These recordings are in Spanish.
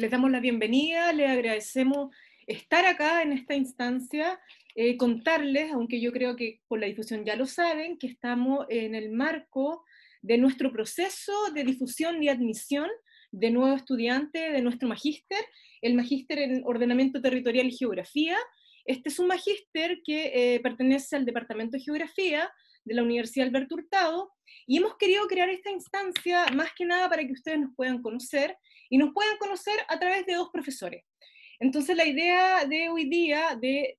Les damos la bienvenida, les agradecemos estar acá en esta instancia, eh, contarles, aunque yo creo que por la difusión ya lo saben, que estamos en el marco de nuestro proceso de difusión y admisión de nuevos estudiantes de nuestro magíster, el magíster en ordenamiento territorial y geografía. Este es un magíster que eh, pertenece al Departamento de Geografía de la Universidad Alberto Hurtado, y hemos querido crear esta instancia más que nada para que ustedes nos puedan conocer y nos puedan conocer a través de dos profesores. Entonces la idea de hoy día de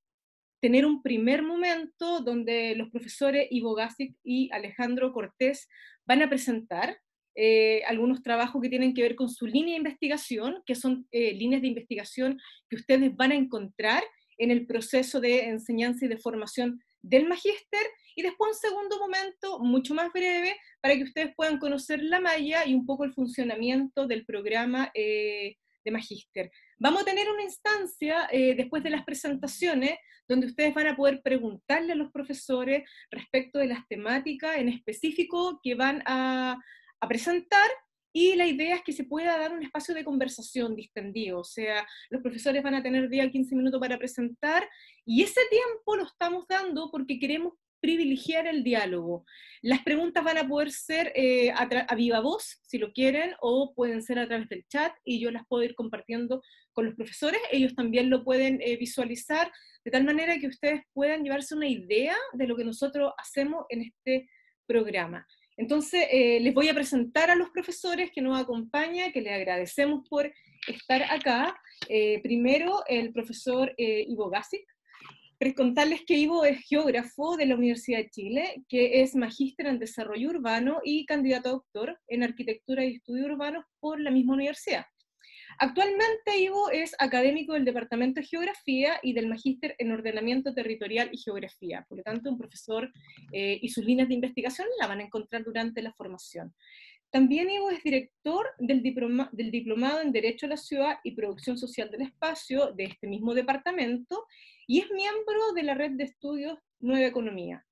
tener un primer momento donde los profesores Ivo Gasic y Alejandro Cortés van a presentar eh, algunos trabajos que tienen que ver con su línea de investigación, que son eh, líneas de investigación que ustedes van a encontrar en el proceso de enseñanza y de formación del magíster, y después un segundo momento mucho más breve para que ustedes puedan conocer la malla y un poco el funcionamiento del programa eh, de magíster. Vamos a tener una instancia eh, después de las presentaciones donde ustedes van a poder preguntarle a los profesores respecto de las temáticas en específico que van a, a presentar y la idea es que se pueda dar un espacio de conversación distendido, o sea, los profesores van a tener día 15 minutos para presentar y ese tiempo lo estamos dando porque queremos privilegiar el diálogo. Las preguntas van a poder ser eh, a, viva voz, si lo quieren, o pueden ser a través del chat y yo las puedo ir compartiendo con los profesores. Ellos también lo pueden eh, visualizar de tal manera que ustedes puedan llevarse una idea de lo que nosotros hacemos en este programa. Entonces, eh, les voy a presentar a los profesores que nos acompañan, que les agradecemos por estar acá. primero, el profesor Ivo Gasic, contarles que Ivo es geógrafo de la Universidad de Chile, que es magíster en desarrollo urbano y candidato a doctor en arquitectura y estudios urbanos por la misma universidad. Actualmente Ivo es académico del Departamento de Geografía y del Magíster en Ordenamiento Territorial y Geografía. Por lo tanto, un profesor eh, y sus líneas de investigación la van a encontrar durante la formación. También Ivo es director del, del Diplomado en Derecho a la Ciudad y Producción Social del Espacio de este mismo departamento y es miembro de la red de estudios Nueva Economía.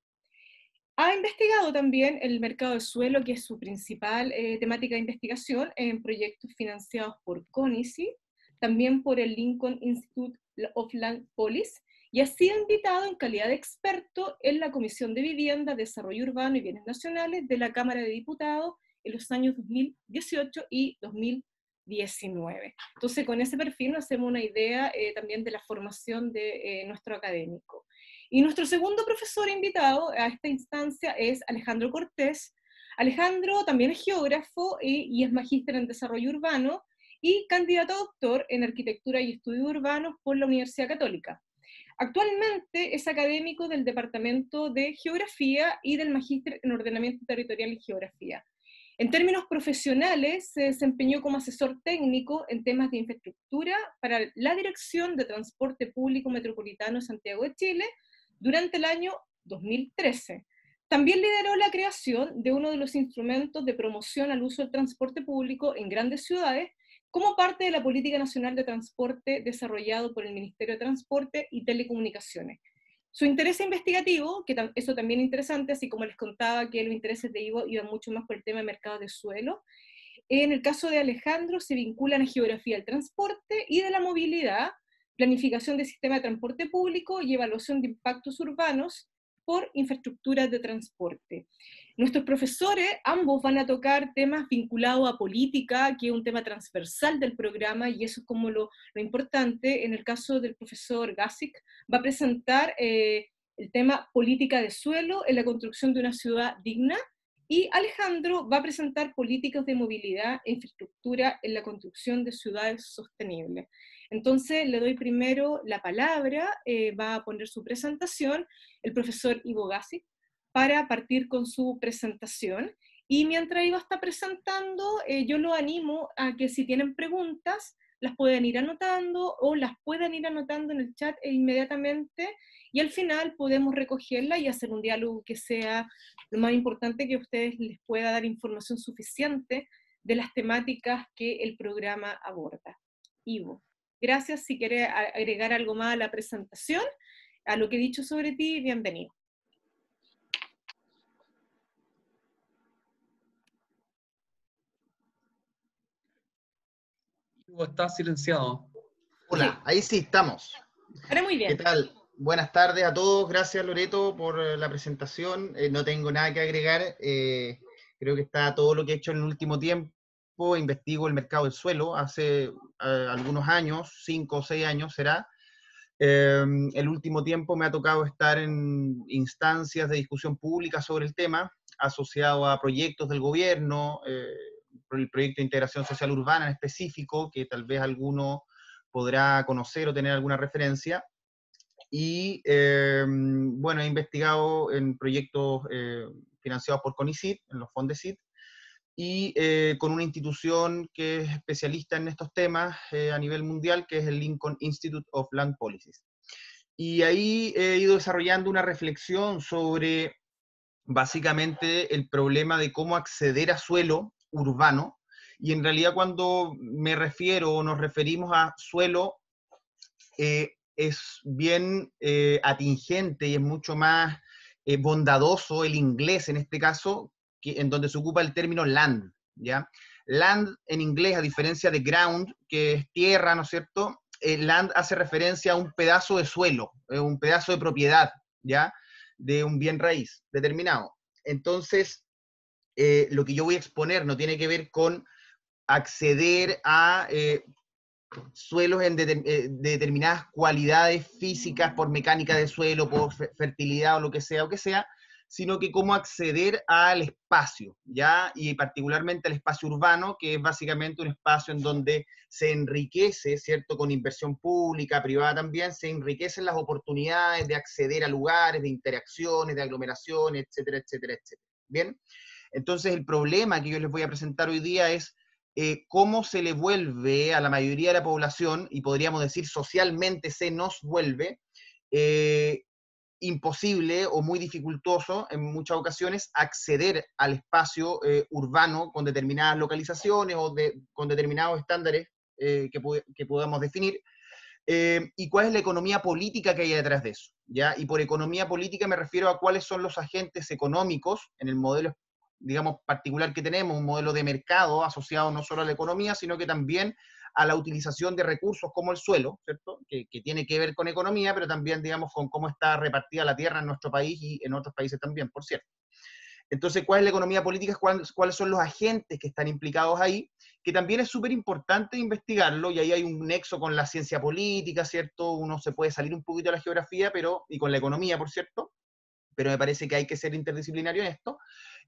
Ha investigado también el mercado de suelo, que es su principal eh, temática de investigación, en proyectos financiados por CONICI, también por el Lincoln Institute of Land Policy, y ha sido invitado en calidad de experto en la Comisión de Vivienda, Desarrollo Urbano y Bienes Nacionales de la Cámara de Diputados en los años 2018 y 2019. 19. Entonces, con ese perfil nos hacemos una idea eh, también de la formación de eh, nuestro académico. Y nuestro segundo profesor invitado a esta instancia es Alejandro Cortés. Alejandro también es geógrafo y, es magíster en desarrollo urbano y candidato a doctor en arquitectura y estudios urbanos por la Universidad Católica. Actualmente es académico del Departamento de Geografía y del Magíster en Ordenamiento Territorial y Geografía. En términos profesionales, se desempeñó como asesor técnico en temas de infraestructura para la Dirección de Transporte Público Metropolitano de Santiago de Chile durante el año 2013. También lideró la creación de uno de los instrumentos de promoción al uso del transporte público en grandes ciudades como parte de la Política Nacional de Transporte desarrollado por el Ministerio de Transporte y Telecomunicaciones, su interés investigativo, que eso también es interesante, así como les contaba que los intereses de Ivo iban mucho más por el tema de mercado de suelo, en el caso de Alejandro se vinculan a geografía del transporte y de la movilidad, planificación del sistema de transporte público y evaluación de impactos urbanos por infraestructuras de transporte. Nuestros profesores, ambos van a tocar temas vinculados a política, que es un tema transversal del programa, y eso es como lo, importante. En el caso del profesor Gasic, va a presentar eh, el tema política de suelo en la construcción de una ciudad digna, y Alejandro va a presentar políticas de movilidad e infraestructura en la construcción de ciudades sostenibles. Entonces le doy primero la palabra, eh, va a poner su presentación el profesor Ivo Gassi para partir con su presentación. Y mientras Ivo está presentando, eh, yo lo animo a que si tienen preguntas, las puedan ir anotando o las puedan ir anotando en el chat e inmediatamente y al final podemos recogerla y hacer un diálogo que sea lo más importante que a ustedes les pueda dar información suficiente de las temáticas que el programa aborda. Ivo. Gracias. Si quiere agregar algo más a la presentación, a lo que he dicho sobre ti, bienvenido. Está silenciado. Hola, ahí sí estamos. Ahora muy bien. ¿Qué tal? Buenas tardes a todos. Gracias, Loreto, por eh, la presentación. Eh, no tengo nada que agregar. Eh, creo que está todo lo que he hecho en el último tiempo. Investigo el mercado del suelo hace algunos años, cinco o seis años será. el último tiempo me ha tocado estar en instancias de discusión pública sobre el tema, asociado a proyectos del gobierno, el proyecto de integración social urbana en específico, que tal vez alguno podrá conocer o tener alguna referencia. Y em, bueno, he investigado en proyectos eh, financiados por CONICIT, en los FONDECIT, y eh, con una institución que es especialista en estos temas eh, a nivel mundial, que es el Lincoln Institute of Land Policies. Y ahí he ido desarrollando una reflexión sobre básicamente el problema de cómo acceder a suelo urbano, y en realidad cuando me refiero o nos referimos a suelo, eh, es bien eh, atingente y es mucho más eh, bondadoso el inglés en este caso, en donde se ocupa el término land, ¿ya? Land en inglés, a diferencia de ground, que es tierra, ¿no es cierto? land hace referencia a un pedazo de suelo, un pedazo de propiedad, ¿ya? De un bien raíz determinado. Entonces, eh, lo que yo voy a exponer no tiene que ver con acceder a eh, suelos en eh, de determinadas cualidades físicas por mecánica de suelo, por fertilidad o lo que sea o que sea, sino que cómo acceder al espacio, ¿ya? Y particularmente al espacio urbano, que es básicamente un espacio en donde se enriquece, ¿cierto? Con inversión pública, privada también, se enriquecen las oportunidades de acceder a lugares, de interacciones, de aglomeraciones, etcétera, etcétera, etcétera. ¿Bien? Entonces, el problema que yo les voy a presentar hoy día es eh, cómo se le vuelve a la mayoría de la población, y podríamos decir socialmente se nos vuelve, eh, imposible o muy dificultoso en muchas ocasiones acceder al espacio eh, urbano con determinadas localizaciones o con determinados estándares que, que, podamos definir. y cuál es la economía política que hay detrás de eso. ¿ya? Y por economía política me refiero a cuáles son los agentes económicos en el modelo digamos, particular que tenemos, un modelo de mercado asociado no solo a la economía, sino que también a la utilización de recursos como el suelo, ¿cierto? Que, tiene que ver con economía, pero también, digamos, con cómo está repartida la tierra en nuestro país y en otros países también, por cierto. Entonces, ¿cuál es la economía política? ¿Cuáles, son los agentes que están implicados ahí? Que también es súper importante investigarlo, y ahí hay un nexo con la ciencia política, ¿cierto? Uno se puede salir un poquito de la geografía, pero, y con la economía, por cierto, pero me parece que hay que ser interdisciplinario en esto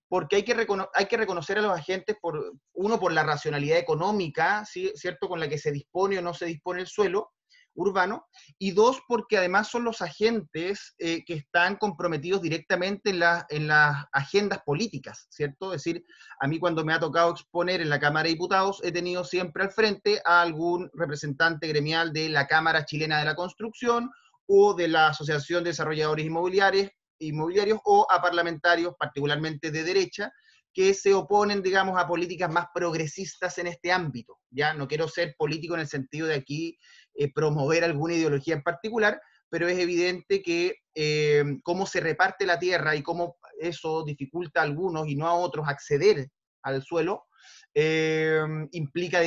porque hay que, reconocer a los agentes, por, uno, por la racionalidad económica, ¿cierto?, con la que se dispone o no se dispone el suelo urbano, y dos, porque además son los agentes eh, que están comprometidos directamente en, en las agendas políticas, ¿cierto? Es decir, a mí cuando me ha tocado exponer en la Cámara de Diputados, he tenido siempre al frente a algún representante gremial de la Cámara Chilena de la Construcción o de la Asociación de Desarrolladores Inmobiliarios, inmobiliarios o a parlamentarios, particularmente de derecha, que se oponen, digamos, a políticas más progresistas en este ámbito. Ya no quiero ser político en el sentido de aquí eh, promover alguna ideología en particular, pero es evidente que eh, cómo se reparte la tierra y cómo eso dificulta a algunos y no a otros acceder al suelo, eh, implica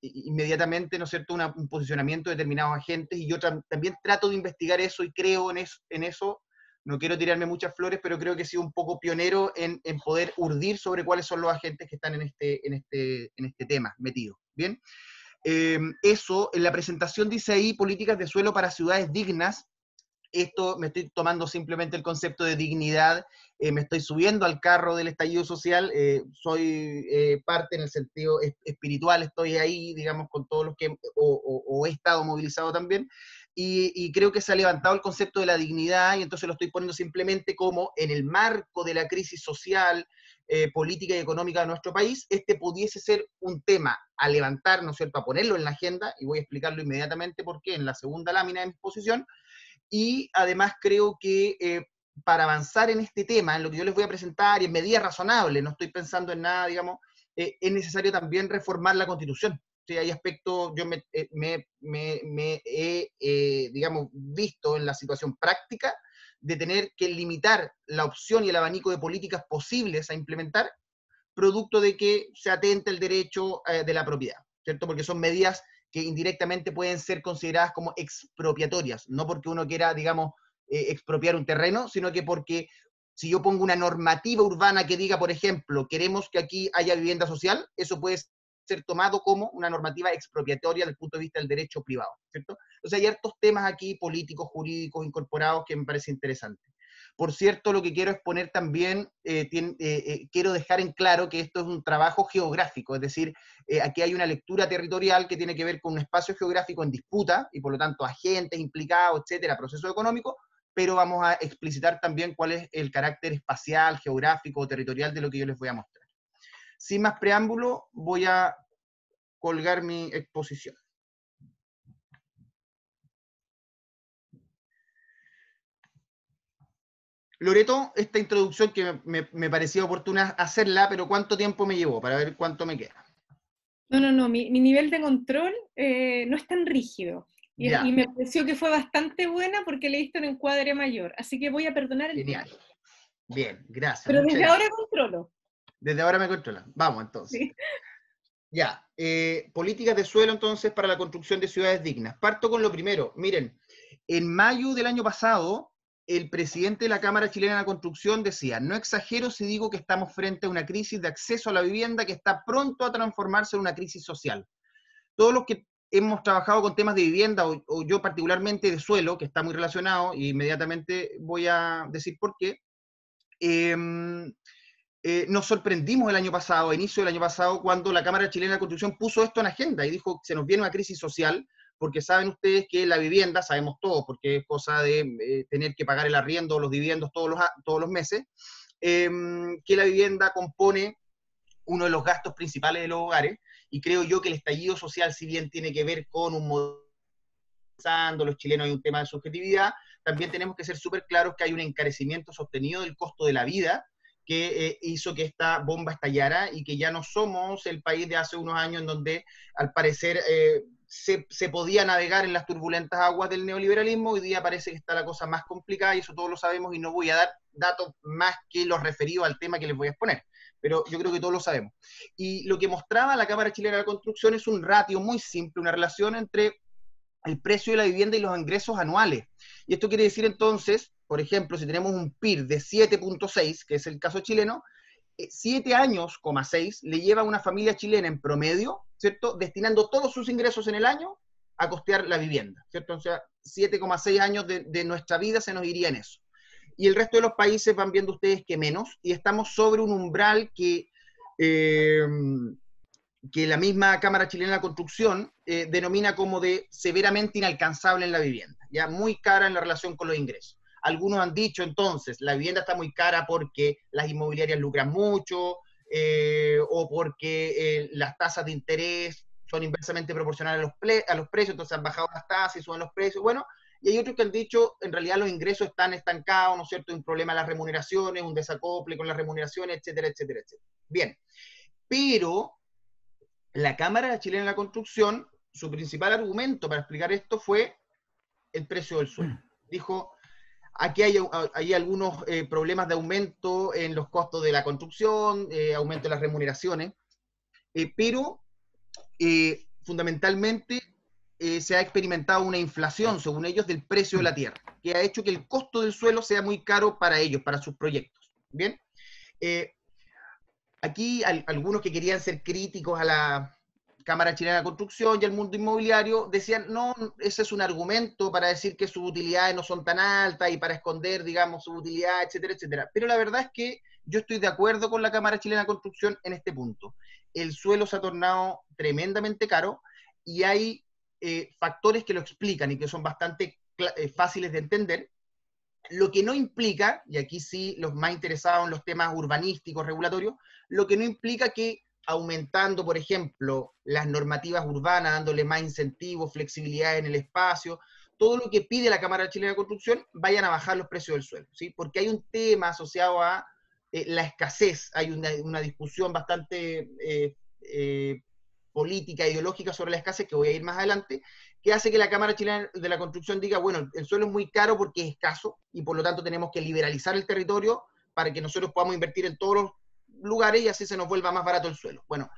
inmediatamente, ¿no es cierto?, un posicionamiento de determinados agentes y yo también trato de investigar eso y creo en eso no quiero tirarme muchas flores, pero creo que he sido un poco pionero en, poder urdir sobre cuáles son los agentes que están en este, en este, en este tema metido. Bien. Em, eso, en la presentación dice ahí políticas de suelo para ciudades dignas. Esto me estoy tomando simplemente el concepto de dignidad, eh, me estoy subiendo al carro del estallido social, eh, soy eh, parte en el sentido espiritual, estoy ahí, digamos, con todos los que, o he estado movilizado también, y, creo que se ha levantado el concepto de la dignidad y entonces lo estoy poniendo simplemente como en el marco de la crisis social, eh, política y económica de nuestro país, este pudiese ser un tema a levantar, ¿no es cierto?, a ponerlo en la agenda, y voy a explicarlo inmediatamente por qué en la segunda lámina de mi exposición, y además creo que eh, para avanzar en este tema, en lo que yo les voy a presentar y en medida razonable, no estoy pensando en nada, digamos, eh, es necesario también reformar la constitución hay aspectos, yo me, eh, me, he, eh, digamos, visto en la situación práctica de tener que limitar la opción y el abanico de políticas posibles a implementar, producto de que se atenta el derecho eh, de la propiedad. ¿cierto? Porque son medidas que indirectamente pueden ser consideradas como expropiatorias, no porque uno quiera, digamos, expropiar un terreno, sino que porque si yo pongo una normativa urbana que diga, por ejemplo, queremos que aquí haya vivienda social, eso puede ser tomado como una normativa expropiatoria desde el punto de vista del derecho privado, ¿cierto? Entonces hay hartos temas aquí políticos, jurídicos incorporados que me parece interesante. Por cierto, lo que quiero exponer también, eh, eh, eh, quiero dejar en claro que esto es un trabajo geográfico, es decir, aquí hay una lectura territorial que tiene que ver con un espacio geográfico en disputa y por lo tanto agentes implicados, etcétera, proceso económico, pero vamos a explicitar también cuál es el carácter espacial, geográfico o territorial de lo que yo les voy a mostrar. Sin más preámbulo, voy a colgar mi exposición. Loreto, esta introducción que me, parecía oportuna hacerla, pero ¿cuánto tiempo me llevó para ver cuánto me queda? No, no, no, mi, nivel de control eh, no es tan rígido. Y, me pareció que fue bastante buena porque leíste un encuadre mayor. Así que voy a perdonar el Genial. Bien, gracias. Pero desde ahora controlo. Desde ahora me controla. Vamos entonces. Ya, eh, políticas de suelo entonces para la construcción de ciudades dignas. Parto con lo primero. Miren, en mayo del año pasado, el presidente de la Cámara Chilena de la Construcción decía, no exagero si digo que estamos frente a una crisis de acceso a la vivienda que está pronto a transformarse en una crisis social. Todos los que hemos trabajado con temas de vivienda, o, yo particularmente de suelo, que está muy relacionado, y inmediatamente voy a decir por qué, em, eh, nos sorprendimos el año pasado, a inicio del año pasado, cuando la Cámara Chilena de Construcción puso esto en agenda y dijo, se nos viene una crisis social, porque saben ustedes que la vivienda, sabemos todo, porque es cosa de eh, tener que pagar el arriendo los dividendos todos los, todos los meses, em, que la vivienda compone uno de los gastos principales de los hogares, y creo yo que el estallido social, si bien tiene que ver con un modelo, los chilenos hay un tema de subjetividad, también tenemos que ser súper claros que hay un encarecimiento sostenido del costo de la vida que eh, hizo que esta bomba estallara y que ya no somos el país de hace unos años en donde al parecer eh, se, se, podía navegar en las turbulentas aguas del neoliberalismo, hoy día parece que está la cosa más complicada y eso todos lo sabemos y no voy a dar datos más que los referidos al tema que les voy a exponer pero yo creo que todos lo sabemos. Y lo que mostraba la Cámara Chilena de la Construcción es un ratio muy simple, una relación entre el precio de la vivienda y los ingresos anuales. Y esto quiere decir entonces, por ejemplo, si tenemos un PIR de 7.6, que es el caso chileno, 7 eh, años, 6, le lleva a una familia chilena en promedio, ¿cierto? Destinando todos sus ingresos en el año a costear la vivienda, ¿cierto? O sea, 7,6 años de, nuestra vida se nos iría en eso y el resto de los países van viendo ustedes que menos, y estamos sobre un umbral que, eh, que la misma Cámara Chilena de Construcción eh, denomina como de severamente inalcanzable en la vivienda, ya muy cara en la relación con los ingresos. Algunos han dicho entonces, la vivienda está muy cara porque las inmobiliarias lucran mucho, eh, o porque las tasas de interés son inversamente proporcionales a los, a los precios, entonces han bajado las tasas y suben los precios. Bueno, y hay otros que han dicho, en realidad los ingresos están estancados, ¿no es cierto? Un problema de las remuneraciones, un desacople con las remuneraciones, etcétera, etcétera, etcétera. Bien, pero la Cámara Chilena de la Construcción, su principal argumento para explicar esto fue el precio del suelo. Mm. Dijo, aquí hay, algunos eh, problemas de aumento en los costos de la construcción, eh, aumento de las remuneraciones, eh, pero fundamentalmente se ha experimentado una inflación, según ellos, del precio de la tierra, que ha hecho que el costo del suelo sea muy caro para ellos, para sus proyectos. Bien, aquí algunos que querían ser críticos a la Cámara Chilena de Construcción y al mundo inmobiliario decían, no, ese es un argumento para decir que sus utilidades no son tan altas y para esconder, digamos, su utilidad, etcétera, etcétera. Pero la verdad es que yo estoy de acuerdo con la Cámara Chilena de Construcción en este punto. El suelo se ha tornado tremendamente caro y hay eh, factores que lo explican y que son bastante eh, fáciles de entender, lo que no implica, y aquí sí los más interesados en los temas urbanísticos, regulatorios, lo que no implica que aumentando, por ejemplo, las normativas urbanas, dándole más incentivos, flexibilidad en el espacio, todo lo que pide la Cámara Chilena de Construcción, vayan a bajar los precios del suelo, ¿sí? Porque hay un tema asociado a eh, la escasez, hay una, discusión bastante política, ideológica sobre la escasez, que voy a ir más adelante, que hace que la Cámara Chilena de la Construcción diga, bueno, el suelo es muy caro porque es escaso y por lo tanto tenemos que liberalizar el territorio para que nosotros podamos invertir en todos los lugares y así se nos vuelva más barato el suelo. Bueno,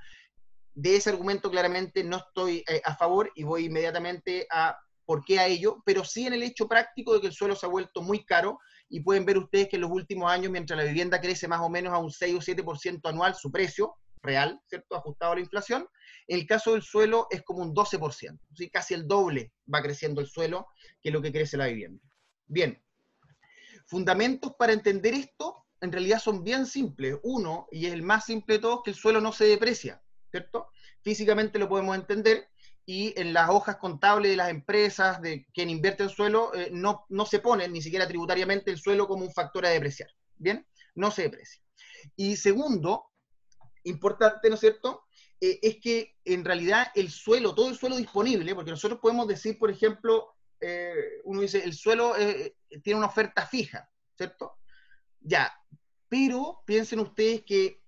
de ese argumento claramente no estoy eh, a favor y voy inmediatamente a por qué a ello, pero sí en el hecho práctico de que el suelo se ha vuelto muy caro y pueden ver ustedes que en los últimos años, mientras la vivienda crece más o menos a un 6 o 7% anual, su precio real, ¿cierto? Ajustado a la inflación, el caso del suelo es como un 12%, ¿sí? casi el doble va creciendo el suelo que lo que crece la vivienda. Bien, fundamentos para entender esto en realidad son bien simples. Uno, y es el más simple de todos, que el suelo no se deprecia, ¿cierto? Físicamente lo podemos entender y en las hojas contables de las empresas, de quien invierte en suelo, eh, no, no se pone ni siquiera tributariamente el suelo como un factor a depreciar. ¿Bien? No se deprecia. Y segundo, importante, ¿no es cierto? Eh, es que en realidad el suelo, todo el suelo disponible, porque nosotros podemos decir, por ejemplo, eh, uno dice, el suelo tiene una oferta fija, ¿cierto? Ya, pero piensen ustedes que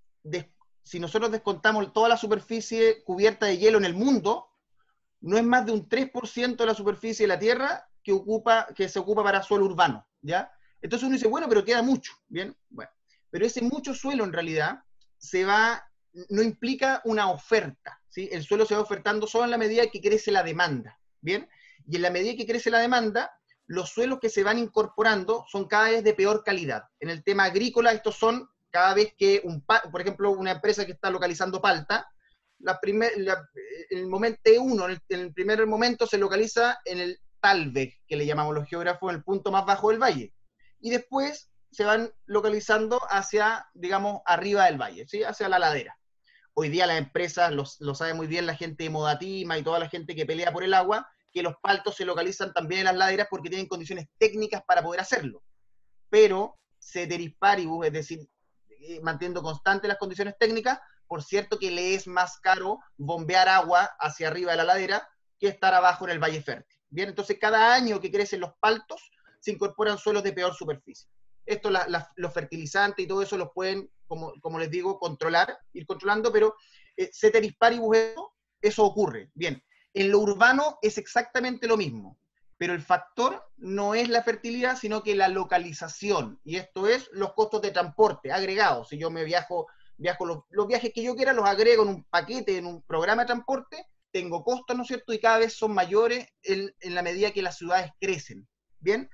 si nosotros descontamos toda la superficie cubierta de hielo en el mundo, no es más de un 3% de la superficie de la Tierra que, ocupa, que se ocupa para suelo urbano, ¿ya? Entonces uno dice, bueno, pero queda mucho, ¿bien? Bueno, pero ese mucho suelo en realidad se va, no implica una oferta, ¿sí? El suelo se va ofertando solo en la medida que crece la demanda, ¿bien? Y en la medida que crece la demanda, los suelos que se van incorporando son cada vez de peor calidad. En el tema agrícola, estos son cada vez que, un, por ejemplo, una empresa que está localizando palta, la el momento en el, primer momento se localiza en el Talveg, que le llamamos los geógrafos, el punto más bajo del valle. Y después se van localizando hacia, digamos, arriba del valle, ¿sí? hacia la ladera. Hoy día las empresas, lo sabe muy bien la gente de Modatima y toda la gente que pelea por el agua, que los paltos se localizan también en las laderas porque tienen condiciones técnicas para poder hacerlo. Pero ceteris paribus, es decir, eh, manteniendo constantes las condiciones técnicas, por cierto que le es más caro bombear agua hacia arriba de la ladera que estar abajo en el valle fértil. Bien, entonces cada año que crecen los paltos se incorporan suelos de peor superficie. Esto, los fertilizantes y todo eso los pueden, como, como les digo, controlar, ir controlando, pero eh, ceteris paribus eso ocurre. Bien, en lo urbano es exactamente lo mismo, pero el factor no es la fertilidad, sino que la localización, y esto es los costos de transporte agregados. Si yo me viajo viajo los, viajes que yo quiera, los agrego en un paquete, en un programa de transporte, tengo costos, ¿no es cierto? Y cada vez son mayores en, la medida que las ciudades crecen. Bien,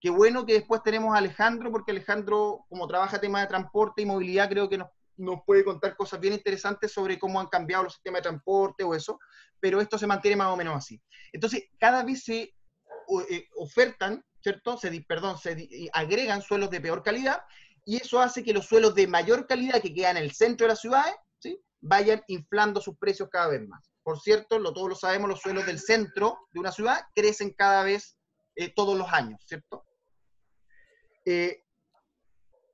qué bueno que después tenemos a Alejandro, porque Alejandro, como trabaja temas de transporte y movilidad, creo que nos, nos puede contar cosas bien interesantes sobre cómo han cambiado los sistemas de transporte o eso, pero esto se mantiene más o menos así. Entonces, cada vez se eh, ofertan, ¿cierto? Se, perdón, se agregan suelos de peor calidad y eso hace que los suelos de mayor calidad que quedan en el centro de las ciudades ¿sí? vayan inflando sus precios cada vez más. Por cierto, lo, todos lo sabemos, los suelos del centro de una ciudad crecen cada vez eh, todos los años, ¿cierto? Eh,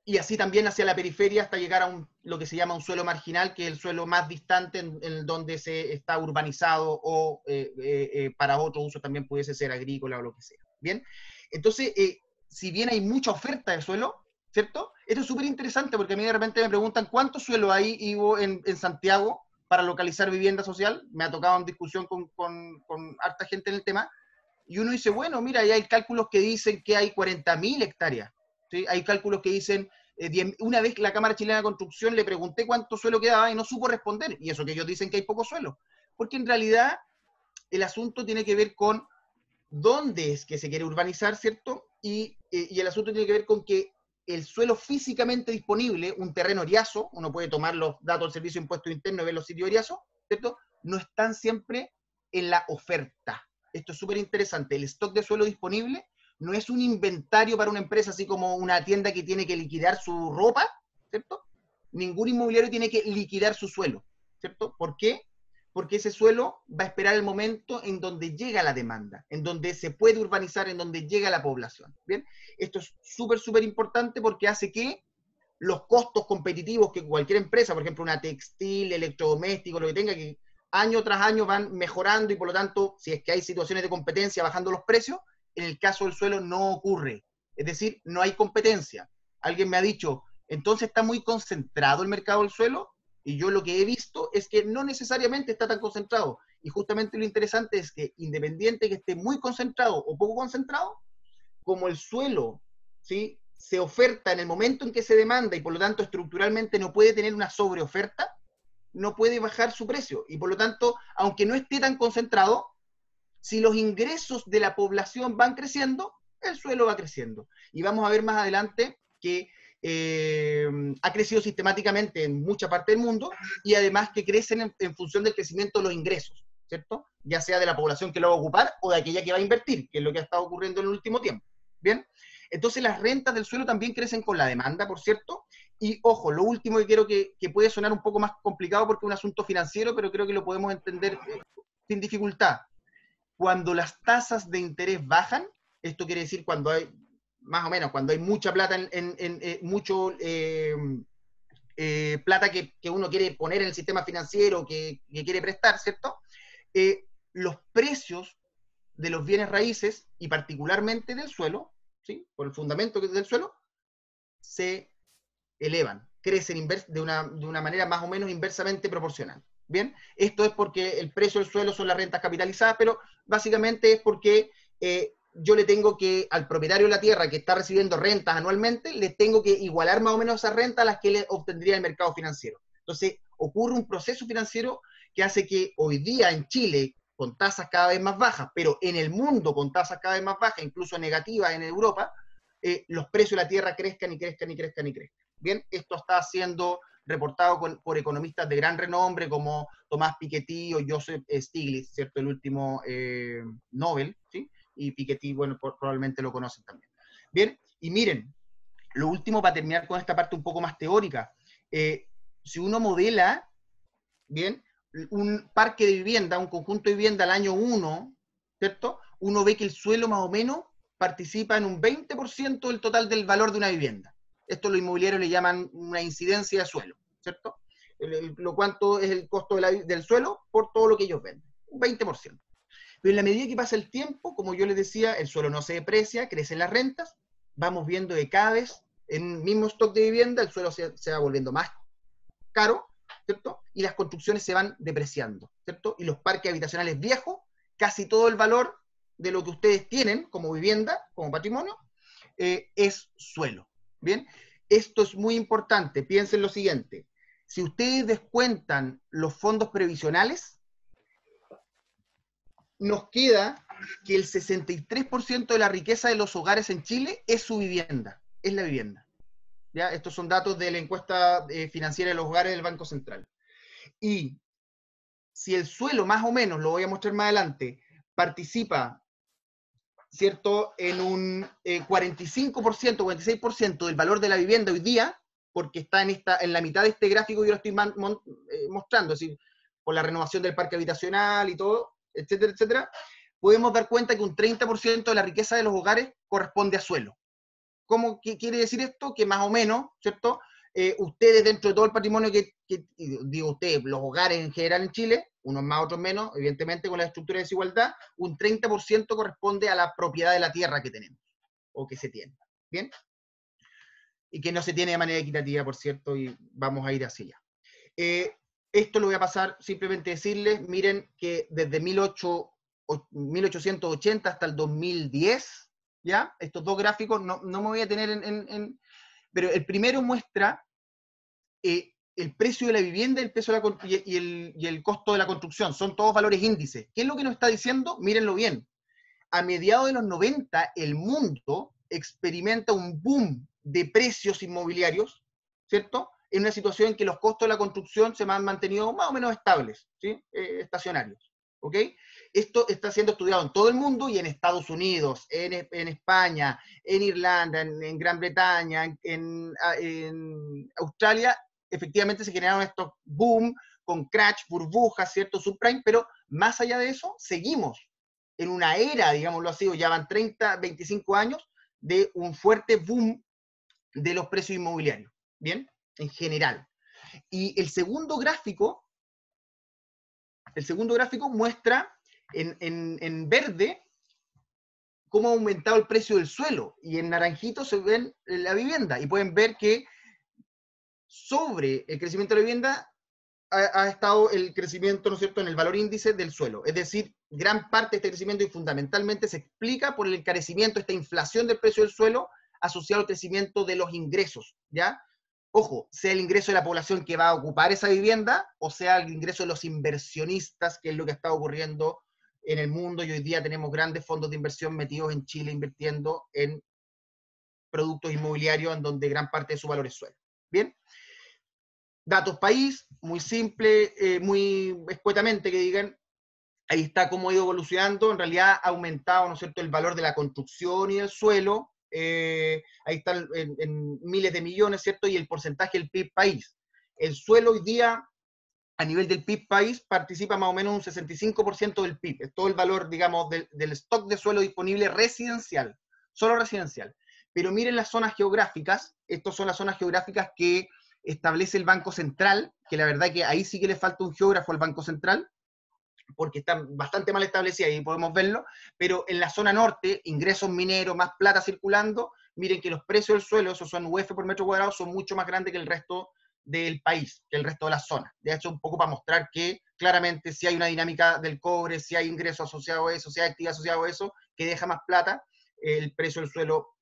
y así también hacia la periferia hasta llegar a un, lo que se llama un suelo marginal, que es el suelo más distante en, donde se está urbanizado o eh, para otro uso también pudiese ser agrícola o lo que sea. Bien, entonces, si bien hay mucha oferta de suelo, ¿cierto? Esto es súper interesante porque a mí de repente me preguntan cuánto suelo hay, Ivo, en, en, Santiago para localizar vivienda social. Me ha tocado en discusión con, con, con, harta gente en el tema. Y uno dice, bueno, mira, hay cálculos que dicen que hay 40.000 hectáreas. ¿sí? Hay cálculos que dicen, eh, una vez la Cámara Chilena de Construcción le pregunté cuánto suelo quedaba y no supo responder. Y eso que ellos dicen que hay poco suelo. Porque en realidad el asunto tiene que ver con dónde es que se quiere urbanizar, ¿cierto? Y, eh, y el asunto tiene que ver con que el suelo físicamente disponible, un terreno oriazo, uno puede tomar los datos del Servicio de Impuestos Internos y ver los sitios oriazos, ¿cierto? No están siempre en la oferta. Esto es súper interesante. El stock de suelo disponible no es un inventario para una empresa, así como una tienda que tiene que liquidar su ropa, ¿cierto? Ningún inmobiliario tiene que liquidar su suelo, ¿cierto? ¿Por qué? porque ese suelo va a esperar el momento en donde llega la demanda, en donde se puede urbanizar, en donde llega la población. Bien, esto es súper, súper importante porque hace que los costos competitivos que cualquier empresa, por ejemplo, una textil, electrodoméstico, lo que tenga, que año tras año van mejorando y por lo tanto, si es que hay situaciones de competencia bajando los precios, en el caso del suelo no ocurre. Es decir, no hay competencia. Alguien me ha dicho, entonces está muy concentrado el mercado del suelo. Y yo lo que he visto es que no necesariamente está tan concentrado. Y justamente lo interesante es que independiente que esté muy concentrado o poco concentrado, como el suelo ¿sí? se oferta en el momento en que se demanda y por lo tanto estructuralmente no puede tener una sobreoferta, no puede bajar su precio. Y por lo tanto, aunque no esté tan concentrado, si los ingresos de la población van creciendo, el suelo va creciendo. Y vamos a ver más adelante que eh, ha crecido sistemáticamente en mucha parte del mundo y además que crecen en, función del crecimiento de los ingresos, ¿cierto? Ya sea de la población que lo va a ocupar o de aquella que va a invertir, que es lo que ha estado ocurriendo en el último tiempo. Bien, entonces las rentas del suelo también crecen con la demanda, por cierto. Y ojo, lo último que quiero que, que puede sonar un poco más complicado porque es un asunto financiero, pero creo que lo podemos entender sin dificultad. Cuando las tasas de interés bajan, esto quiere decir cuando hay, más o menos, cuando hay mucha plata, eh, mucho eh, eh, plata que, uno quiere poner en el sistema financiero, que, quiere prestar, ¿cierto? los precios de los bienes raíces, y particularmente del suelo, ¿sí? por el fundamento del suelo, se elevan, crecen de una, de una manera más o menos inversamente proporcional. Bien, esto es porque el precio del suelo son las rentas capitalizadas, pero básicamente es porque yo le tengo que, al propietario de la tierra que está recibiendo rentas anualmente, le tengo que igualar más o menos esas rentas a las que le obtendría el mercado financiero. Entonces, ocurre un proceso financiero que hace que hoy día en Chile, con tasas cada vez más bajas, pero en el mundo con tasas cada vez más bajas, incluso negativas en Europa, eh, los precios de la tierra crezcan y crezcan y crezcan y crezcan. Bien, esto está siendo reportado por economistas de gran renombre como Tomás Piketty o Joseph Stiglitz, ¿cierto? El último eh, Nobel, ¿sí? y Piketty, bueno, probablemente lo conocen también. Bien, y miren, lo último para terminar con esta parte un poco más teórica, eh, si uno modela, bien, un parque de vivienda, un conjunto de vivienda al año 1, ¿cierto? Uno ve que el suelo más o menos participa en un 20% del total del valor de una vivienda. Esto los inmobiliarios le llaman una incidencia de suelo, ¿cierto? lo cuánto es el costo del suelo por todo lo que ellos venden, un 20%. Pero en la medida que pasa el tiempo, como yo les decía, el suelo no se deprecia, crecen las rentas, vamos viendo que cada vez en el mismo stock de vivienda el suelo se, va volviendo más caro, ¿cierto? Y las construcciones se van depreciando, ¿cierto? Y los parques habitacionales viejos, casi todo el valor de lo que ustedes tienen como vivienda, como patrimonio, eh, es suelo. Bien, esto es muy importante. Piensen lo siguiente: si ustedes descuentan los fondos previsionales, nos queda que el 63% de la riqueza de los hogares en Chile es su vivienda, es la vivienda. Estos son datos de la encuesta eh, financiera de los hogares del Banco Central. Y si el suelo, más o menos, lo voy a mostrar más adelante, participa, ¿cierto?, en un 45%, 46% del valor de la vivienda hoy día, porque está en, esta, en la mitad de este gráfico que yo lo estoy eh, mostrando, es decir, por la renovación del parque habitacional y todo, etcétera, etcétera, podemos dar cuenta que un 30% de la riqueza de los hogares corresponde a suelo. ¿Cómo quiere decir esto? Que más o menos, ¿cierto? Eh, ustedes dentro de todo el patrimonio que, digo ustedes, los hogares en general en Chile, unos más, otros menos, evidentemente con la estructura de desigualdad, un 30% corresponde a la propiedad de la tierra que tenemos o que se tiene. ¿Bien? Y que no se tiene de manera equitativa, por cierto, y vamos a ir hacia allá. Eh, esto lo voy a pasar simplemente decirles, miren que desde 1880 hasta el 2010, ¿ya? Estos dos gráficos no, me voy a tener en... pero el primero muestra eh, el precio de la vivienda el peso y, el, y el costo de la construcción. Son todos valores índices. ¿Qué es lo que nos está diciendo? Mírenlo bien. A mediados de los 90, el mundo experimenta un boom de precios inmobiliarios, ¿cierto? en una situación en que los costos de la construcción se han mantenido más o menos estables, ¿sí? Eh, estacionarios. ¿ok? Esto está siendo estudiado en todo el mundo y en Estados Unidos, en, en España, en Irlanda, en, Gran Bretaña, en, Australia, efectivamente se generaron estos boom con crash, burbujas, ¿cierto? Subprime, pero más allá de eso, seguimos en una era, digámoslo así, ya van 30, 25 años de un fuerte boom de los precios inmobiliarios. ¿Bien? en general. Y el segundo gráfico, el segundo gráfico muestra en, verde cómo ha aumentado el precio del suelo y en naranjito se ven la vivienda y pueden ver que sobre el crecimiento de la vivienda ha, estado el crecimiento, ¿no es cierto?, en el valor índice del suelo. Es decir, gran parte de este crecimiento y fundamentalmente se explica por el encarecimiento, esta inflación del precio del suelo asociado al crecimiento de los ingresos, ¿ya? ojo, sea el ingreso de la población que va a ocupar esa vivienda o sea el ingreso de los inversionistas, que es lo que está ocurriendo en el mundo y hoy día tenemos grandes fondos de inversión metidos en Chile invirtiendo en productos inmobiliarios en donde gran parte de su valor es suelo. Bien. Datos país, muy simple, eh, muy escuetamente que digan, ahí está cómo ha ido evolucionando, en realidad ha aumentado, ¿no es cierto?, el valor de la construcción y el suelo, eh, ahí están en, miles de millones, ¿cierto? Y el porcentaje del PIB país. El suelo hoy día, a nivel del PIB país, participa más o menos un 65% del PIB. Es todo el valor, digamos, del, del stock de suelo disponible residencial, solo residencial. Pero miren las zonas geográficas, estas son las zonas geográficas que establece el Banco Central, que la verdad que ahí sí que le falta un geógrafo al Banco Central, porque están bastante mal establecidas y podemos verlo, pero en la zona norte, ingresos mineros, más plata circulando, miren que los precios del suelo, esos son UF por metro cuadrado, son mucho más grandes que el resto del país, que el resto de la zona. De hecho, un poco para mostrar que claramente si hay una dinámica del cobre, si hay ingresos asociados a eso, si hay actividad asociada a eso, que deja más plata, el precio del suelo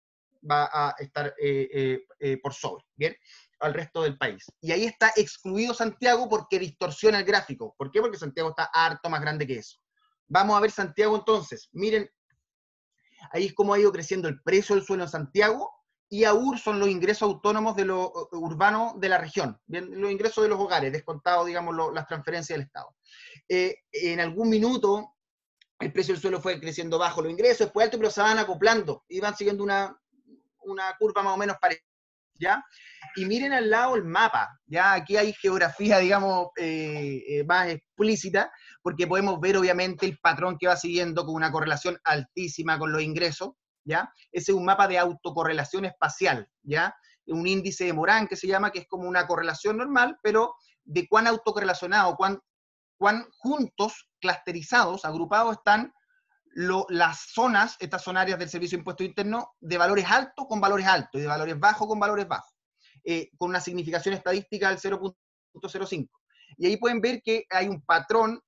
va a estar eh, eh, eh, por sobre. Bien al resto del país. Y ahí está excluido Santiago porque distorsiona el gráfico. ¿Por qué? Porque Santiago está harto más grande que eso. Vamos a ver Santiago entonces. Miren, ahí es como ha ido creciendo el precio del suelo en Santiago y AUR son los ingresos autónomos de lo urbano de la región, los ingresos de los hogares, descontado, digamos, las transferencias del Estado. Eh, en algún minuto el precio del suelo fue creciendo bajo los ingresos, después alto, pero se van acoplando y van siguiendo una, una curva más o menos parecida ¿ya? Y miren al lado el mapa, ¿ya? Aquí hay geografía, digamos, eh, eh, más explícita, porque podemos ver obviamente el patrón que va siguiendo con una correlación altísima con los ingresos, ¿ya? Ese es un mapa de autocorrelación espacial, ¿ya? Un índice de Morán que se llama, que es como una correlación normal, pero de cuán autocorrelacionado, cuán, cuán juntos, clusterizados, agrupados están las zonas, estas son áreas del Servicio de Impuesto Interno, de valores altos con valores altos y de valores bajos con valores bajos, eh, con una significación estadística del 0.05. Y ahí pueden ver que hay un patrón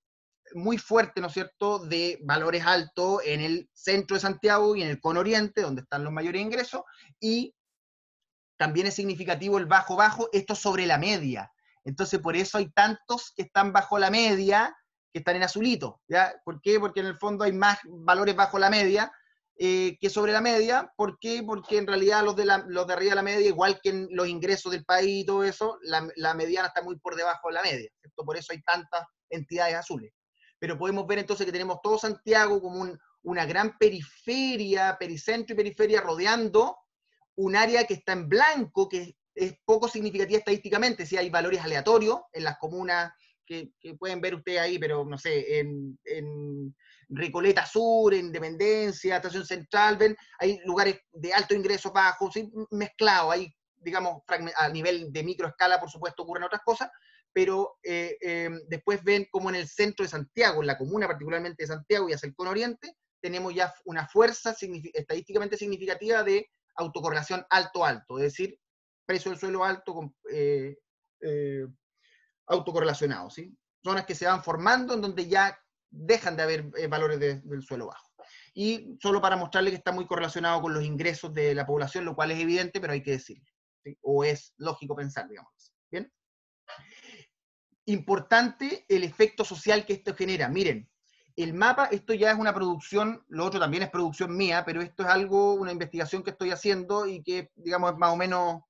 muy fuerte, ¿no es cierto?, de valores altos en el centro de Santiago y en el cono oriente, donde están los mayores ingresos, y también es significativo el bajo-bajo, esto sobre la media. Entonces, por eso hay tantos que están bajo la media, que están en azulito. ¿ya? ¿Por qué? Porque en el fondo hay más valores bajo la media eh, que sobre la media. ¿Por qué? Porque en realidad los de, los de arriba de la media, igual que en los ingresos del país y todo eso, la, la mediana está muy por debajo de la media. Por eso hay tantas entidades azules. Pero podemos ver entonces que tenemos todo Santiago como una gran periferia, pericentro y periferia rodeando un área que está en blanco, que es poco significativa estadísticamente, si hay valores aleatorios en las comunas que, pueden ver ustedes ahí, pero no sé, en, en Recoleta Sur, en Independencia, Estación Central, ven, hay lugares de alto ingreso, bajo, ¿sí? mezclado, hay, digamos, a nivel de microescala, por supuesto, ocurren otras cosas, pero eh, eh, después ven como en el centro de Santiago, en la comuna particularmente de Santiago y hacia el cono oriente, tenemos ya una fuerza estadísticamente significativa de autocorrelación alto-alto, es decir, precio del suelo alto con eh, autocorrelacionados, ¿sí? Zonas que se van formando en donde ya dejan de haber eh, valores del suelo bajo. Y solo para mostrarle que está muy correlacionado con los ingresos de la población, lo cual es evidente, pero hay que decirlo. O es lógico pensar, digamos. ¿Bien? Importante el efecto social que esto genera. Miren, el mapa, esto ya es una producción, lo otro también es producción mía, pero esto es algo, una investigación que estoy haciendo y que, digamos, es más o menos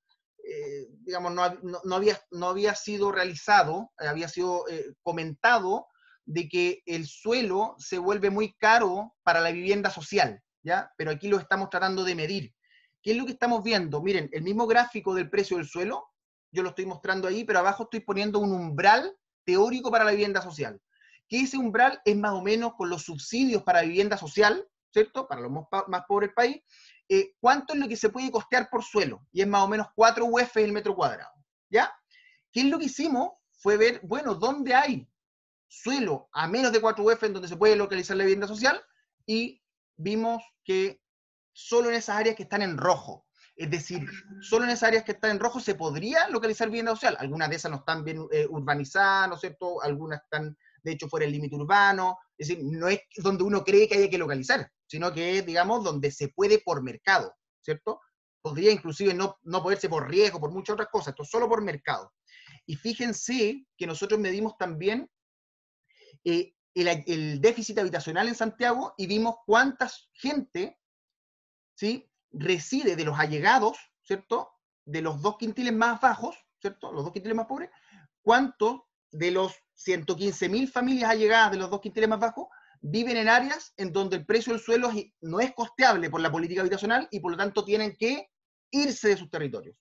eh, digamos, no, había, no había sido realizado, eh, había sido eh, comentado de que el suelo se vuelve muy caro para la vivienda social, ¿ya? Pero aquí lo estamos tratando de medir. ¿Qué es lo que estamos viendo? Miren, el mismo gráfico del precio del suelo, yo lo estoy mostrando ahí, pero abajo estoy poniendo un umbral teórico para la vivienda social. Que ese umbral es más o menos con los subsidios para vivienda social, ¿cierto? Para los más pobres del país, eh, cuánto es lo que se puede costear por suelo, y es más o menos 4 UF el metro cuadrado, ¿ya? ¿Qué es lo que hicimos? Fue ver, bueno, ¿dónde hay suelo a menos de 4 UF en donde se puede localizar la vivienda social? Y vimos que solo en esas áreas que están en rojo, es decir, solo en esas áreas que están en rojo se podría localizar vivienda social. Algunas de esas no están bien eh, urbanizadas, ¿no es cierto? Algunas están, de hecho, fuera del límite urbano. Es decir, no es donde uno cree que haya que localizar sino que es, digamos, donde se puede por mercado, ¿cierto? podría inclusive no, no poderse por riesgo, por muchas otras cosas, esto solo por mercado. Y fíjense que nosotros medimos también eh, el, déficit habitacional en Santiago y vimos cuánta gente ¿sí? reside de los allegados, ¿cierto? De los dos quintiles más bajos, ¿cierto? Los dos quintiles más pobres, cuánto de los 115.000 familias allegadas de los dos quintiles más bajos viven en áreas en donde el precio del suelo no es costeable por la política habitacional y por lo tanto tienen que irse de sus territorios.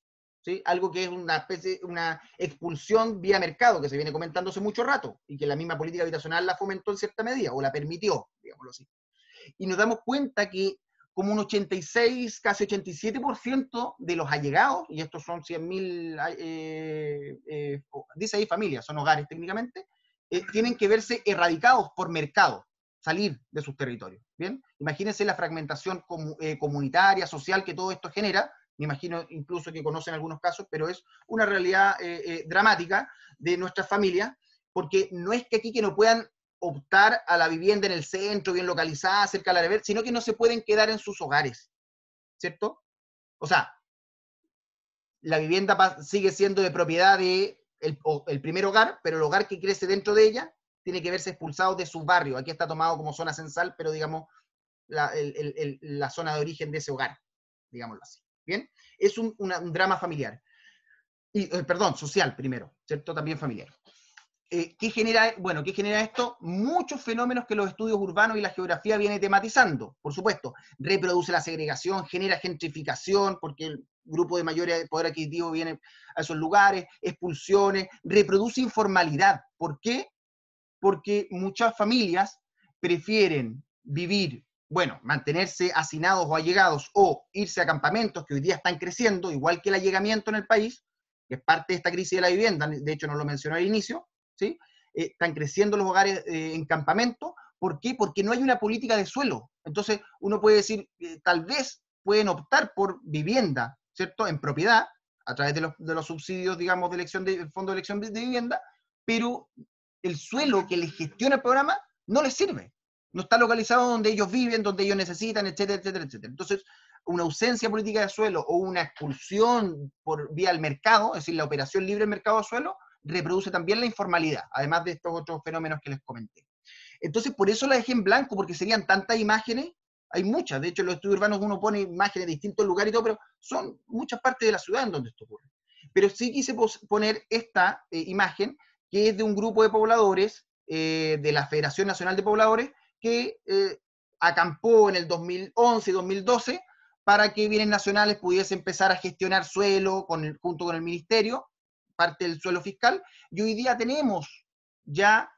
Algo que es una especie, una expulsión vía mercado que se viene comentando hace mucho rato y que la misma política habitacional la fomentó en cierta medida o la permitió, digámoslo así. Y nos damos cuenta que como un 86, casi 87% de los allegados, y estos son 100.000, eh, eh, dice ahí familias, son hogares técnicamente, eh, tienen que verse erradicados por mercado, salir de sus territorios. ¿bien? Imagínense la fragmentación eh, comunitaria, social que todo esto genera, me imagino incluso que conocen algunos casos, pero es una realidad eh, dramática de nuestras familias, porque no es que aquí que no puedan optar a la vivienda en el centro, bien localizada, cerca de la sino que no se pueden quedar en sus hogares, ¿cierto? O sea, la vivienda sigue siendo de propiedad de el, primer hogar, pero el hogar que crece dentro de ella tiene que verse expulsado de su barrio. Aquí está tomado como zona censal, pero digamos la, zona de origen de ese hogar, digámoslo así. ¿Bien? Es un, un drama familiar. Y, eh, perdón, social primero, ¿cierto? También familiar. Eh, ¿qué genera, bueno, ¿qué genera esto? Muchos fenómenos que los estudios urbanos y la geografía vienen tematizando, por supuesto. Reproduce la segregación, genera gentrificación, porque el grupo de mayor poder adquisitivo viene a esos lugares, expulsiones, reproduce informalidad. ¿Por qué? Porque muchas familias prefieren vivir, bueno, mantenerse hacinados o allegados o irse a campamentos que hoy día están creciendo, igual que el allegamiento en el país, que es parte de esta crisis de la vivienda, de hecho no lo mencioné al inicio, Eh, están creciendo los hogares eh, en campamento. ¿Por qué? Porque no hay una política de suelo. Entonces, uno puede decir, eh, tal vez pueden optar por vivienda, ¿cierto? En propiedad, a través de los, de los subsidios, digamos, de elección del Fondo de Elección de, Vivienda, pero el suelo que les gestiona el programa no les sirve. No está localizado donde ellos viven, donde ellos necesitan, etcétera, etcétera, etcétera. Entonces, una ausencia política de suelo o una expulsión por vía al mercado, es decir, la operación libre del mercado de suelo, reproduce también la informalidad, además de estos otros fenómenos que les comenté. Entonces, por eso la dejé en blanco, porque serían tantas imágenes, hay muchas, de hecho en los estudios urbanos uno pone imágenes de distintos lugares y todo, pero son muchas partes de la ciudad en donde esto ocurre. Pero sí quise poner esta eh, imagen, que es de un grupo de pobladores eh, de la Federación Nacional de Pobladores, que eh, acampó en el 2011 y 2012 para que bienes nacionales pudiese empezar a gestionar suelo con junto con el ministerio parte del suelo fiscal, y hoy día tenemos ya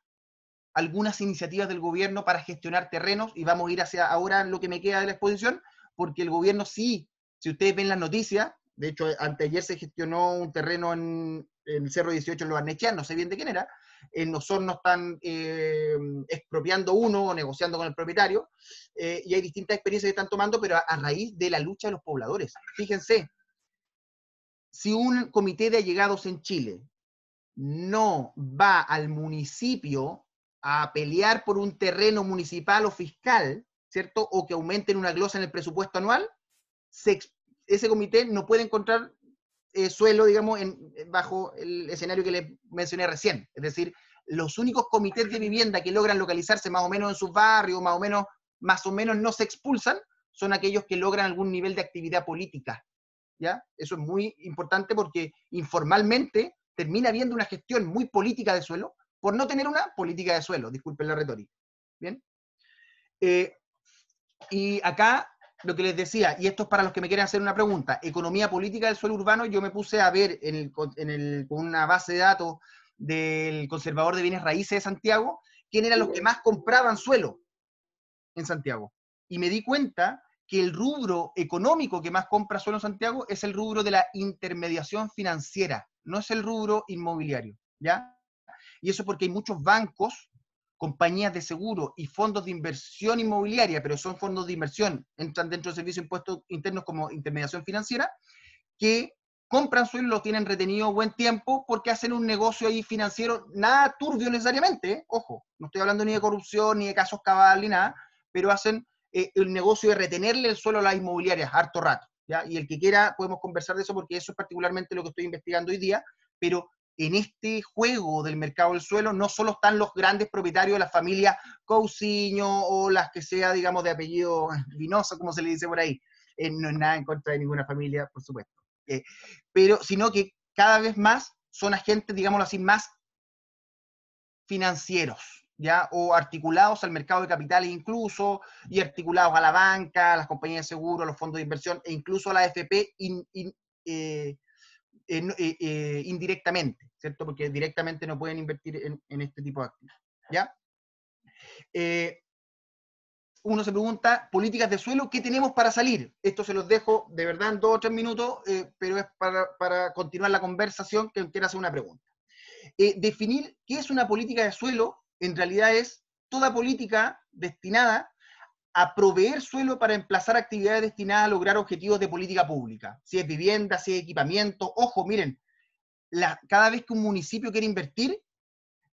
algunas iniciativas del gobierno para gestionar terrenos, y vamos a ir hacia ahora lo que me queda de la exposición, porque el gobierno sí, si ustedes ven las noticias, de hecho, anteayer se gestionó un terreno en, el Cerro 18 en Los Arnechea, no sé bien de quién era, en Osorno están eh, expropiando uno o negociando con el propietario, eh, y hay distintas experiencias que están tomando, pero a, raíz de la lucha de los pobladores. Fíjense, si un comité de allegados en Chile no va al municipio a pelear por un terreno municipal o fiscal, ¿cierto? O que aumenten una glosa en el presupuesto anual, ese comité no puede encontrar eh, suelo, digamos, bajo el escenario que les mencioné recién. Es decir, los únicos comités de vivienda que logran localizarse más o menos en sus barrios, más o menos, más o menos no se expulsan, son aquellos que logran algún nivel de actividad política, ¿ya? Eso es muy importante porque informalmente termina habiendo una gestión muy política de suelo por no tener una política de suelo, disculpen la retórica. ¿Bien? Eh, y acá lo que les decía, y esto es para los que me quieren hacer una pregunta, economía política del suelo urbano, yo me puse a ver en el, con una base de datos del conservador de bienes raíces de Santiago, quién eran los que más compraban suelo en Santiago. Y me di cuenta que el rubro económico que más compra suelo en Santiago es el rubro de la intermediación financiera, no es el rubro inmobiliario, ¿ya? Y eso porque hay muchos bancos, compañías de seguro y fondos de inversión inmobiliaria, pero son fondos de inversión, entran dentro del servicio de impuestos internos como intermediación financiera, que compran suelo y lo tienen retenido buen tiempo porque hacen un negocio ahí financiero, nada turbio necesariamente, ¿eh? ojo, no estoy hablando ni de corrupción, ni de casos cabal, ni nada, pero hacen eh, el negocio de retenerle el suelo a las inmobiliarias harto rato. ¿ya? Y el que quiera podemos conversar de eso porque eso es particularmente lo que estoy investigando hoy día, pero en este juego del mercado del suelo no solo están los grandes propietarios de la familia Cousiño o las que sea, digamos, de apellido Vinoso, como se le dice por ahí. Eh, no es nada en contra de ninguna familia, por supuesto. Eh, pero, sino que cada vez más son agentes, digámoslo así, más financieros, ¿ya? O articulados al mercado de capitales incluso, y articulados a la banca, a las compañías de seguro, a los fondos de inversión, e incluso a la AFP eh, indirectamente, ¿cierto? Porque directamente no pueden invertir en, este tipo de activos, ¿ya? uno se pregunta, políticas de suelo, ¿qué tenemos para salir? Esto se los dejo de verdad en dos o tres minutos, eh, pero es para, continuar la conversación que quiera hacer una pregunta. Eh, definir qué es una política de suelo, en realidad es toda política destinada a proveer suelo para emplazar actividades destinadas a lograr objetivos de política pública. Si es vivienda, si es equipamiento. Ojo, miren, cada vez que un municipio quiere invertir,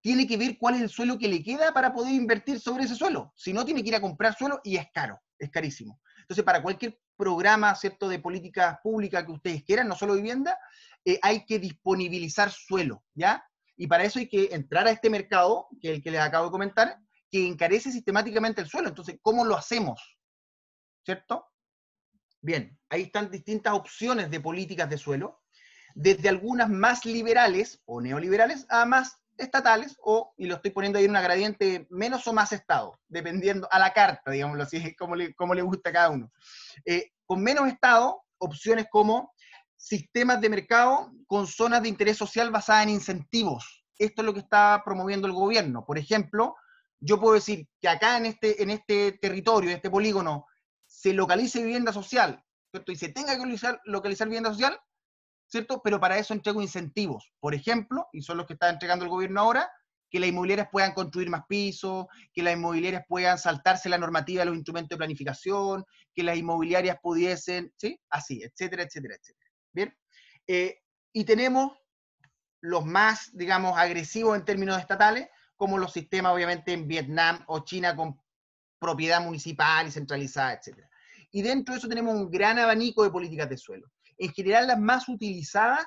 tiene que ver cuál es el suelo que le queda para poder invertir sobre ese suelo. Si no, tiene que ir a comprar suelo y es caro, es carísimo. Entonces, para cualquier programa, ¿cierto?, de política pública que ustedes quieran, no solo vivienda, eh, hay que disponibilizar suelo, ¿ya? Y para eso hay que entrar a este mercado, que es el que les acabo de comentar, que encarece sistemáticamente el suelo. Entonces, ¿cómo lo hacemos? ¿Cierto? Bien, ahí están distintas opciones de políticas de suelo, desde algunas más liberales o neoliberales a más estatales o, y lo estoy poniendo ahí en una gradiente menos o más estado, dependiendo a la carta, digámoslo así, como le, como le gusta a cada uno. Eh, con menos estado, opciones como sistemas de mercado con zonas de interés social basadas en incentivos. Esto es lo que está promoviendo el gobierno. Por ejemplo, yo puedo decir que acá en este, en este territorio, en este polígono, se localice vivienda social, ¿cierto? y se tenga que localizar, localizar vivienda social, ¿cierto? Pero para eso entrego incentivos. Por ejemplo, y son los que está entregando el gobierno ahora, que las inmobiliarias puedan construir más pisos, que las inmobiliarias puedan saltarse la normativa de los instrumentos de planificación, que las inmobiliarias pudiesen, ¿sí? Así, etcétera, etcétera, etcétera. Bien. Eh, y tenemos los más, digamos, agresivos en términos estatales, como los sistemas, obviamente, en Vietnam o China con propiedad municipal y centralizada, etcétera. Y dentro de eso tenemos un gran abanico de políticas de suelo. En general, las más utilizadas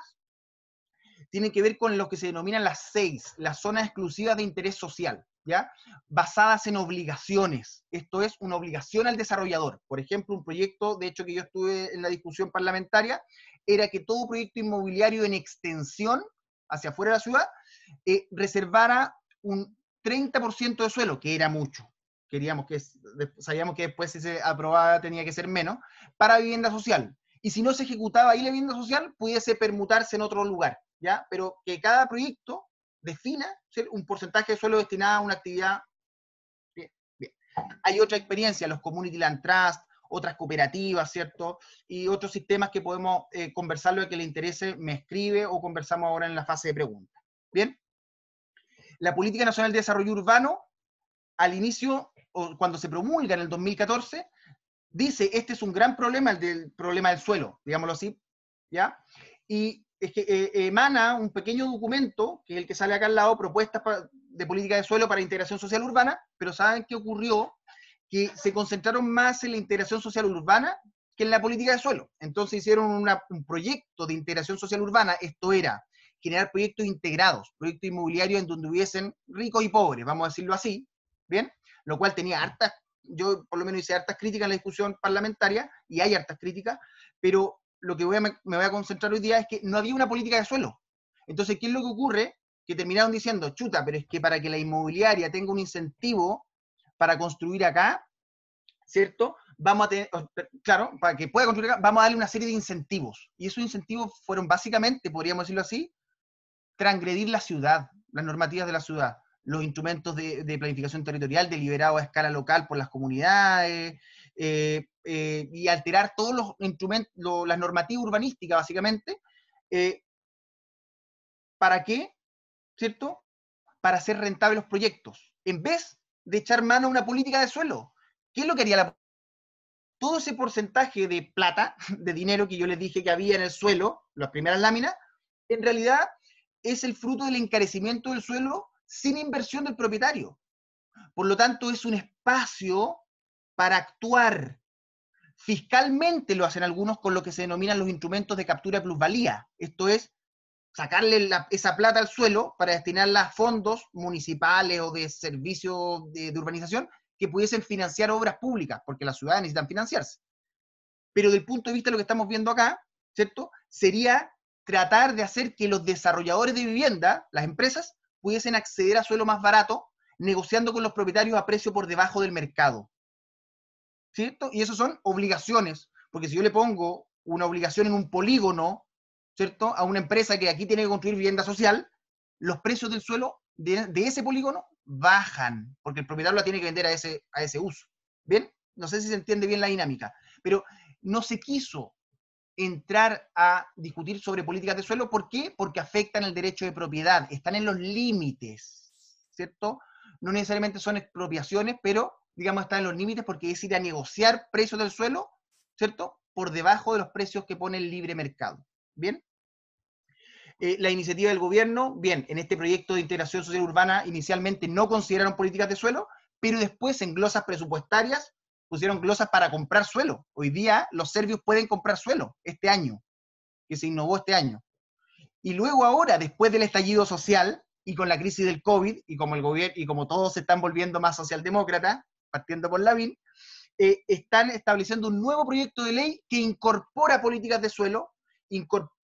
tienen que ver con lo que se denominan las seis, las zonas exclusivas de interés social, ¿ya? Basadas en obligaciones. Esto es una obligación al desarrollador. Por ejemplo, un proyecto, de hecho, que yo estuve en la discusión parlamentaria, era que todo proyecto inmobiliario en extensión hacia afuera de la ciudad eh, reservara un 30% de suelo, que era mucho. Queríamos que, sabíamos que después si se aprobaba tenía que ser menos, para vivienda social y si no se ejecutaba ahí la vivienda social, pudiese permutarse en otro lugar, ¿ya? Pero que cada proyecto defina un porcentaje de suelo destinado a una actividad. Bien, bien. Hay otra experiencia, los Community Land Trust, otras cooperativas, ¿cierto? Y otros sistemas que podemos eh, conversar, lo que le interese, me escribe o conversamos ahora en la fase de preguntas. Bien. La Política Nacional de Desarrollo Urbano, al inicio, o cuando se promulga en el 2014, dice, este es un gran problema, el del problema del suelo, digámoslo así, ¿ya? Y es que eh, emana un pequeño documento, que es el que sale acá al lado, propuestas de política de suelo para integración social urbana, pero ¿saben qué ocurrió? Que se concentraron más en la integración social urbana que en la política de suelo. Entonces hicieron un proyecto de integración social urbana, esto era generar proyectos integrados, proyectos inmobiliarios en donde hubiesen ricos y pobres, vamos a decirlo así, ¿bien? Lo cual tenía hartas yo por lo menos hice hartas críticas en la discusión parlamentaria, y hay hartas críticas, pero lo que voy me voy a concentrar hoy día es que no había una política de suelo. Entonces, ¿qué es lo que ocurre? Que terminaron diciendo, chuta, pero es que para que la inmobiliaria tenga un incentivo para construir acá, ¿cierto? Vamos a tener, claro, para que pueda construir acá, vamos a darle una serie de incentivos. Y esos incentivos fueron básicamente, podríamos decirlo así, transgredir la ciudad, las normativas de la ciudad los instrumentos de, planificación territorial deliberados a escala local por las comunidades, eh, eh, y alterar todos los instrumentos, las normativas urbanísticas, básicamente. Eh, ¿Para qué? ¿Cierto? Para hacer rentables los proyectos, en vez de echar mano a una política de suelo. ¿Qué es lo que haría la todo ese porcentaje de plata, de dinero que yo les dije que había en el suelo, las primeras láminas, en realidad es el fruto del encarecimiento del suelo sin inversión del propietario. Por lo tanto, es un espacio para actuar, Fiscalmente lo hacen algunos con lo que se denominan los instrumentos de captura de plusvalía. Esto es sacarle esa plata al suelo para destinarla a fondos municipales o de servicios de, urbanización que pudiesen financiar obras públicas, porque las ciudades necesitan financiarse. Pero del punto de vista de lo que estamos viendo acá, ¿cierto? Sería tratar de hacer que los desarrolladores de vivienda, las empresas, pudiesen acceder a suelo más barato, negociando con los propietarios a precio por debajo del mercado. ¿Cierto? Y eso son obligaciones, porque si yo le pongo una obligación en un polígono, ¿cierto? A una empresa que aquí tiene que construir vivienda social, los precios del suelo de, ese polígono bajan, porque el propietario la tiene que vender a ese, a ese uso. ¿Bien? No sé si se entiende bien la dinámica, pero no se quiso entrar a discutir sobre políticas de suelo. ¿Por qué? Porque afectan el derecho de propiedad, están en los límites, ¿cierto? No necesariamente son expropiaciones, pero digamos están en los límites porque es ir a negociar precios del suelo, ¿cierto? Por debajo de los precios que pone el libre mercado. ¿Bien? Eh, la iniciativa del gobierno, bien, en este proyecto de integración social urbana inicialmente no consideraron políticas de suelo, pero después en glosas presupuestarias pusieron glosas para comprar suelo. Hoy día los serbios pueden comprar suelo este año, que se innovó este año. Y luego ahora, después del estallido social y con la crisis del COVID, y como el gobierno y como todos se están volviendo más socialdemócratas, partiendo por Lavín, eh, están estableciendo un nuevo proyecto de ley que incorpora políticas de suelo,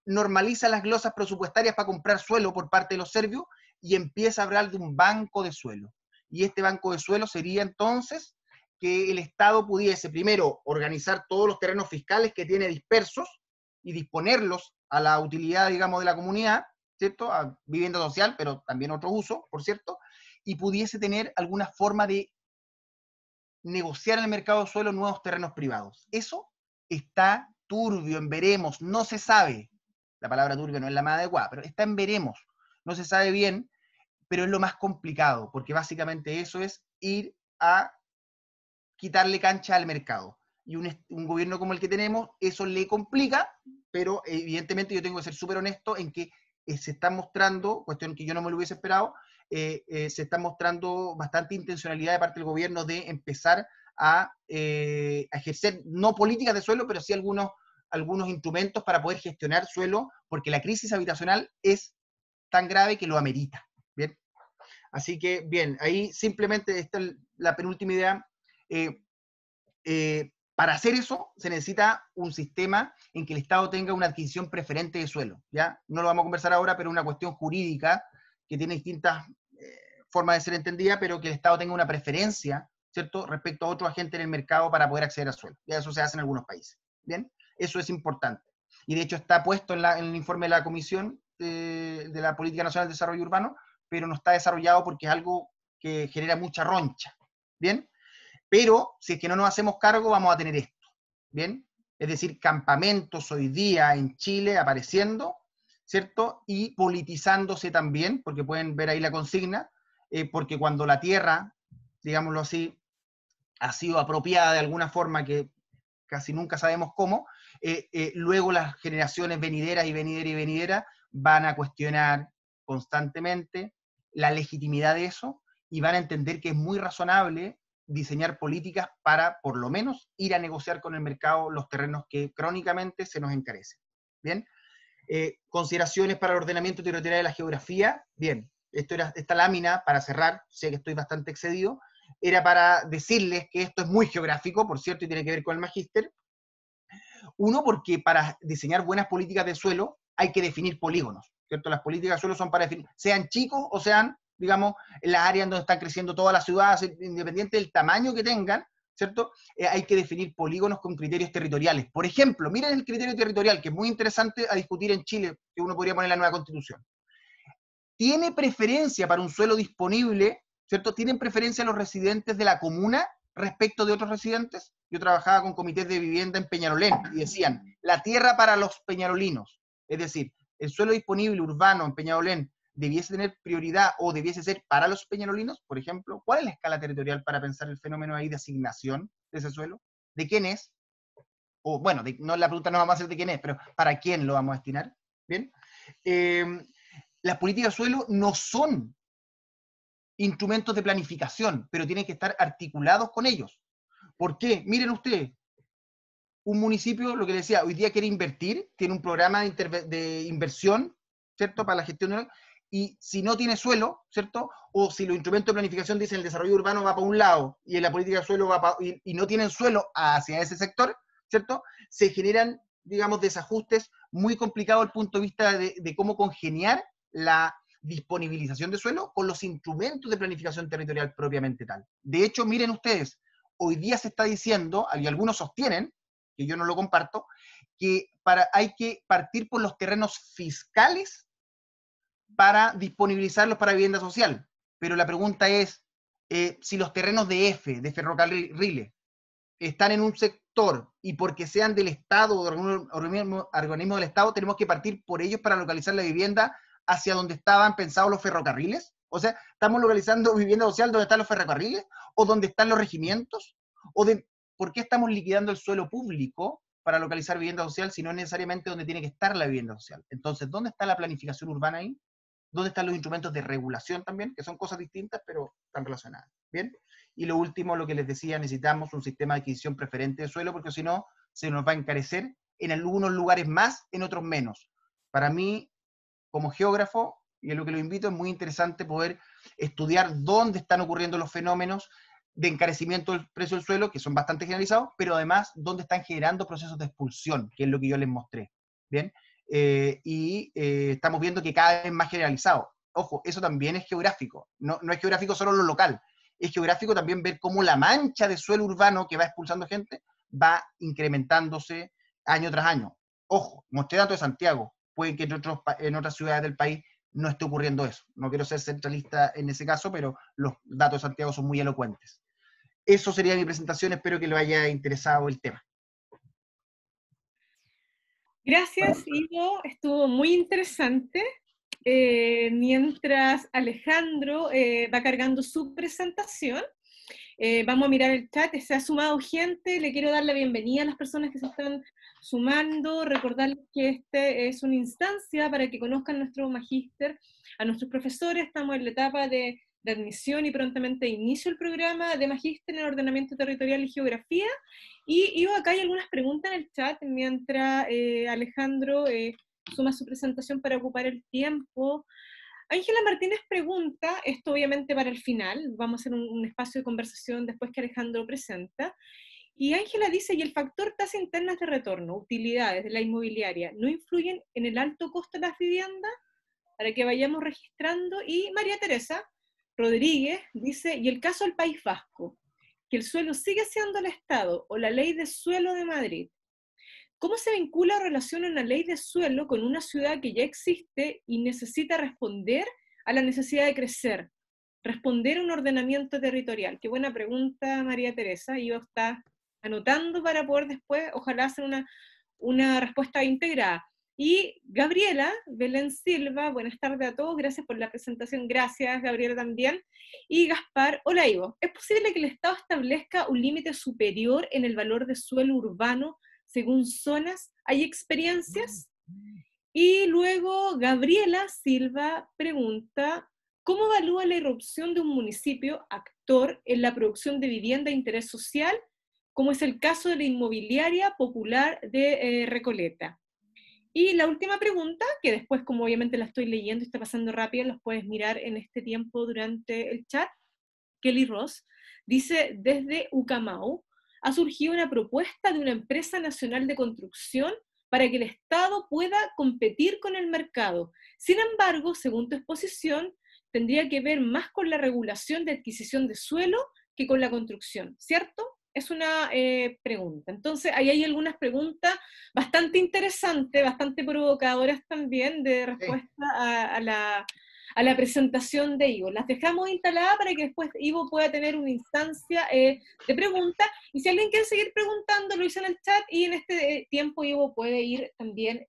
normaliza las glosas presupuestarias para comprar suelo por parte de los serbios y empieza a hablar de un banco de suelo. Y este banco de suelo sería entonces que el Estado pudiese primero organizar todos los terrenos fiscales que tiene dispersos y disponerlos a la utilidad, digamos, de la comunidad, ¿cierto? A vivienda social, pero también otro uso, por cierto, y pudiese tener alguna forma de negociar en el mercado suelo nuevos terrenos privados. Eso está turbio, en veremos, no se sabe. La palabra turbio no es la más adecuada, pero está en veremos. No se sabe bien, pero es lo más complicado, porque básicamente eso es ir a quitarle cancha al mercado. Y un, gobierno como el que tenemos, eso le complica, pero evidentemente yo tengo que ser súper honesto en que eh, se está mostrando, cuestión que yo no me lo hubiese esperado, eh, eh, se está mostrando bastante intencionalidad de parte del gobierno de empezar a, ejercer, no políticas de suelo, pero sí algunos, algunos instrumentos para poder gestionar suelo, porque la crisis habitacional es tan grave que lo amerita. Bien. Así que, bien, ahí simplemente esta es la penúltima idea. Eh, eh, para hacer eso se necesita un sistema en que el Estado tenga una adquisición preferente de suelo. ¿ya? No lo vamos a conversar ahora, pero una cuestión jurídica que tiene distintas formas de ser entendida, pero que el Estado tenga una preferencia, ¿cierto?, respecto a otro agente en el mercado para poder acceder al suelo. Ya eso se hace en algunos países. ¿Bien? Eso es importante. Y de hecho está puesto en, el informe de la Comisión de la Política Nacional de Desarrollo Urbano, pero no está desarrollado porque es algo que genera mucha roncha. ¿Bien? Pero si es que no nos hacemos cargo, vamos a tener esto. ¿Bien? Es decir, campamentos hoy día en Chile apareciendo, ¿cierto? Y politizándose también, porque pueden ver ahí la consigna, eh, porque cuando la tierra, digámoslo así, ha sido apropiada de alguna forma que casi nunca sabemos cómo, eh, eh, luego las generaciones venideras y venideras y venideras van a cuestionar constantemente la legitimidad de eso y van a entender que es muy razonable diseñar políticas para, por lo menos, ir a negociar con el mercado los terrenos que crónicamente se nos encarecen. Bien. Consideraciones para el ordenamiento territorial de la geografía. Bien, esto esta lámina, para cerrar, sé que estoy bastante excedido, era para decirles que esto es muy geográfico, por cierto, y tiene que ver con el magíster. Uno, porque para diseñar buenas políticas de suelo hay que definir polígonos, ¿cierto? Las políticas de suelo son para definir, sean chicos o sean digamos, las áreas donde están creciendo todas las ciudades, independiente del tamaño que tengan, ¿cierto? Eh, hay que definir polígonos con criterios territoriales. Por ejemplo, miren el criterio territorial, que es muy interesante a discutir en Chile, que uno podría poner en la nueva constitución. ¿Tiene preferencia para un suelo disponible, ¿cierto? ¿Tienen preferencia los residentes de la comuna respecto de otros residentes? Yo trabajaba con comités de vivienda en Peñarolén y decían, la tierra para los peñarolinos, es decir, el suelo disponible urbano en Peñarolén debiese tener prioridad o debiese ser para los peñarolinos, por ejemplo? ¿Cuál es la escala territorial para pensar el fenómeno ahí de asignación de ese suelo? ¿De quién es? O bueno, no la pregunta no vamos a ser de quién es, pero ¿para quién lo vamos a destinar? Bien. Em, las políticas suelo no son instrumentos de planificación, pero tienen que estar articulados con ellos. ¿Por qué? Miren ustedes, un municipio, lo que decía, hoy día quiere invertir, tiene un programa de, inversión, ¿cierto? Para la gestión de y si no tiene suelo, ¿cierto? O si los instrumentos de planificación dicen el desarrollo urbano va para un lado y la política de suelo va para, y, no tienen suelo hacia ese sector, ¿cierto? Se generan, digamos, desajustes muy complicados desde el punto de vista de, de cómo congeniar la disponibilización de suelo con los instrumentos de planificación territorial propiamente tal. De hecho, miren ustedes, hoy día se está diciendo, y algunos sostienen, que yo no lo comparto, que para, hay que partir por los terrenos fiscales para disponibilizarlos para vivienda social. Pero la pregunta es, eh, si los terrenos de F, de ferrocarriles, están en un sector y porque sean del Estado o de algún organismo, organismo del Estado, tenemos que partir por ellos para localizar la vivienda hacia donde estaban pensados los ferrocarriles? O sea, ¿estamos localizando vivienda social donde están los ferrocarriles? ¿O donde están los regimientos? ¿O de por qué estamos liquidando el suelo público para localizar vivienda social si no es necesariamente donde tiene que estar la vivienda social? Entonces, ¿dónde está la planificación urbana ahí? ¿Dónde están los instrumentos de regulación también? Que son cosas distintas, pero están relacionadas. ¿Bien? Y lo último, lo que les decía, necesitamos un sistema de adquisición preferente de suelo, porque si no, se nos va a encarecer en algunos lugares más, en otros menos. Para mí, como geógrafo, y es lo que lo invito, es muy interesante poder estudiar dónde están ocurriendo los fenómenos de encarecimiento del precio del suelo, que son bastante generalizados, pero además dónde están generando procesos de expulsión, que es lo que yo les mostré. Bien, eh, y eh, estamos viendo que cada vez más generalizado. Ojo, eso también es geográfico, no, no es geográfico solo lo local, es geográfico también ver cómo la mancha de suelo urbano que va expulsando gente va incrementándose año tras año. Ojo, mostré datos de Santiago, puede que en, otros, en otras ciudades del país no esté ocurriendo eso. No quiero ser centralista en ese caso, pero los datos de Santiago son muy elocuentes. Eso sería mi presentación, espero que le haya interesado el tema. Gracias, Ivo, estuvo muy interesante. Eh, mientras Alejandro eh, va cargando su presentación, eh, vamos a mirar el chat, se ha sumado gente, le quiero dar la bienvenida a las personas que se están sumando, recordarles que este es una instancia para que conozcan nuestro magíster, a nuestros profesores, estamos en la etapa de, admisión y prontamente inicio el programa de magíster en ordenamiento territorial y geografía, y, acá hay algunas preguntas en el chat, mientras eh, Alejandro eh, suma su presentación para ocupar el tiempo. Ángela Martínez pregunta, esto obviamente para el final, vamos a hacer un espacio de conversación después que Alejandro presenta, y Ángela dice, ¿y el factor tasa internas de retorno, utilidades de la inmobiliaria, no influyen en el alto costo de las viviendas? Para que vayamos registrando. Y María Teresa Rodríguez dice, ¿y el caso del País Vasco? Que el suelo sigue siendo el Estado o la ley de suelo de Madrid. ¿Cómo se vincula o relaciona una ley de suelo con una ciudad que ya existe y necesita responder a la necesidad de crecer? Responder a un ordenamiento territorial. Qué buena pregunta, María Teresa. Yo está anotando para poder después, ojalá, hacer una, una respuesta integrada. Y Gabriela Belén Silva, buenas tardes a todos, gracias por la presentación, gracias Gabriela también. Y Gaspar, hola Ivo, ¿es posible que el Estado establezca un límite superior en el valor de suelo urbano según zonas? ¿Hay experiencias? Y luego Gabriela Silva pregunta, ¿cómo evalúa la irrupción de un municipio actor en la producción de vivienda de interés social como es el caso de la inmobiliaria popular de eh, Recoleta. Y la última pregunta, que después, como obviamente la estoy leyendo y está pasando rápido, los puedes mirar en este tiempo durante el chat. Kelly Ross dice, desde Ucamau ha surgido una propuesta de una empresa nacional de construcción para que el Estado pueda competir con el mercado. Sin embargo, según tu exposición, tendría que ver más con la regulación de adquisición de suelo que con la construcción, ¿cierto? Es una eh, pregunta. Entonces, ahí hay algunas preguntas bastante interesantes, bastante provocadoras también de respuesta a, la, presentación de Ivo. Las dejamos instaladas para que después Ivo pueda tener una instancia eh, de preguntas. Y si alguien quiere seguir preguntando, lo hizo en el chat y en este eh, tiempo Ivo puede ir también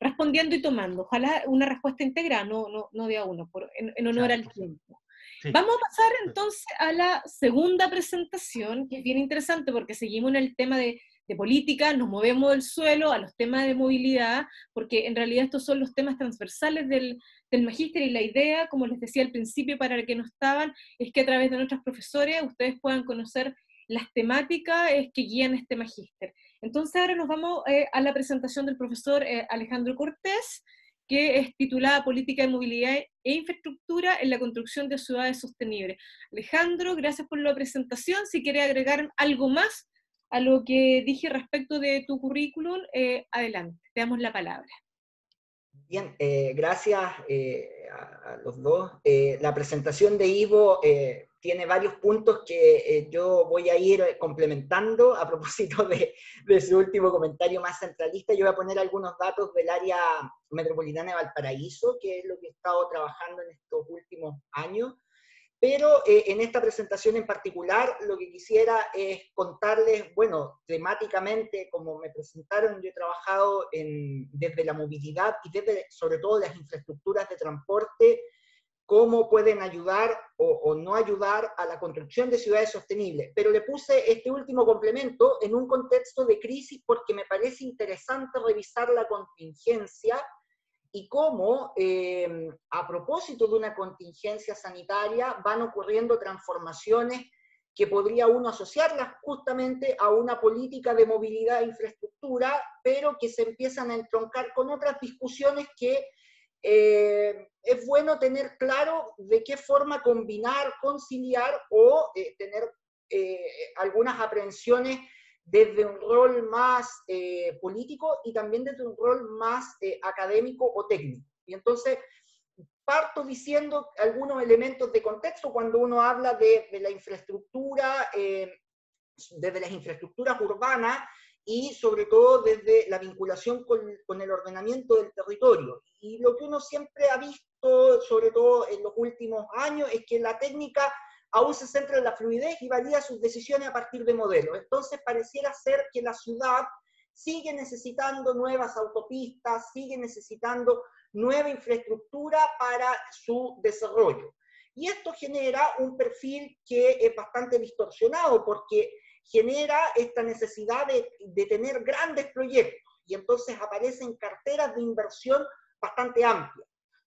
respondiendo y tomando. Ojalá una respuesta íntegra, no, no, no de a uno, por, en honor al tiempo. Vamos a pasar entonces a la segunda presentación, que es bien interesante porque seguimos en el tema de, política, nos movemos del suelo a los temas de movilidad, porque en realidad estos son los temas transversales del, del magíster y la idea, como les decía al principio, para el que no estaban, es que a través de nuestros profesores ustedes puedan conocer las temáticas que guían este magíster. Entonces ahora nos vamos a la presentación del profesor Alejandro Cortés, que es titulada Política de Movilidad e Infraestructura en la construcción de ciudades sostenibles. Alejandro, gracias por la presentación. Si quiere agregar algo más a lo que dije respecto de tu currículum, eh, adelante, te damos la palabra. Bien, eh, gracias eh, a, los dos. la presentación de Ivo tiene varios puntos que yo voy a ir complementando a propósito de, de, su último comentario más centralista. Yo voy a poner algunos datos del área metropolitana de Valparaíso, que es lo que he estado trabajando en estos últimos años. Pero eh, en esta presentación en particular lo que quisiera es contarles, bueno, temáticamente, como me presentaron, yo he trabajado en, desde la movilidad y desde sobre todo las infraestructuras de transporte, cómo pueden ayudar o, o, no ayudar a la construcción de ciudades sostenibles. Pero le puse este último complemento en un contexto de crisis porque me parece interesante revisar la contingencia y cómo, em, a propósito de una contingencia sanitaria, van ocurriendo transformaciones que podría uno asociarlas justamente a una política de movilidad e infraestructura, pero que se empiezan a entroncar con otras discusiones que eh, es bueno tener claro de qué forma combinar, conciliar o eh, tener eh, algunas aprehensiones desde un rol más eh, político y también desde un rol más eh, académico o técnico. Y entonces parto diciendo algunos elementos de contexto cuando uno habla de, la infraestructura, desde las infraestructuras urbanas y sobre todo desde la vinculación con, con, el ordenamiento del territorio. Y lo que uno siempre ha visto, sobre todo en los últimos años, es que la técnica aún se centra en la fluidez y valida sus decisiones a partir de modelos. Entonces pareciera ser que la ciudad sigue necesitando nuevas autopistas, sigue necesitando nueva infraestructura para su desarrollo. Y esto genera un perfil que es bastante distorsionado porque genera esta necesidad de, tener grandes proyectos y entonces aparecen carteras de inversión bastante amplias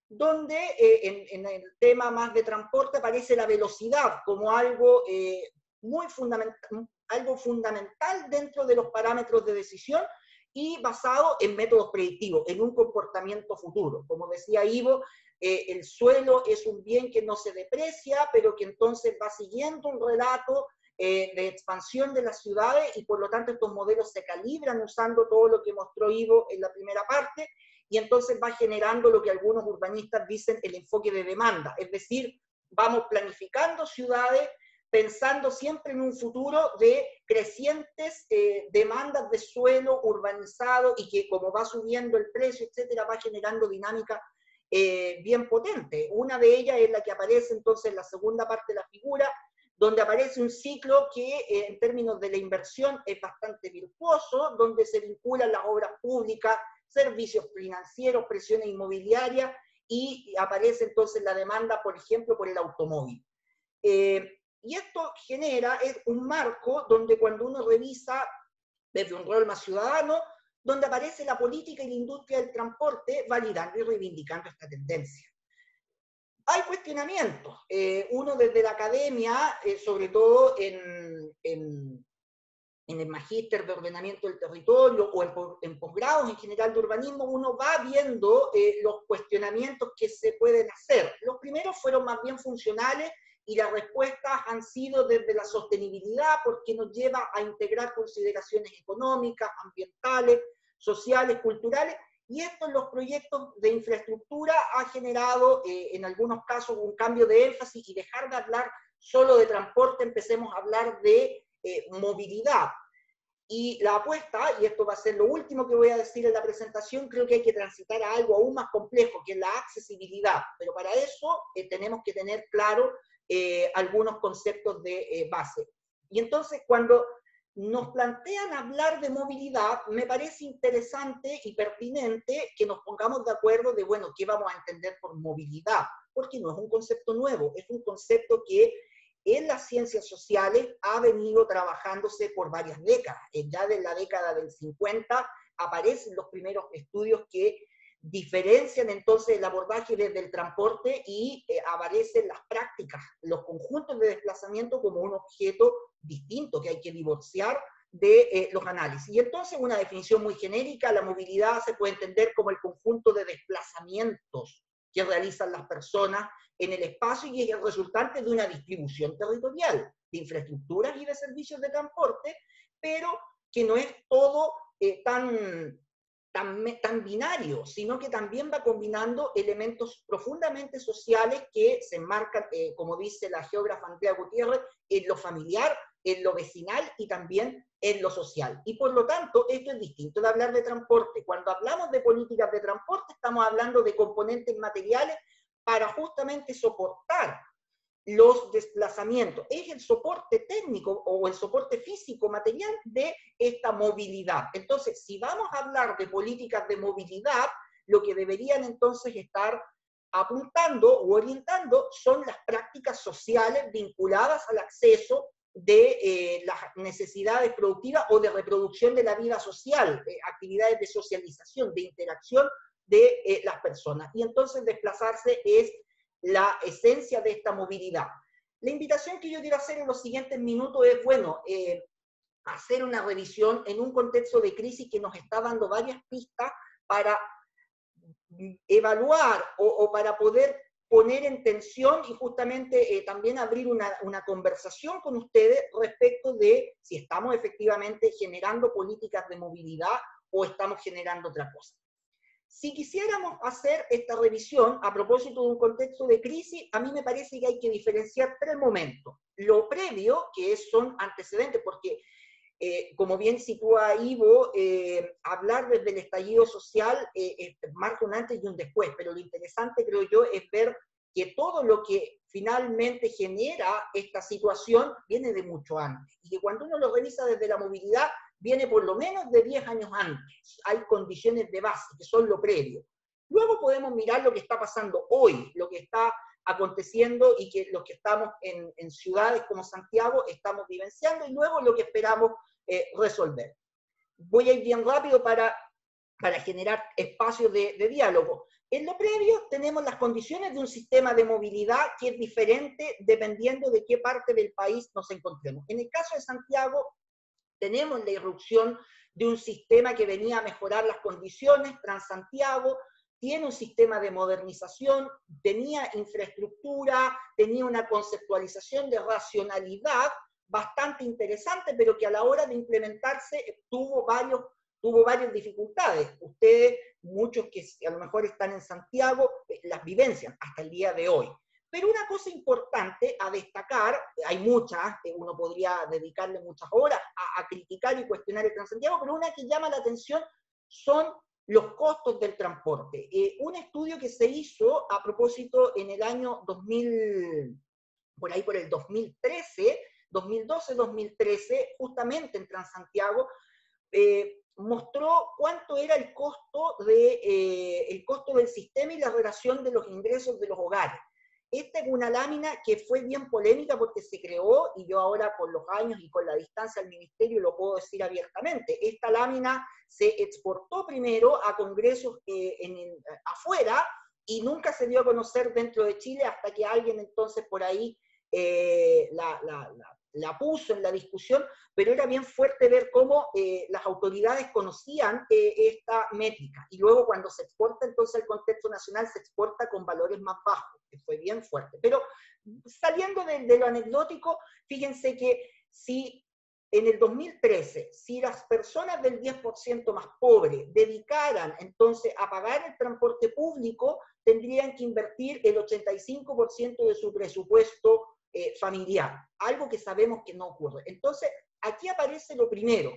donde eh, en, el tema más de transporte aparece la velocidad como algo eh, muy fundamental, algo fundamental dentro de los parámetros de decisión y basado en métodos predictivos, en un comportamiento futuro. Como decía Ivo, eh, el suelo es un bien que no se deprecia, pero que entonces va siguiendo un relato de expansión de las ciudades y por lo tanto estos modelos se calibran usando todo lo que mostró Ivo en la primera parte y entonces va generando lo que algunos urbanistas dicen el enfoque de demanda, es decir, vamos planificando ciudades pensando siempre en un futuro de crecientes eh, demandas de suelo urbanizado y que como va subiendo el precio, etcétera, va generando dinámica eh, bien potente. Una de ellas es la que aparece entonces en la segunda parte de la figura, donde aparece un ciclo que eh, en términos de la inversión es bastante virtuoso, donde se vinculan las obras públicas, servicios financieros, presiones inmobiliarias y aparece entonces la demanda, por ejemplo, por el automóvil. Eh, y esto genera un marco donde cuando uno revisa desde un rol más ciudadano, donde aparece la política y la industria del transporte validando y reivindicando esta tendencia. Hay cuestionamientos, eh, uno desde la academia, eh, sobre todo en, en, en el magíster de ordenamiento del territorio o en, posgrados en general de urbanismo, uno va viendo eh, los cuestionamientos que se pueden hacer. Los primeros fueron más bien funcionales y las respuestas han sido desde la sostenibilidad, porque nos lleva a integrar consideraciones económicas, ambientales, sociales, culturales, y esto en los proyectos de infraestructura ha generado eh, en algunos casos un cambio de énfasis y dejar de hablar solo de transporte, empecemos a hablar de eh, movilidad. Y la apuesta, y esto va a ser lo último que voy a decir en la presentación, creo que hay que transitar a algo aún más complejo, que es la accesibilidad. Pero para eso eh, tenemos que tener claro eh, algunos conceptos de base. Y entonces, cuando nos plantean hablar de movilidad, me parece interesante y pertinente que nos pongamos de acuerdo de, bueno, ¿qué vamos a entender por movilidad? Porque no es un concepto nuevo, es un concepto que en las ciencias sociales ha venido trabajándose por varias décadas. Ya de la década del 50 aparecen los primeros estudios que diferencian entonces el abordaje desde el transporte y eh, aparecen las prácticas, los conjuntos de desplazamiento como un objeto distinto que hay que divorciar de eh, los análisis. Y entonces una definición muy genérica, la movilidad se puede entender como el conjunto de desplazamientos que realizan las personas en el espacio y es el resultante de una distribución territorial de infraestructuras y de servicios de transporte, pero que no es todo eh, tan tan, binario, sino que también va combinando elementos profundamente sociales que se enmarcan, eh, como dice la geógrafa Andrea Gutiérrez, en lo familiar, en lo vecinal y también en lo social. Y por lo tanto, esto es distinto de hablar de transporte. Cuando hablamos de políticas de transporte, estamos hablando de componentes materiales para justamente soportar los desplazamientos, es el soporte técnico o el soporte físico material de esta movilidad. Entonces, si vamos a hablar de políticas de movilidad, lo que deberían entonces estar apuntando o orientando son las prácticas sociales vinculadas al acceso de eh, las necesidades productivas o de reproducción de la vida social, actividades de socialización, de interacción de eh, las personas. Y entonces desplazarse es la esencia de esta movilidad. La invitación que yo quiero hacer en los siguientes minutos es, bueno, eh, hacer una revisión en un contexto de crisis que nos está dando varias pistas para evaluar o, para poder poner en tensión y justamente eh, también abrir una, una, conversación con ustedes respecto de si estamos efectivamente generando políticas de movilidad o estamos generando otra cosa. Si quisiéramos hacer esta revisión a propósito de un contexto de crisis, a mí me parece que hay que diferenciar tres momentos. Lo previo, que son antecedentes, porque eh, como bien sitúa Ivo, eh, hablar desde el estallido social eh, marca un antes y un después, pero lo interesante creo yo es ver que todo lo que finalmente genera esta situación viene de mucho antes. Y que cuando uno lo revisa desde la movilidad, viene por lo menos de 10 años antes. Hay condiciones de base, que son lo previo. Luego podemos mirar lo que está pasando hoy, lo que está aconteciendo y que los que estamos en, ciudades como Santiago estamos vivenciando y luego lo que esperamos eh, resolver. Voy a ir bien rápido para, para generar espacios de, de diálogo. En lo previo tenemos las condiciones de un sistema de movilidad que es diferente dependiendo de qué parte del país nos encontremos. En el caso de Santiago, tenemos la irrupción de un sistema que venía a mejorar las condiciones, Transantiago, tiene un sistema de modernización, tenía infraestructura, tenía una conceptualización de racionalidad bastante interesante, pero que a la hora de implementarse tuvo, varios, tuvo varias dificultades. Ustedes, muchos que a lo mejor están en Santiago, eh, las vivencian hasta el día de hoy. Pero una cosa importante a destacar, hay muchas, eh, uno podría dedicarle muchas horas a, criticar y cuestionar el Transantiago, pero una que llama la atención son los costos del transporte. Eh, un estudio que se hizo a propósito en el año 2000, por ahí por el 2013, 2012-2013, justamente en Transantiago, eh, mostró cuánto era el costo, de, el costo del sistema y la relación de los ingresos de los hogares. Esta es una lámina que fue bien polémica porque se creó, y yo ahora con los años y con la distancia al ministerio lo puedo decir abiertamente, esta lámina se exportó primero a congresos eh, afuera y nunca se dio a conocer dentro de Chile hasta que alguien entonces por ahí eh, la, puso en la discusión, pero era bien fuerte ver cómo eh, las autoridades conocían esta métrica. Y luego cuando se exporta entonces el contexto nacional, se exporta con valores más bajos, fue bien fuerte. Pero saliendo de, de lo anecdótico, fíjense que si en el 2013, si las personas del 10% más pobre dedicaran entonces a pagar el transporte público, tendrían que invertir el 85% de su presupuesto eh, familiar, algo que sabemos que no ocurre. Entonces, aquí aparece lo primero.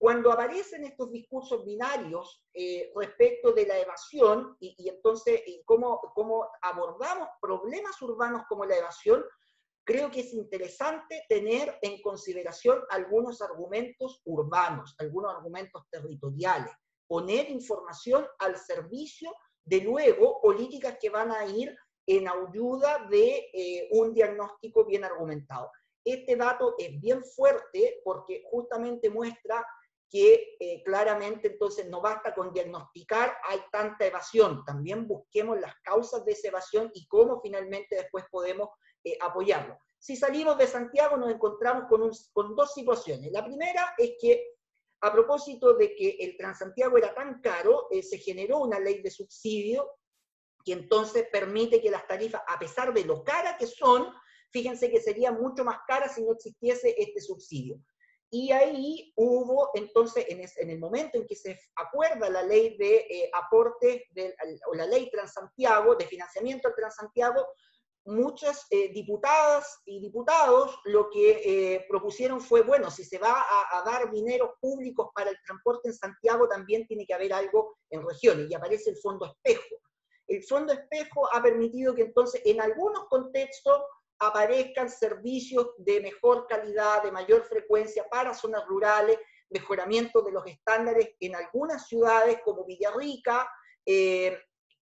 Cuando aparecen estos discursos binarios eh, respecto de la evasión y, entonces y cómo, cómo abordamos problemas urbanos como la evasión, creo que es interesante tener en consideración algunos argumentos urbanos, algunos argumentos territoriales, poner información al servicio de luego políticas que van a ir en ayuda de eh, un diagnóstico bien argumentado. Este dato es bien fuerte porque justamente muestra que eh, claramente entonces no basta con diagnosticar, hay tanta evasión, también busquemos las causas de esa evasión y cómo finalmente después podemos eh, apoyarlo. Si salimos de Santiago nos encontramos con, con dos situaciones. La primera es que a propósito de que el Transantiago era tan caro, eh, se generó una ley de subsidio que entonces permite que las tarifas, a pesar de lo caras que son, fíjense que serían mucho más caras si no existiese este subsidio. Y ahí hubo, entonces, en, el momento en que se acuerda la ley de eh, aporte, o la ley Transantiago, de financiamiento al Transantiago, muchas eh, diputadas y diputados lo que eh, propusieron fue, bueno, si se va a, dar dinero públicos para el transporte en Santiago, también tiene que haber algo en regiones, y aparece el Fondo Espejo. El Fondo Espejo ha permitido que entonces en algunos contextos aparezcan servicios de mejor calidad, de mayor frecuencia para zonas rurales, mejoramiento de los estándares en algunas ciudades como Villarrica, eh,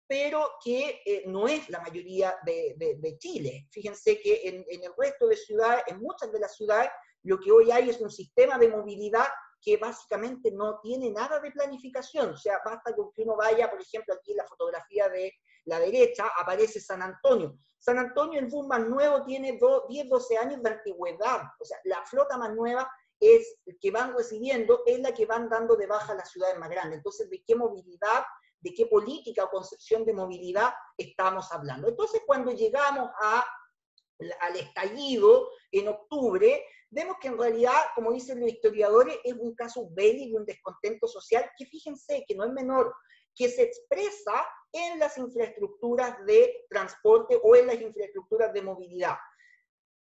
pero que eh, no es la mayoría de, Chile. Fíjense que en, en, el resto de ciudades, en muchas de las ciudades, lo que hoy hay es un sistema de movilidad que básicamente no tiene nada de planificación. O sea, basta con que uno vaya, por ejemplo, aquí en la fotografía de la derecha, aparece San Antonio. San Antonio, el bus más nuevo, tiene 10, 12 años de antigüedad. O sea, la flota más nueva es que van recibiendo, es la que van dando de baja a las ciudades más grandes. Entonces, ¿de qué movilidad, de qué política o concepción de movilidad estamos hablando? Entonces, cuando llegamos al estallido en octubre, vemos que en realidad, como dicen los historiadores, es un caso bélico, un descontento social, que fíjense que no es menor, que se expresa en las infraestructuras de transporte o en las infraestructuras de movilidad.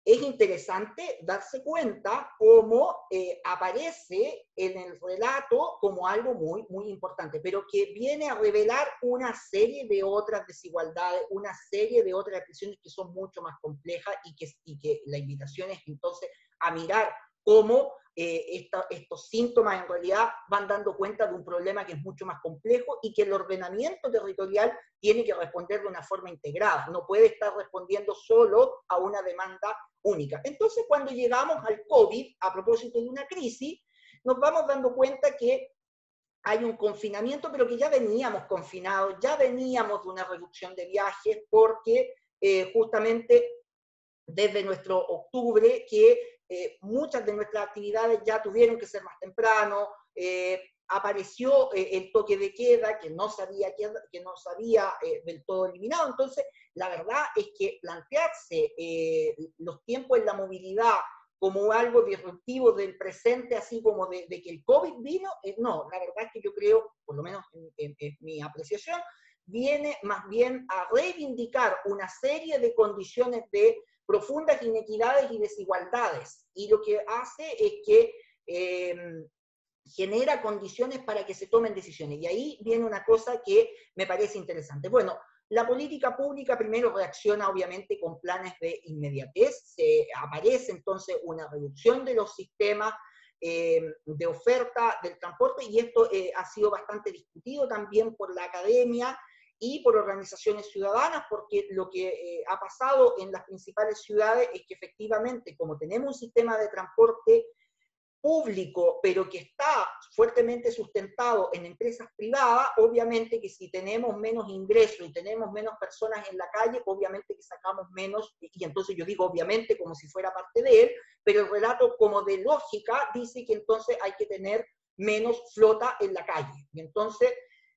Es interesante darse cuenta cómo eh, aparece en el relato como algo muy, muy importante, pero que viene a revelar una serie de otras desigualdades, una serie de otras expresiones que son mucho más complejas y que, y que la invitación es entonces a mirar cómo eh, estos síntomas en realidad van dando cuenta de un problema que es mucho más complejo y que el ordenamiento territorial tiene que responder de una forma integrada, no puede estar respondiendo solo a una demanda única. Entonces, cuando llegamos al COVID, a propósito de una crisis, nos vamos dando cuenta que hay un confinamiento, pero que ya veníamos confinados, ya veníamos de una reducción de viajes, porque eh, justamente desde nuestro octubre que eh, muchas de nuestras actividades ya tuvieron que ser más temprano, eh, apareció eh, el toque de queda que no sabía que, no sabía del todo eliminado. Entonces, la verdad es que plantearse los tiempos en la movilidad como algo disruptivo del presente, así como de, que el COVID vino, no, la verdad es que yo creo, por lo menos en mi apreciación, viene más bien a reivindicar una serie de condiciones de profundas inequidades y desigualdades. Y lo que hace es que em, genera condiciones para que se tomen decisiones. Y ahí viene una cosa que me parece interesante. Bueno, la política pública primero reacciona obviamente con planes de inmediatez, se aparece entonces una reducción de los sistemas em, de oferta del transporte y esto eh, ha sido bastante discutido también por la academia y por organizaciones ciudadanas, porque lo que eh, ha pasado en las principales ciudades es que efectivamente, como tenemos un sistema de transporte público, pero que está fuertemente sustentado en empresas privadas, obviamente que si tenemos menos ingresos y tenemos menos personas en la calle, obviamente que sacamos menos, y entonces yo digo obviamente como si fuera parte de él, pero el relato como de lógica dice que entonces hay que tener menos flota en la calle. Y entonces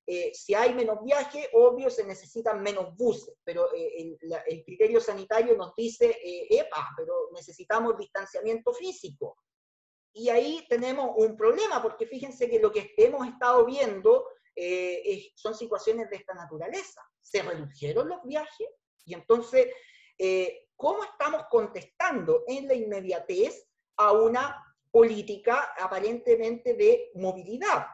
eh, si hay menos viaje, obvio, se necesitan menos buses, pero eh, el, criterio sanitario nos dice, eh, epa, pero necesitamos distanciamiento físico. Y ahí tenemos un problema, porque fíjense que lo que hemos estado viendo son situaciones de esta naturaleza. Se redujeron los viajes y entonces, ¿cómo estamos contestando en la inmediatez a una política aparentemente de movilidad?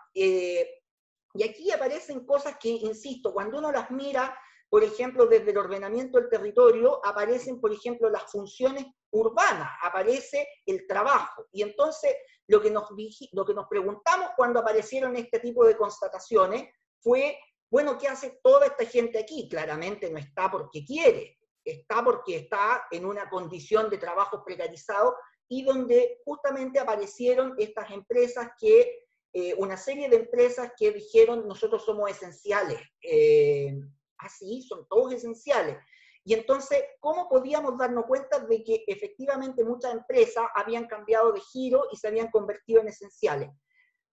Y aquí aparecen cosas que, insisto, cuando uno las mira, por ejemplo, desde el ordenamiento del territorio, aparecen, por ejemplo, las funciones urbanas, aparece el trabajo. Y entonces, lo que nos, lo que nos preguntamos cuando aparecieron este tipo de constataciones fue, bueno, ¿qué hace toda esta gente aquí? Claramente no está porque quiere, está porque está en una condición de trabajo precarizado y donde justamente aparecieron estas empresas que eh, una serie de empresas que dijeron nosotros somos esenciales. Eh, así, ah, son todos esenciales. Y entonces, ¿cómo podíamos darnos cuenta de que efectivamente muchas empresas habían cambiado de giro y se habían convertido en esenciales?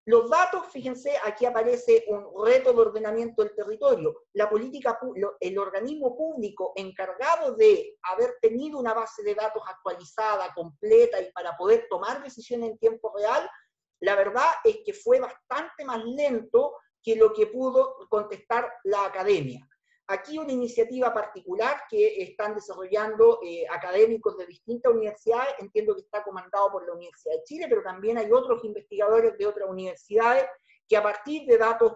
Los datos, fíjense, aquí aparece un reto de ordenamiento del territorio. La política, el organismo público encargado de haber tenido una base de datos actualizada, completa y para poder tomar decisiones en tiempo real, la verdad es que fue bastante más lento que lo que pudo contestar la academia. Aquí una iniciativa particular que están desarrollando eh, académicos de distintas universidades, entiendo que está comandado por la Universidad de Chile, pero también hay otros investigadores de otras universidades que a partir de datos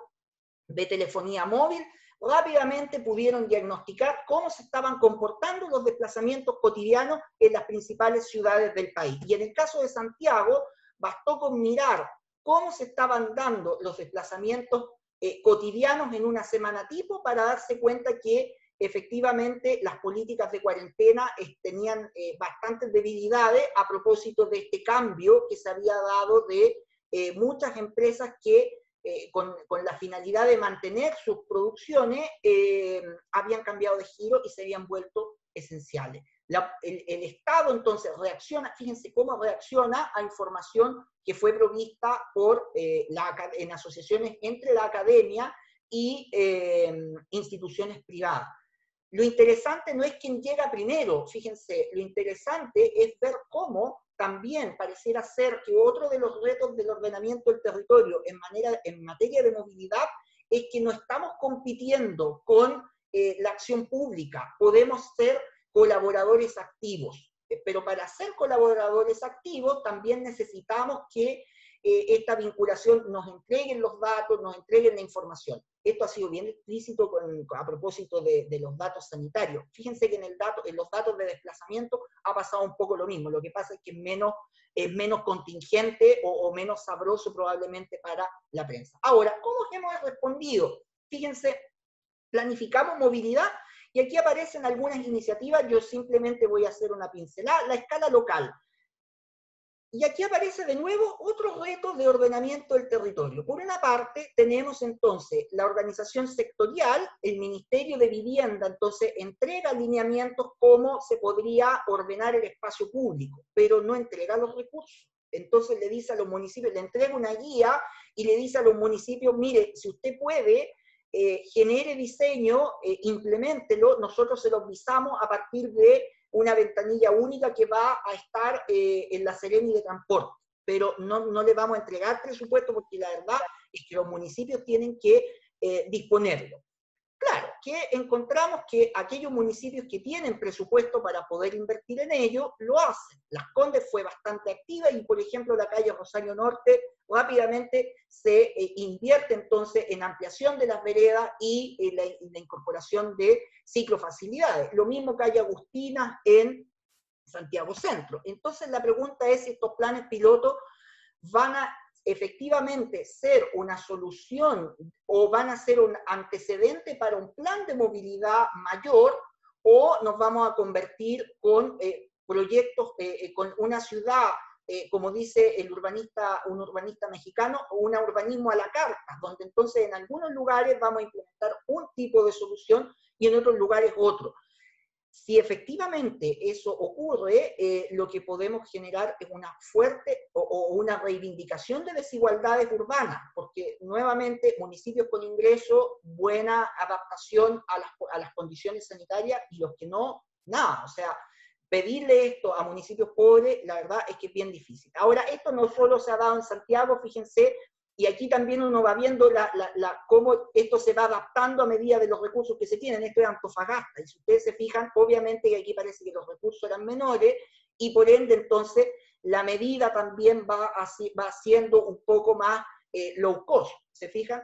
de telefonía móvil rápidamente pudieron diagnosticar cómo se estaban comportando los desplazamientos cotidianos en las principales ciudades del país. Y en el caso de Santiago, bastó con mirar cómo se estaban dando los desplazamientos eh, cotidianos en una semana tipo para darse cuenta que efectivamente las políticas de cuarentena eh, tenían eh, bastantes debilidades a propósito de este cambio que se había dado de muchas empresas que con, con, la finalidad de mantener sus producciones habían cambiado de giro y se habían vuelto esenciales el, Estado entonces reacciona, fíjense cómo reacciona a información que fue provista por, eh, la, en asociaciones entre la academia y em, instituciones privadas. Lo interesante no es quién llega primero, fíjense, lo interesante es ver cómo también pareciera ser que otro de los retos del ordenamiento del territorio en, manera, en materia de movilidad es que no estamos compitiendo con eh, la acción pública, podemos ser colaboradores activos. Eh, pero para ser colaboradores activos también necesitamos que eh, esta vinculación nos entreguen los datos, nos entreguen la información. Esto ha sido bien explícito a propósito de, los datos sanitarios. Fíjense que en, el dato, en los datos de desplazamiento ha pasado un poco lo mismo. Lo que pasa es que es menos, es menos contingente o, o menos sabroso probablemente para la prensa. Ahora, ¿cómo hemos respondido? Fíjense, planificamos movilidad y aquí aparecen algunas iniciativas, yo simplemente voy a hacer una pincelada, la escala local. Y aquí aparece de nuevo otro reto de ordenamiento del territorio. Por una parte, tenemos entonces la organización sectorial, el Ministerio de Vivienda, entonces entrega lineamientos cómo se podría ordenar el espacio público, pero no entrega los recursos. Entonces le dice a los municipios, le entrega una guía y le dice a los municipios, mire, si usted puede, eh, genere diseño, eh, implementelo, nosotros se los visamos a partir de una ventanilla única que va a estar eh, en la Sereni de Transporte, pero no, no le vamos a entregar presupuesto porque la verdad es que los municipios tienen que disponerlo. Claro, que encontramos que aquellos municipios que tienen presupuesto para poder invertir en ello, lo hacen. Las Condes fue bastante activa y, por ejemplo, la calle Rosario Norte rápidamente se eh, invierte entonces en ampliación de las veredas y eh, la, la, incorporación de ciclofacilidades. Lo mismo calle Agustina en Santiago Centro. Entonces la pregunta es si estos planes pilotos van a efectivamente ser una solución o van a ser un antecedente para un plan de movilidad mayor o nos vamos a convertir con eh, proyectos, eh, eh, con una ciudad, como dice el urbanista, un urbanista mexicano, un urbanismo a la carta, donde entonces en algunos lugares vamos a implementar un tipo de solución y en otros lugares otro. Si efectivamente eso ocurre, eh, lo que podemos generar es una fuerte o, una reivindicación de desigualdades urbanas, porque nuevamente municipios con ingreso, buena adaptación a las, a las condiciones sanitarias y los que no, nada. O sea, pedirle esto a municipios pobres, la verdad es que es bien difícil. Ahora, esto no solo se ha dado en Santiago, fíjense, y aquí también uno va viendo la, cómo esto se va adaptando a medida de los recursos que se tienen. Esto es Antofagasta, y si ustedes se fijan, obviamente aquí parece que los recursos eran menores, y por ende entonces la medida también va, así, va siendo un poco más eh, low cost, ¿se fijan?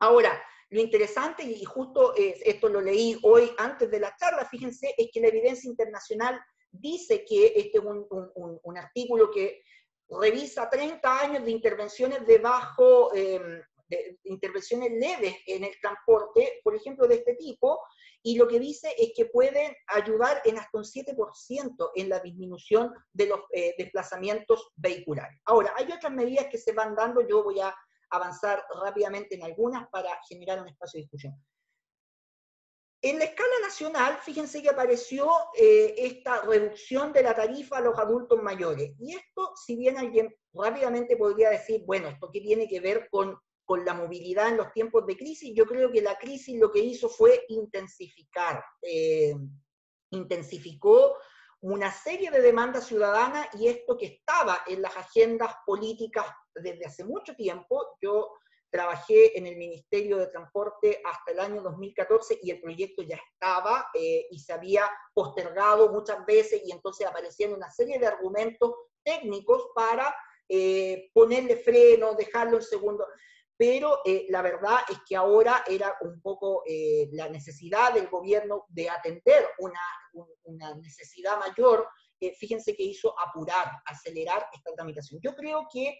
Ahora, lo interesante, y justo eh, esto lo leí hoy antes de la charla, fíjense, es que la evidencia internacional dice que este es un, un artículo que revisa 30 años de intervenciones de bajo, em, de intervenciones leves en el transporte, por ejemplo, de este tipo, y lo que dice es que pueden ayudar en hasta un 7% en la disminución de los eh, desplazamientos vehiculares. Ahora, hay otras medidas que se van dando, yo voy a, avanzar rápidamente en algunas para generar un espacio de discusión. En la escala nacional, fíjense que apareció eh, esta reducción de la tarifa a los adultos mayores. Y esto, si bien alguien rápidamente podría decir, bueno, ¿esto qué tiene que ver con, con la movilidad en los tiempos de crisis? Yo creo que la crisis lo que hizo fue intensificar, eh, intensificó una serie de demandas ciudadanas y esto que estaba en las agendas políticas desde hace mucho tiempo. Yo trabajé en el Ministerio de Transporte hasta el año 2014 y el proyecto ya estaba eh, y se había postergado muchas veces y entonces aparecían una serie de argumentos técnicos para eh, ponerle freno, dejarlo en segundo. Pero eh, la verdad es que ahora era un poco la necesidad del gobierno de atender una, una necesidad mayor. fíjense que hizo apurar, acelerar esta tramitación. Yo creo que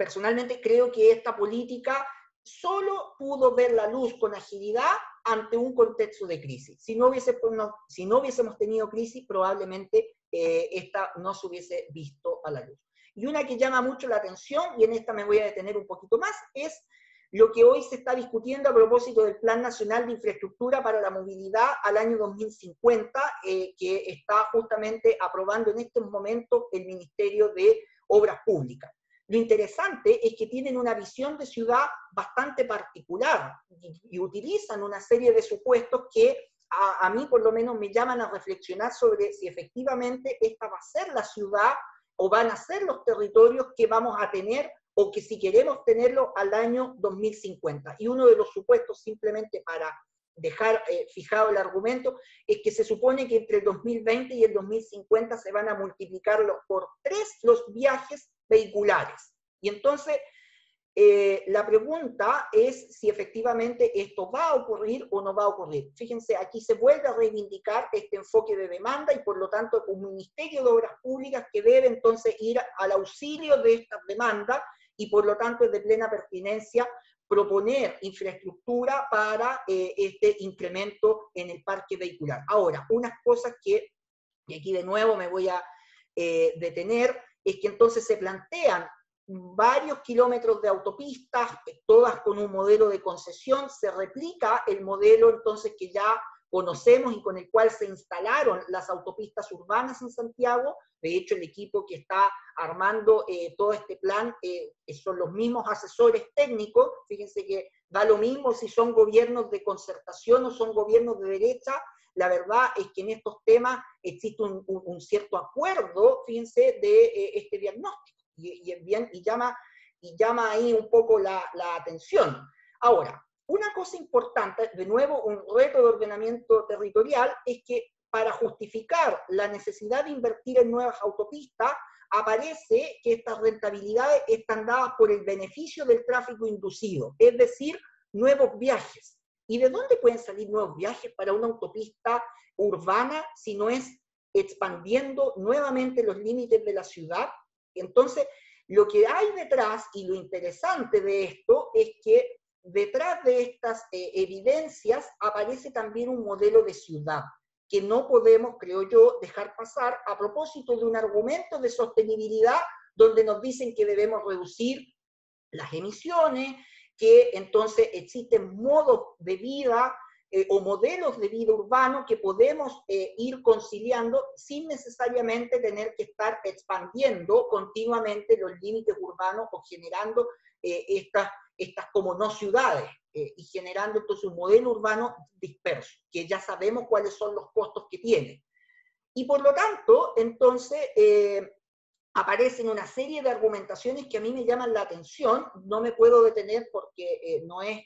personalmente creo que esta política solo pudo ver la luz con agilidad ante un contexto de crisis. Si no, hubiese, si no hubiésemos tenido crisis, probablemente eh, esta no se hubiese visto a la luz. Y una que llama mucho la atención, y en esta me voy a detener un poquito más, es lo que hoy se está discutiendo a propósito del Plan Nacional de Infraestructura para la Movilidad al año 2050, eh, que está justamente aprobando en estos momentos el Ministerio de Obras Públicas. Lo interesante es que tienen una visión de ciudad bastante particular y, utilizan una serie de supuestos que a, a, mí por lo menos me llaman a reflexionar sobre si efectivamente esta va a ser la ciudad o van a ser los territorios que vamos a tener o que si queremos tenerlo al año 2050. Y uno de los supuestos, simplemente para dejar eh, fijado el argumento, es que se supone que entre el 2020 y el 2050 se van a multiplicar por tres los viajes vehiculares. Y entonces, eh, la pregunta es si efectivamente esto va a ocurrir o no va a ocurrir. Fíjense, aquí se vuelve a reivindicar este enfoque de demanda y por lo tanto un Ministerio de Obras Públicas que debe entonces ir al auxilio de estas demandas y por lo tanto es de plena pertinencia proponer infraestructura para eh, este incremento en el parque vehicular. Ahora, unas cosas que, y aquí de nuevo me voy a eh, detener, es que entonces se plantean varios kilómetros de autopistas, todas con un modelo de concesión, se replica el modelo entonces que ya conocemos y con el cual se instalaron las autopistas urbanas en Santiago. De hecho, el equipo que está armando eh, todo este plan eh, son los mismos asesores técnicos. Fíjense que da lo mismo si son gobiernos de concertación o son gobiernos de derecha, la verdad es que en estos temas existe un, cierto acuerdo, fíjense, de eh, este diagnóstico y, llama, y llama ahí un poco la atención. Ahora, una cosa importante, de nuevo, un reto de ordenamiento territorial, es que para justificar la necesidad de invertir en nuevas autopistas, aparece que estas rentabilidades están dadas por el beneficio del tráfico inducido, es decir, nuevos viajes. ¿Y de dónde pueden salir nuevos viajes para una autopista urbana si no es expandiendo nuevamente los límites de la ciudad? Entonces, lo que hay detrás y lo interesante de esto es que detrás de estas eh, evidencias aparece también un modelo de ciudad que no podemos, creo yo, dejar pasar a propósito de un argumento de sostenibilidad donde nos dicen que debemos reducir las emisiones, que entonces existen modos de vida eh, o modelos de vida urbano que podemos eh, ir conciliando sin necesariamente tener que estar expandiendo continuamente los límites urbanos o generando eh, estas, estas como no ciudades y generando entonces un modelo urbano disperso, que ya sabemos cuáles son los costos que tiene. Y por lo tanto, entonces, aparecen una serie de argumentaciones que a mí me llaman la atención, no me puedo detener porque eh, no es,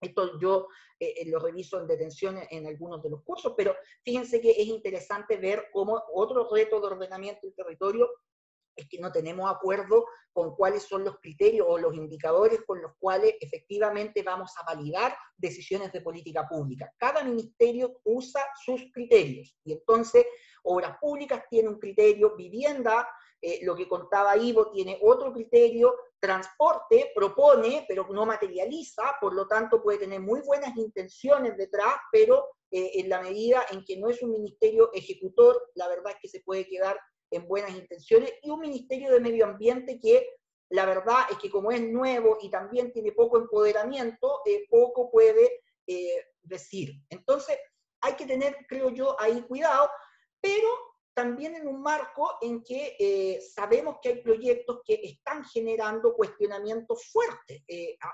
esto yo eh, eh, lo reviso en detención en, algunos de los cursos, pero fíjense que es interesante ver cómo otro reto de ordenamiento del territorio es que no tenemos acuerdo con cuáles son los criterios o los indicadores con los cuales efectivamente vamos a validar decisiones de política pública. Cada ministerio usa sus criterios y entonces Obras Públicas tiene un criterio, vivienda eh, lo que contaba Ivo tiene otro criterio, transporte propone, pero no materializa, por lo tanto puede tener muy buenas intenciones detrás, pero eh, en la medida en que no es un ministerio ejecutor, la verdad es que se puede quedar en buenas intenciones, y un ministerio de medio ambiente que la verdad es que como es nuevo y también tiene poco empoderamiento, eh, poco puede eh, decir. Entonces, hay que tener, creo yo, ahí cuidado, pero también en un marco en que eh, sabemos que hay proyectos que están generando cuestionamientos fuertes.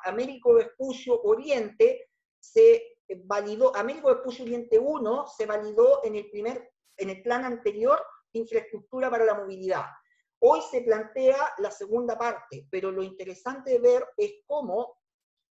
Américo Vespucio Oriente se validó, Américo Vespucio Oriente 1 se validó en el primer, en el plan anterior de infraestructura para la movilidad. Hoy se plantea la segunda parte, pero lo interesante de ver es cómo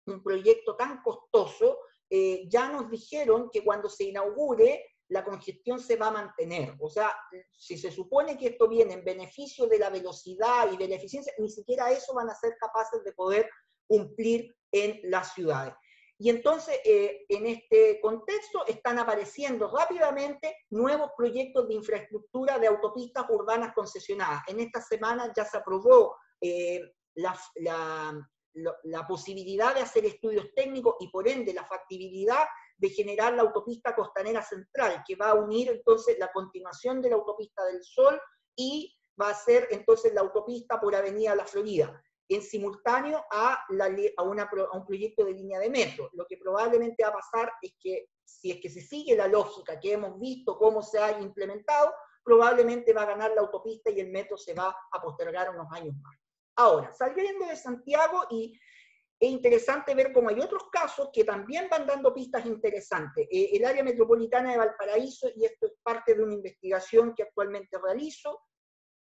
un proyecto tan costoso, eh, ya nos dijeron que cuando se inaugure, la congestión se va a mantener. O sea, si se supone que esto viene en beneficio de la velocidad y de la eficiencia, ni siquiera eso van a ser capaces de poder cumplir en las ciudades. Y entonces, eh, en este contexto, están apareciendo rápidamente nuevos proyectos de infraestructura de autopistas urbanas concesionadas. En esta semana ya se aprobó eh, la, la, posibilidad de hacer estudios técnicos y por ende la factibilidad de generar la autopista costanera central, que va a unir entonces la continuación de la autopista del Sol y va a ser entonces la autopista por Avenida La Florida en simultáneo a, a, un proyecto de línea de metro. Lo que probablemente va a pasar es que si es que se sigue la lógica que hemos visto cómo se ha implementado, probablemente va a ganar la autopista y el metro se va a postergar unos años más. Ahora, saliendo de Santiago y es interesante ver cómo hay otros casos que también van dando pistas interesantes. Eh, el área metropolitana de Valparaíso, y esto es parte de una investigación que actualmente realizo,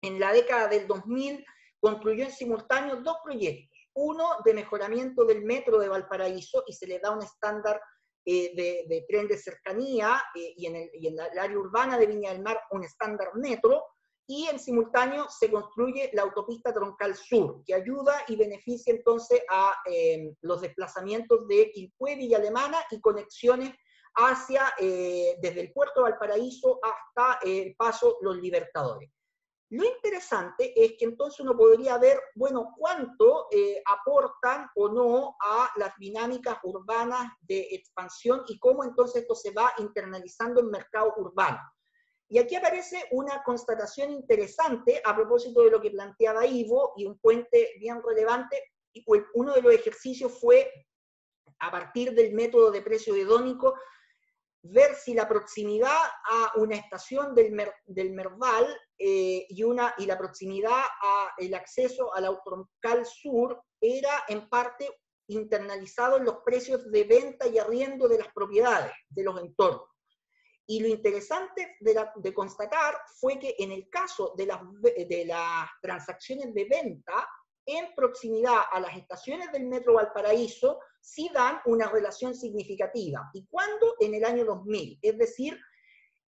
en la década del 2000 concluyó en simultáneo dos proyectos. Uno de mejoramiento del metro de Valparaíso y se le da un estándar eh, de, tren de cercanía eh, y, en el, y, en área urbana de Viña del Mar un estándar metro. Y en simultáneo se construye la autopista Troncal Sur, que ayuda y beneficia entonces a eh, los desplazamientos de Quilpué, Villa Alemana y conexiones hacia, desde el puerto de Valparaíso hasta el paso Los Libertadores. Lo interesante es que entonces uno podría ver, bueno, cuánto eh, aportan o no a las dinámicas urbanas de expansión y cómo entonces esto se va internalizando en mercado urbano. Y aquí aparece una constatación interesante a propósito de lo que planteaba Ivo y un puente bien relevante. Y uno de los ejercicios fue, a partir del método de precio hedónico, ver si la proximidad a una estación del, del Merval eh, y, una, y la proximidad al acceso al Autotroncal Sur era en parte internalizado en los precios de venta y arriendo de las propiedades, de los entornos. Y lo interesante de, de constatar fue que en el caso de las, de las transacciones de venta, en proximidad a las estaciones del Metro Valparaíso, sí dan una relación significativa. ¿Y cuándo? En el año 2000. Es decir,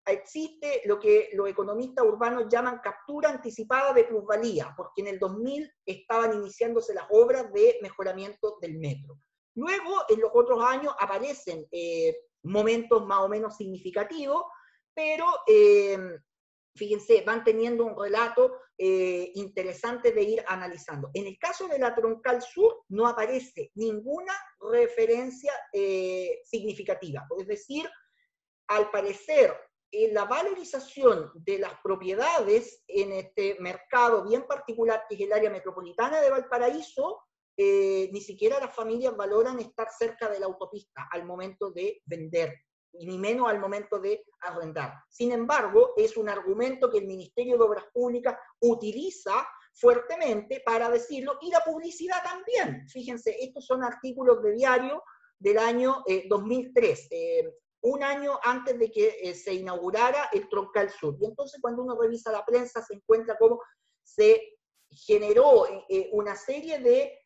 existe lo que los economistas urbanos llaman captura anticipada de plusvalía, porque en el 2000 estaban iniciándose las obras de mejoramiento del metro. Luego, en los otros años, aparecen eh, momentos más o menos significativos, pero eh, fíjense, van teniendo un relato eh, interesante de ir analizando. En el caso de la troncal sur no aparece ninguna referencia eh, significativa, es decir, al parecer la valorización de las propiedades en este mercado bien particular, que es el área metropolitana de Valparaíso, eh, ni siquiera las familias valoran estar cerca de la autopista al momento de vender y ni menos al momento de arrendar. Sin embargo, es un argumento que el Ministerio de Obras Públicas utiliza fuertemente para decirlo, y la publicidad también. Fíjense, estos son artículos de diario del año 2003, eh, eh, un año antes de que eh, se inaugurara el Troncal Sur. Y entonces cuando uno revisa la prensa se encuentra cómo se generó una serie de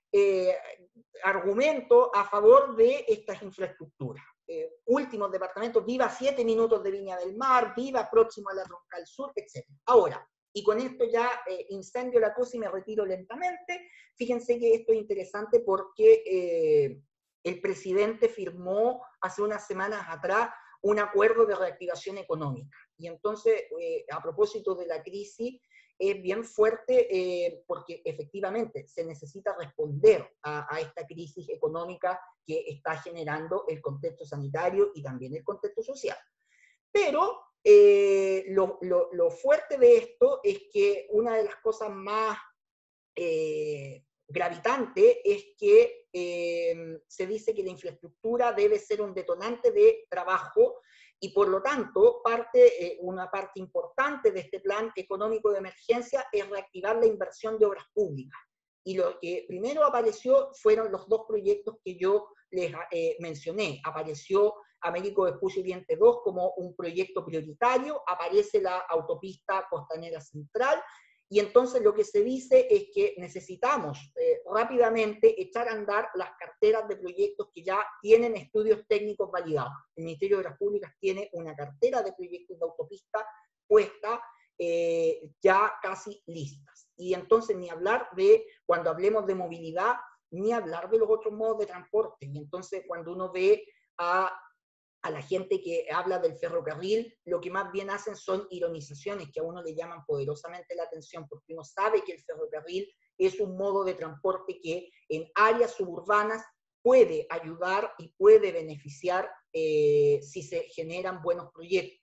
argumentos a favor de estas infraestructuras. Eh, últimos departamentos, viva a siete minutos de Viña del Mar, viva próximo a la Troncal Sur, etc. Ahora, y con esto ya eh, incendio la cosa y me retiro lentamente, fíjense que esto es interesante porque eh, el presidente firmó hace unas semanas atrás un acuerdo de reactivación económica. Y entonces, a propósito de la crisis, es bien fuerte eh, porque efectivamente se necesita responder a, esta crisis económica que está generando el contexto sanitario y también el contexto social. Pero eh, lo, fuerte de esto es que una de las cosas más, eh, gravitante es que se dice que la infraestructura debe ser un detonante de trabajo y por lo tanto parte, una parte importante de este plan económico de emergencia es reactivar la inversión de obras públicas. Y lo que primero apareció fueron los dos proyectos que yo les eh, mencioné. Apareció Américo Vespucio Oriente 2 como un proyecto prioritario, aparece la autopista costanera central, y entonces lo que se dice es que necesitamos eh, rápidamente echar a andar las carteras de proyectos que ya tienen estudios técnicos validados. El Ministerio de las Públicas tiene una cartera de proyectos de autopista puesta eh, ya casi listas. Y entonces ni hablar de, cuando hablemos de movilidad, ni hablar de los otros modos de transporte. Y entonces cuando uno ve a, a, la gente que habla del ferrocarril, lo que más bien hacen son ironizaciones que a uno le llaman poderosamente la atención, porque uno sabe que el ferrocarril es un modo de transporte que en áreas suburbanas puede ayudar y puede beneficiar eh, si se generan buenos proyectos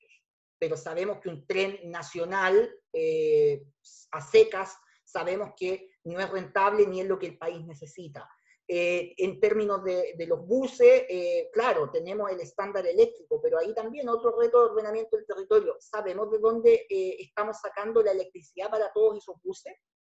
pero sabemos que un tren nacional eh, a secas, sabemos que no es rentable ni es lo que el país necesita. Eh, en términos de, los buses, eh, claro, tenemos el estándar eléctrico, pero ahí también otro reto de ordenamiento del territorio. ¿Sabemos de dónde estamos sacando la electricidad para todos esos buses?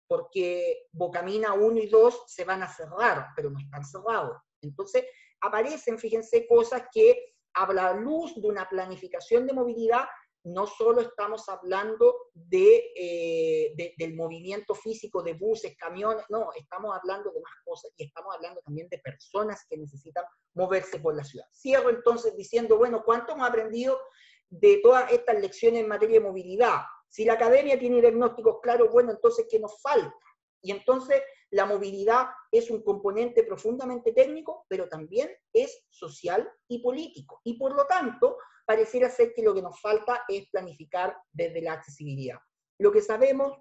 Porque Bocamina 1 y 2 se van a cerrar, pero no están cerrados. Entonces, aparecen, fíjense, cosas que a la luz de una planificación de movilidad no solo estamos hablando eh, de, del movimiento físico de buses, camiones, no, estamos hablando de más cosas y estamos hablando también de personas que necesitan moverse por la ciudad. Cierro entonces diciendo, bueno, ¿cuánto hemos aprendido de todas estas lecciones en materia de movilidad? Si la academia tiene diagnósticos claros, bueno, entonces, ¿qué nos falta? Y entonces la movilidad es un componente profundamente técnico, pero también es social y político. Y por lo tanto, pareciera ser que lo que nos falta es planificar desde la accesibilidad. Lo que sabemos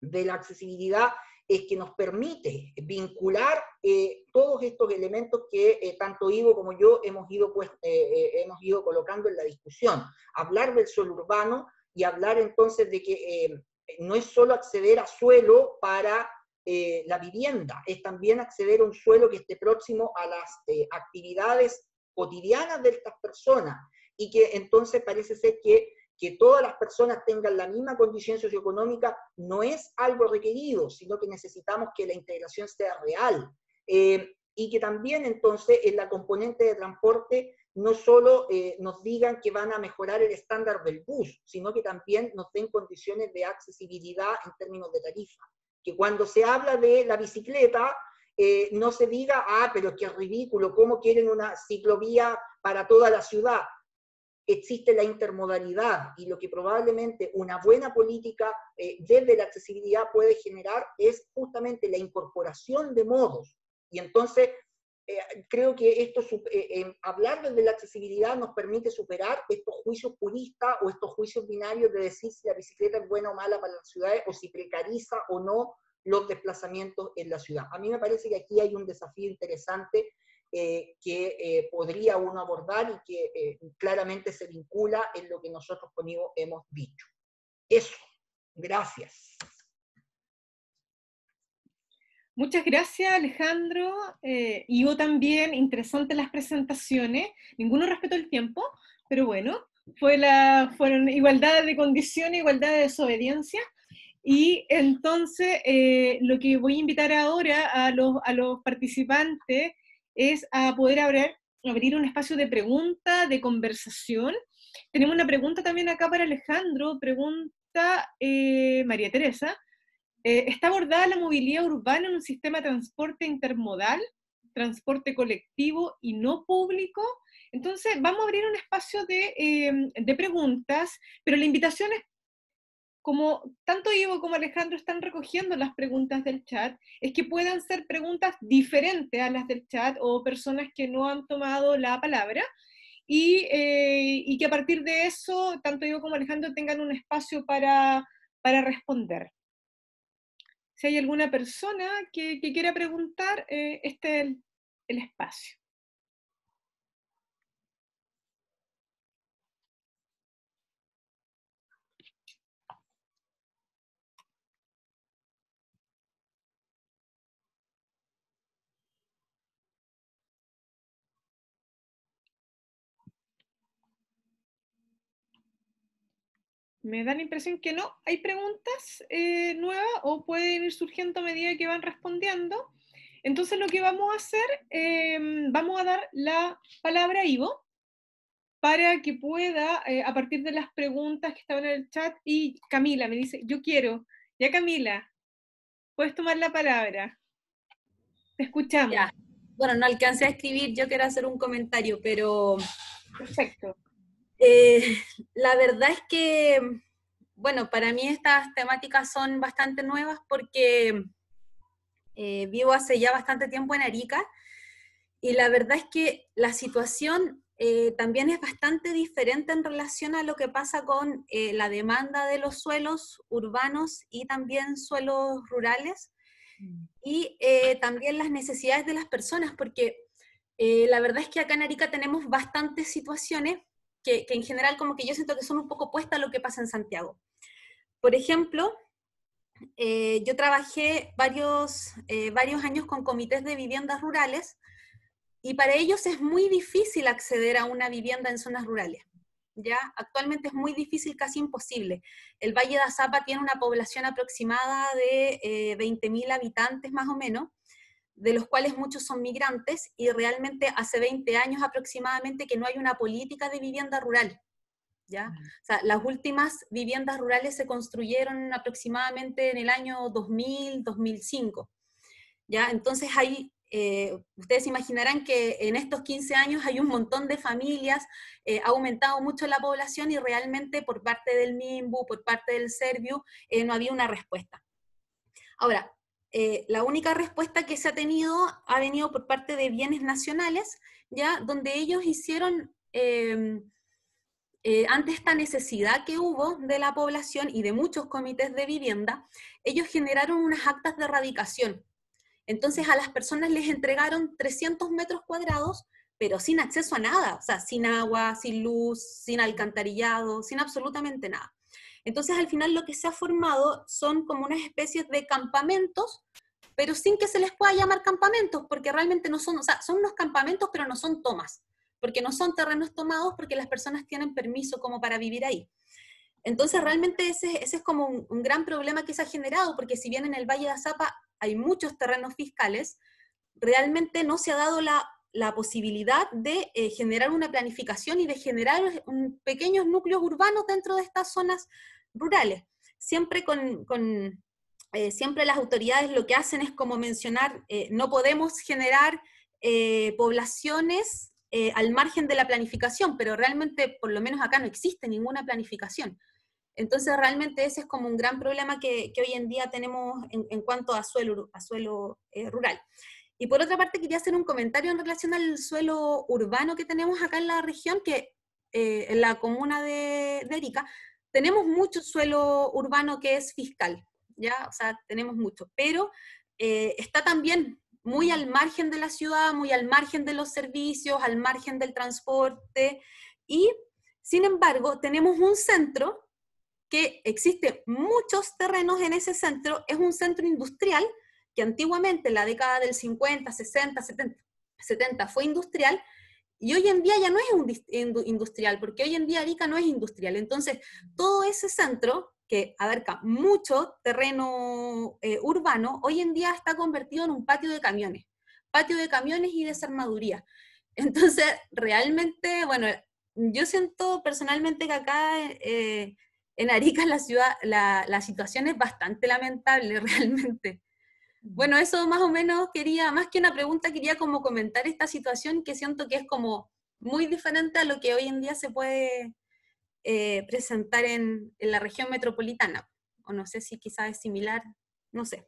de la accesibilidad es que nos permite vincular eh, todos estos elementos que eh, tanto Ivo como yo hemos ido, pues, eh, hemos ido colocando en la discusión. Hablar del suelo urbano y hablar entonces de que no es solo acceder a suelo para la vivienda, es también acceder a un suelo que esté próximo a las actividades cotidianas de estas personas y que entonces parece ser que, que todas las personas tengan la misma condición socioeconómica no es algo requerido, sino que necesitamos que la integración sea real. Eh, y que también entonces en la componente de transporte no solo eh, nos digan que van a mejorar el estándar del bus, sino que también nos den condiciones de accesibilidad en términos de tarifa. Que cuando se habla de la bicicleta, eh, no se diga, ah, pero qué ridículo, ¿cómo quieren una ciclovía para toda la ciudad? Existe la intermodalidad y lo que probablemente una buena política eh, desde la accesibilidad puede generar es justamente la incorporación de modos. Y entonces eh, creo que esto, eh, hablar desde la accesibilidad nos permite superar estos juicios puristas o estos juicios binarios de decir si la bicicleta es buena o mala para las ciudades o si precariza o no los desplazamientos en la ciudad. A mí me parece que aquí hay un desafío interesante eh, que eh, podría uno abordar y que eh, claramente se vincula en lo que nosotros con hemos dicho. Eso, gracias. Muchas gracias, Alejandro. y yo también, interesante las presentaciones. Ninguno respetó el tiempo, pero bueno, fue la, fueron igualdad de condiciones, igualdad de desobediencia. Y entonces, lo que voy a invitar ahora a los, a los participantes es a poder abrir, abrir un espacio de pregunta, de conversación. Tenemos una pregunta también acá para Alejandro, pregunta eh, María Teresa. Eh, ¿Está abordada la movilidad urbana en un sistema de transporte intermodal, transporte colectivo y no público? Entonces, vamos a abrir un espacio de, eh, de preguntas, pero la invitación es como tanto Ivo como Alejandro están recogiendo las preguntas del chat, es que puedan ser preguntas diferentes a las del chat o personas que no han tomado la palabra y, eh, que a partir de eso, tanto Ivo como Alejandro tengan un espacio para, responder. Si hay alguna persona que, quiera preguntar, eh, este es el espacio. Me da la impresión que no. ¿Hay preguntas eh, nuevas o pueden ir surgiendo a medida que van respondiendo? Entonces lo que vamos a hacer, em, vamos a dar la palabra a Ivo para que pueda, eh, a partir de las preguntas que estaban en el chat, y Camila me dice, yo quiero, ya Camila, puedes tomar la palabra. Te escuchamos. Bueno, no alcancé a escribir, yo quiero hacer un comentario, pero... Perfecto. Eh, la verdad es que, bueno, para mí estas temáticas son bastante nuevas porque eh, vivo hace ya bastante tiempo en Arica y la verdad es que la situación eh, también es bastante diferente en relación a lo que pasa con la demanda de los suelos urbanos y también suelos rurales mm. y también las necesidades de las personas, porque la verdad es que acá en Arica tenemos bastantes situaciones que, en general como que yo siento que son un poco opuestas a lo que pasa en Santiago. Por ejemplo, eh, yo trabajé varios, eh, varios años con comités de viviendas rurales y para ellos es muy difícil acceder a una vivienda en zonas rurales. ¿ya? Actualmente es muy difícil, casi imposible. El Valle de Azapa tiene una población aproximada de eh, 20.000 habitantes más o menos, de los cuales muchos son migrantes, y realmente hace 20 años aproximadamente que no hay una política de vivienda rural. ¿ya? O sea, las últimas viviendas rurales se construyeron aproximadamente en el año 2000, 2005. ¿ya? Entonces hay, eh, ustedes imaginarán que en estos 15 años hay un montón de familias, eh, ha aumentado mucho la población y realmente por parte del MIMBU, por parte del Serviu, eh, no había una respuesta. Ahora, eh, la única respuesta que se ha tenido ha venido por parte de bienes nacionales, ya donde ellos hicieron, em, eh, ante esta necesidad que hubo de la población y de muchos comités de vivienda, ellos generaron unas actas de erradicación. Entonces a las personas les entregaron 300 metros cuadrados, pero sin acceso a nada, o sea, sin agua, sin luz, sin alcantarillado, sin absolutamente nada. Entonces, al final lo que se ha formado son como unas especies de campamentos, pero sin que se les pueda llamar campamentos, porque realmente no son, o sea, son unos campamentos, pero no son tomas, porque no son terrenos tomados, porque las personas tienen permiso como para vivir ahí. Entonces, realmente ese, es como un, gran problema que se ha generado, porque si bien en el Valle de Azapa hay muchos terrenos fiscales, realmente no se ha dado la, posibilidad de eh, generar una planificación y de generar pequeños núcleos urbanos dentro de estas zonas rurales. Siempre con, eh, siempre las autoridades lo que hacen es como mencionar, eh, no podemos generar eh, poblaciones al margen de la planificación, pero realmente por lo menos acá no existe ninguna planificación. Entonces realmente ese es como un gran problema que, hoy en día tenemos en, cuanto a suelo, a suelo rural. Y por otra parte quería hacer un comentario en relación al suelo urbano que tenemos acá en la región, que en la comuna de, de Erika, tenemos mucho suelo urbano que es fiscal, ¿ya? O sea, tenemos mucho, pero eh, está también muy al margen de la ciudad, muy al margen de los servicios, al margen del transporte, y sin embargo tenemos un centro que existe muchos terrenos en ese centro, es un centro industrial que antiguamente en la década del 50, 60, 70, 70 fue industrial, y hoy en día ya no es industrial, porque hoy en día Arica no es industrial. Entonces, todo ese centro que abarca mucho terreno eh, urbano, hoy en día está convertido en un patio de camiones, patio de camiones y desarmaduría. Entonces, realmente, bueno, yo siento personalmente que acá eh, en Arica, la ciudad, la, la situación es bastante lamentable, realmente. Bueno, eso más o menos quería, más que una pregunta, quería como comentar esta situación que siento que es como muy diferente a lo que hoy en día se puede eh, presentar en, la región metropolitana. O no sé si quizás es similar, no sé.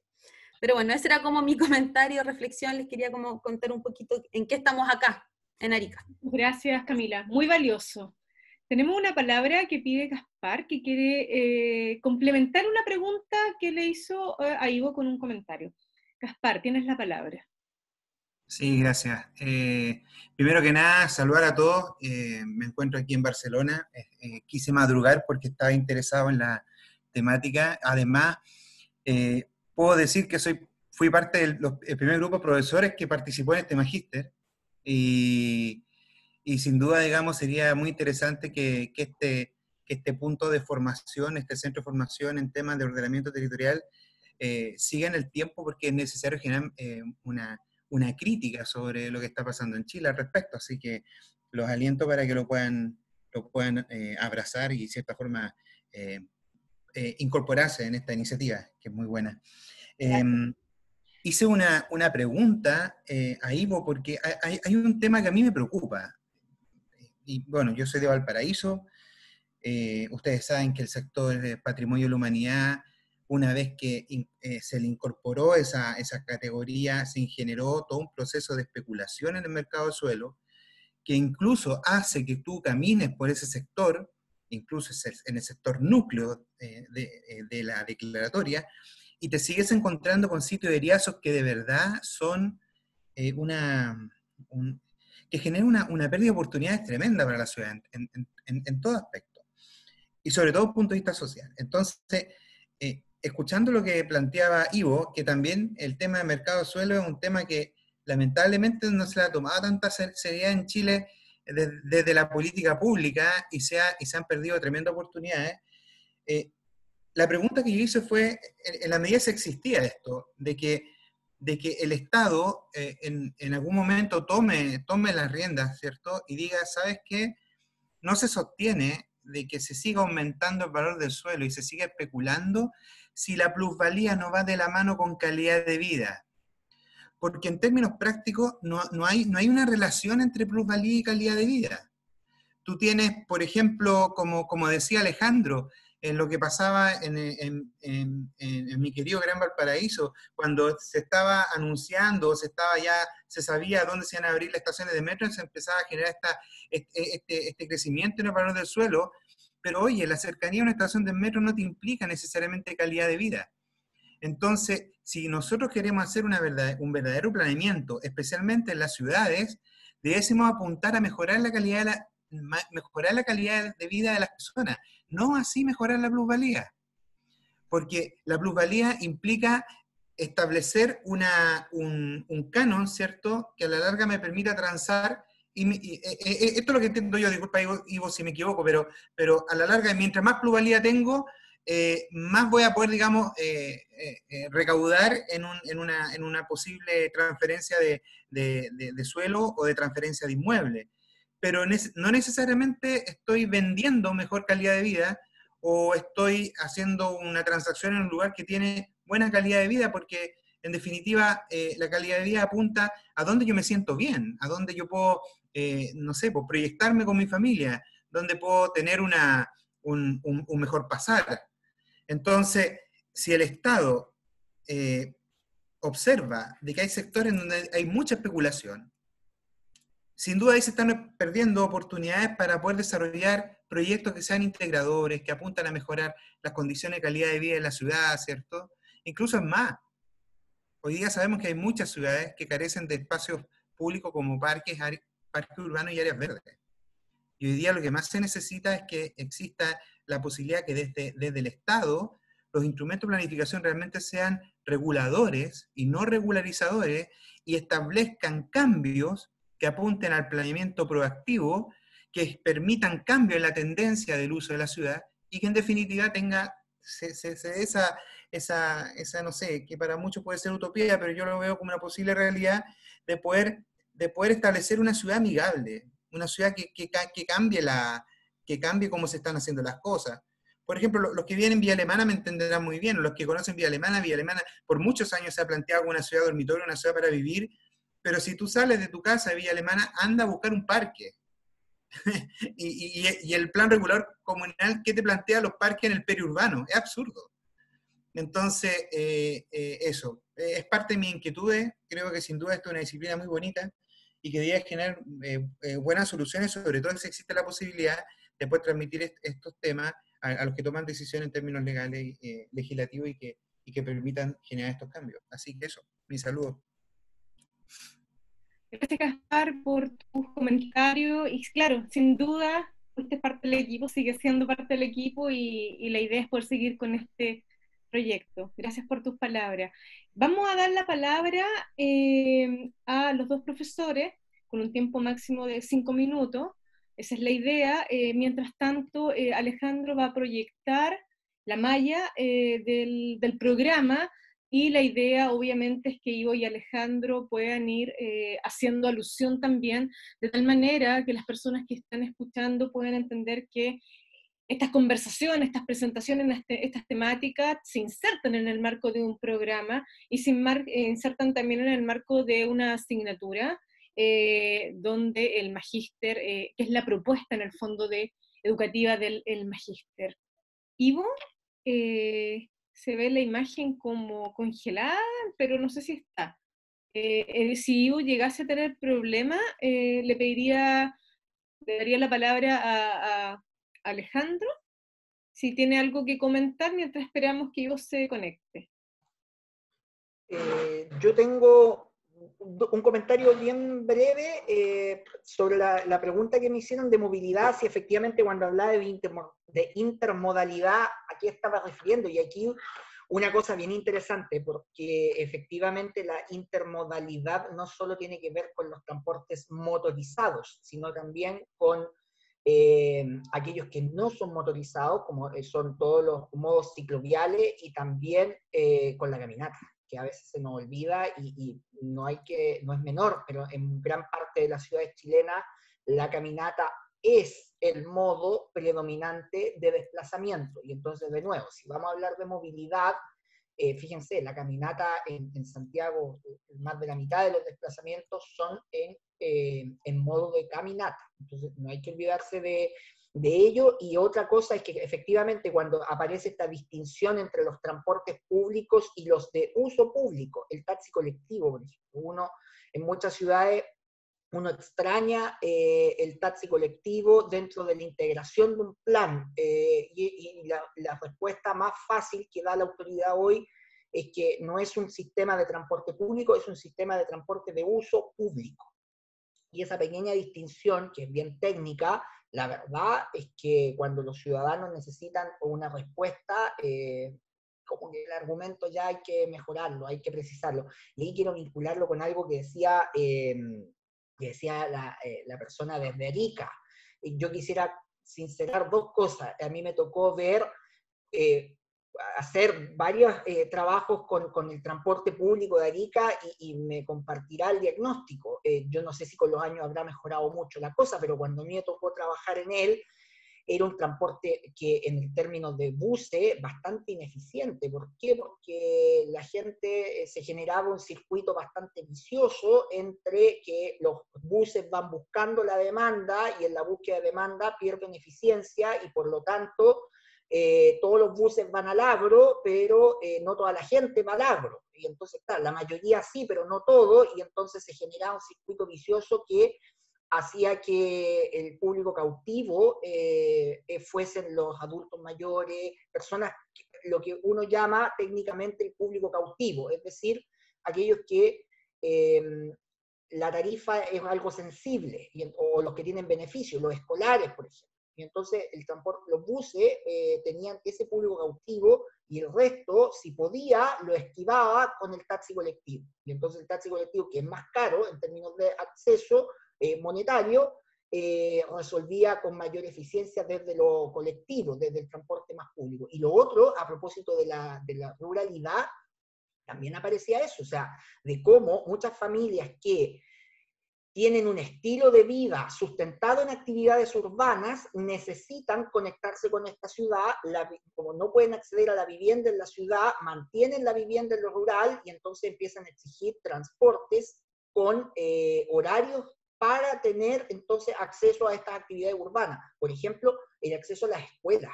Pero bueno, ese era como mi comentario, reflexión, les quería como contar un poquito en qué estamos acá, en Arica. Gracias, Camila. Muy valioso. Tenemos una palabra que pide Gaspar, que quiere eh, complementar una pregunta que le hizo eh, a Ivo con un comentario. Gaspar, tienes la palabra. Sí, gracias. Eh, primero que nada, saludar a todos. me encuentro aquí en Barcelona. quise madrugar porque estaba interesado en la temática. Además, puedo decir que soy, fui parte del primer grupo de profesores que participó en este magíster. Y y sin duda, digamos, sería muy interesante que, este, que este punto de formación, este centro de formación en temas de ordenamiento territorial, eh, siga en el tiempo porque es necesario generar eh, una, una, crítica sobre lo que está pasando en Chile al respecto. Así que los aliento para que lo puedan, lo puedan eh, abrazar y de cierta forma incorporarse en esta iniciativa, que es muy buena. Em, hice una, una pregunta a Ivo porque hay, hay, un tema que a mí me preocupa. Y bueno, yo soy de Valparaíso. ustedes saben que el sector de patrimonio de la humanidad una vez que eh, se le incorporó esa, esa categoría, se generó todo un proceso de especulación en el mercado de suelo, que incluso hace que tú camines por ese sector, incluso en el sector núcleo eh, eh, de, la declaratoria, y te sigues encontrando con sitios de heriazos que de verdad son una... que generan una, una, pérdida de oportunidades tremenda para la ciudad en, en, en, todo aspecto, y sobre todo desde el punto de vista social. Entonces, escuchando lo que planteaba Ivo, que también el tema de mercado suelo es un tema que lamentablemente no se le ha tomado tanta seriedad en Chile desde, la política pública y se, y se han perdido tremendas oportunidades. Eh, la pregunta que yo hice fue, en, la medida que existía esto, de que, de que el Estado eh, en, en, algún momento tome, tome las riendas, ¿cierto? Y diga, ¿sabes qué? No se sostiene de que se siga aumentando el valor del suelo y se siga especulando si la plusvalía no va de la mano con calidad de vida. Porque en términos prácticos no, hay, no hay una relación entre plusvalía y calidad de vida. Tú tienes, por ejemplo, como, como decía Alejandro, en lo que pasaba en, mi querido Gran Valparaíso, cuando se estaba anunciando, se estaba ya, se sabía dónde se iban a abrir las estaciones de metro, se empezaba a generar esta, este, este, este crecimiento en el valor del suelo, pero oye, la cercanía a una estación de metro no te implica necesariamente calidad de vida. Entonces, si nosotros queremos hacer una verdad, un verdadero planeamiento, especialmente en las ciudades, debemos apuntar a mejorar la calidad de mejorar la calidad de vida de las personas, no así mejorar la plusvalía. Porque la plusvalía implica establecer una, un, canon, ¿cierto?, que a la larga me permita transar y, eh, eh, eh, esto es lo que entiendo yo, disculpa Ivo, si me equivoco, pero, pero a la larga, mientras más pluralidad tengo, más voy a poder, digamos, recaudar en, un, en, una, en, una, posible transferencia de, de, de, suelo o de transferencia de inmueble. Pero no necesariamente estoy vendiendo mejor calidad de vida o estoy haciendo una transacción en un lugar que tiene buena calidad de vida, porque en definitiva la calidad de vida apunta a dónde yo me siento bien, a dónde yo puedo eh, no sé, pues proyectarme con mi familia, donde puedo tener una, un, mejor pasar. Entonces, si el Estado eh, observa de que hay sectores donde hay mucha especulación, sin duda ahí se están perdiendo oportunidades para poder desarrollar proyectos que sean integradores, que apuntan a mejorar las condiciones de calidad de vida en la ciudad, ¿cierto? Incluso es más. Hoy día sabemos que hay muchas ciudades que carecen de espacios públicos como parques, parques urbanos y áreas verdes. Y hoy día lo que más se necesita es que exista la posibilidad que desde, desde el Estado los instrumentos de planificación realmente sean reguladores y no regularizadores y establezcan cambios que apunten al planeamiento proactivo, que permitan cambio en la tendencia del uso de la ciudad y que en definitiva tenga esa, no sé, que para muchos puede ser utopía, pero yo lo veo como una posible realidad de poder de poder establecer una ciudad amigable, una ciudad que, que, cambie, la, que cambie cómo se están haciendo las cosas. Por ejemplo, los que vienen en Vía Alemana me entenderán muy bien, los que conocen Vía Alemana, Vía Alemana por muchos años se ha planteado una ciudad dormitorio, una ciudad para vivir, pero si tú sales de tu casa de Villa Alemana, anda a buscar un parque. y, el plan regular comunal, ¿qué te plantea los parques en el periurbano? Es absurdo. Entonces, eh, eh, eso, es parte de mi inquietud, creo que sin duda esto es una disciplina muy bonita, y que debe generar eh, eh, buenas soluciones, sobre todo si existe la posibilidad de poder transmitir estos temas a, los que toman decisiones en términos legales, eh, legislativos y que, y que permitan generar estos cambios. Así que eso, mi saludo. Gracias, Gaspar, por tus comentarios. Y claro, sin duda, fuiste parte del equipo, sigue siendo parte del equipo y, y la idea es poder seguir con este proyecto. Gracias por tus palabras. Vamos a dar la palabra eh, a los dos profesores con un tiempo máximo de cinco minutos. Esa es la idea. Eh, mientras tanto, eh, Alejandro va a proyectar la malla eh, del, del, programa y la idea obviamente es que Ivo y Alejandro puedan ir haciendo alusión también, de tal manera que las personas que están escuchando puedan entender que estas conversaciones, estas presentaciones, este, estas temáticas se insertan en el marco de un programa y se insertan también en el marco de una asignatura eh, donde el magíster, eh, que es la propuesta en el fondo de educativa del magíster. Ivo, eh, se ve la imagen como congelada, pero no sé si está. si Ivo llegase a tener problema, le pediría, le daría la palabra a, a Alejandro, si tiene algo que comentar mientras esperamos que Ivo se conecte. yo tengo un comentario bien breve eh, sobre la, pregunta que me hicieron de movilidad, si efectivamente cuando hablaba de, de intermodalidad, ¿a qué estaba refiriendo? Y aquí una cosa bien interesante, porque efectivamente la intermodalidad no solo tiene que ver con los transportes motorizados, sino también con eh, aquellos que no son motorizados, como son todos los modos cicloviales, y también eh, con la caminata que a veces se nos olvida y, no, hay que, no es menor, pero en gran parte de las ciudades chilenas la caminata es el modo predominante de desplazamiento. Y entonces, de nuevo, si vamos a hablar de movilidad, eh, fíjense, la caminata en, Santiago, más de la mitad de los desplazamientos son en, eh, en modo de caminata. Entonces, no hay que olvidarse de, de ello. Y otra cosa es que efectivamente cuando aparece esta distinción entre los transportes públicos y los de uso público, el taxi colectivo, por ejemplo, uno en muchas ciudades uno extraña eh, el taxi colectivo dentro de la integración de un plan. Eh, y, la, la, respuesta más fácil que da la autoridad hoy es que no es un sistema de transporte público, es un sistema de transporte de uso público. Y esa pequeña distinción, que es bien técnica, la verdad es que cuando los ciudadanos necesitan una respuesta, eh, como que el argumento ya hay que mejorarlo, hay que precisarlo. Y quiero vincularlo con algo que decía, eh, que decía la, eh, la, persona desde Arica. Yo quisiera sincerar dos cosas. A mí me tocó ver hacer varios eh, trabajos con, con, el transporte público de Arica y, me compartirá el diagnóstico. Eh, yo no sé si con los años habrá mejorado mucho la cosa, pero cuando a mí me tocó trabajar en él, era un transporte que en términos de buses bastante ineficiente. ¿Por qué? Porque la gente eh, se generaba un circuito bastante vicioso entre que los buses van buscando la demanda y en la búsqueda de demanda pierden eficiencia y por lo tanto eh, todos los buses van al agro, pero eh, no toda la gente va al agro. Y entonces, está la mayoría sí, pero no todo, y entonces se generaba un circuito vicioso que hacía que el público cautivo eh, fuesen los adultos mayores, personas, lo que uno llama técnicamente el público cautivo, es decir, aquellos que em, la tarifa es algo sensible, o los que tienen beneficios, los escolares, por ejemplo. Y entonces el transporte, los buses eh, tenían ese público cautivo y el resto, si podía, lo esquivaba con el taxi colectivo. Y entonces el taxi colectivo, que es más caro en términos de acceso eh, monetario, eh, resolvía con mayor eficiencia desde lo colectivo, desde el transporte más público. Y lo otro, a propósito de la, de la ruralidad, también aparecía eso, o sea, de cómo muchas familias que tienen un estilo de vida sustentado en actividades urbanas, necesitan conectarse con esta ciudad, como no pueden acceder a la vivienda en la ciudad, mantienen la vivienda en lo rural y entonces empiezan a exigir transportes con eh, horarios para tener entonces acceso a estas actividades urbanas. Por ejemplo, el acceso a las escuelas,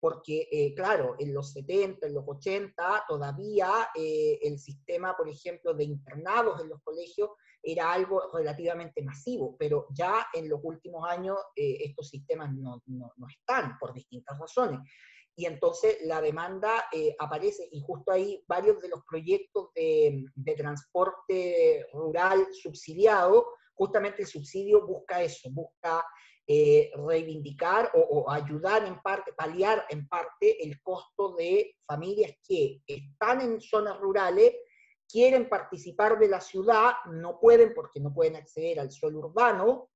porque eh, claro, en los 70, en los 80, todavía eh, el sistema, por ejemplo, de internados en los colegios era algo relativamente masivo, pero ya en los últimos años eh, estos sistemas no, no, no, están por distintas razones. Y entonces la demanda eh, aparece y justo ahí varios de los proyectos de, de transporte rural subsidiado, justamente el subsidio busca eso, busca eh, reivindicar o, o, ayudar en parte, paliar en parte el costo de familias que están en zonas rurales quieren participar de la ciudad, no pueden porque no pueden acceder al suelo urbano,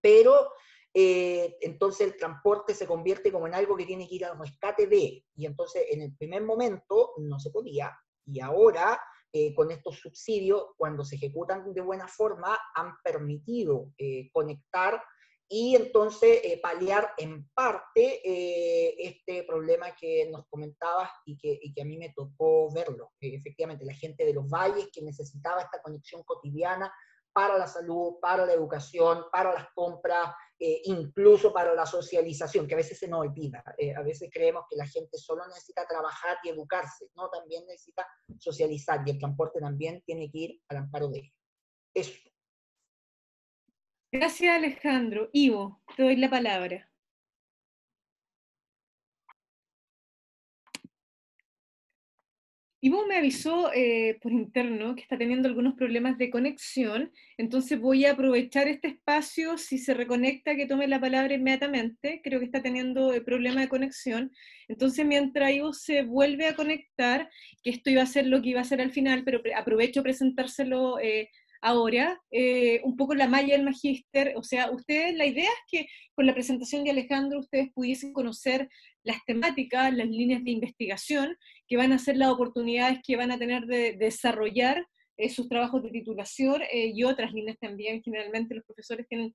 pero eh, entonces el transporte se convierte como en algo que tiene que ir al rescate de, y entonces en el primer momento no se podía, y ahora eh, con estos subsidios, cuando se ejecutan de buena forma, han permitido eh, conectar y entonces paliar en parte este problema que nos comentabas y que, y que a mí me tocó verlo. efectivamente, la gente de los valles que necesitaba esta conexión cotidiana para la salud, para la educación, para las compras, eh, incluso para la socialización, que a veces se nos olvida. Eh, a veces creemos que la gente solo necesita trabajar y educarse, no, también necesita socializar y el transporte también tiene que ir al amparo de ello. Eso. Gracias Alejandro. Ivo, te doy la palabra. Ivo me avisó eh, por interno que está teniendo algunos problemas de conexión, entonces voy a aprovechar este espacio, si se reconecta, que tome la palabra inmediatamente, creo que está teniendo eh, problema de conexión, entonces mientras Ivo se vuelve a conectar, que esto iba a ser lo que iba a ser al final, pero aprovecho presentárselo eh, ahora, un poco la malla del magíster, o sea, ustedes, la idea es que con la presentación de Alejandro ustedes pudiesen conocer las temáticas, las líneas de investigación, que van a ser las oportunidades que van a tener de, desarrollar eh, sus trabajos de titulación eh, y otras líneas también. Generalmente los profesores tienen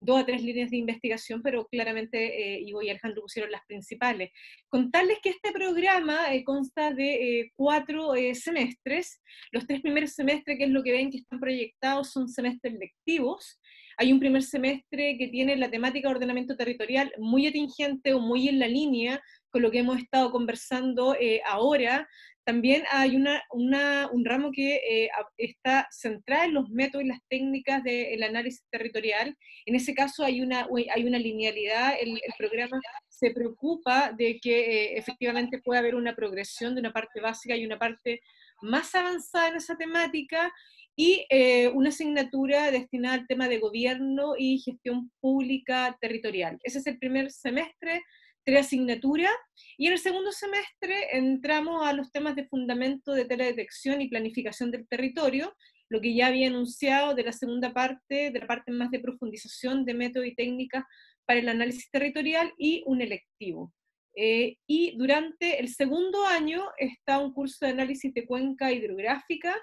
dos a tres líneas de investigación, pero claramente eh, Ivo y Alejandro pusieron las principales. Contarles que este programa consta de cuatro semestres. Los tres primeros semestres, que es lo que ven que están proyectados, son semestres lectivos. Hay un primer semestre que tiene la temática de ordenamiento territorial muy atingente o muy en la línea con lo que hemos estado conversando eh, ahora. También hay un ramo que eh, está centrado en los métodos y las técnicas del análisis territorial. En ese caso hay una, hay una linealidad, el, programa se preocupa de que eh, efectivamente pueda haber una progresión de una parte básica y una parte más avanzada en esa temática, y eh, una asignatura destinada al tema de gobierno y gestión pública territorial. Ese es el primer semestre, tres asignaturas, y en el segundo semestre entramos a los temas de fundamento de teledetección y planificación del territorio, lo que ya había anunciado de la segunda parte, de la parte más de profundización de método y técnicas para el análisis territorial y un electivo. Eh, y durante el segundo año está un curso de análisis de cuenca hidrográfica,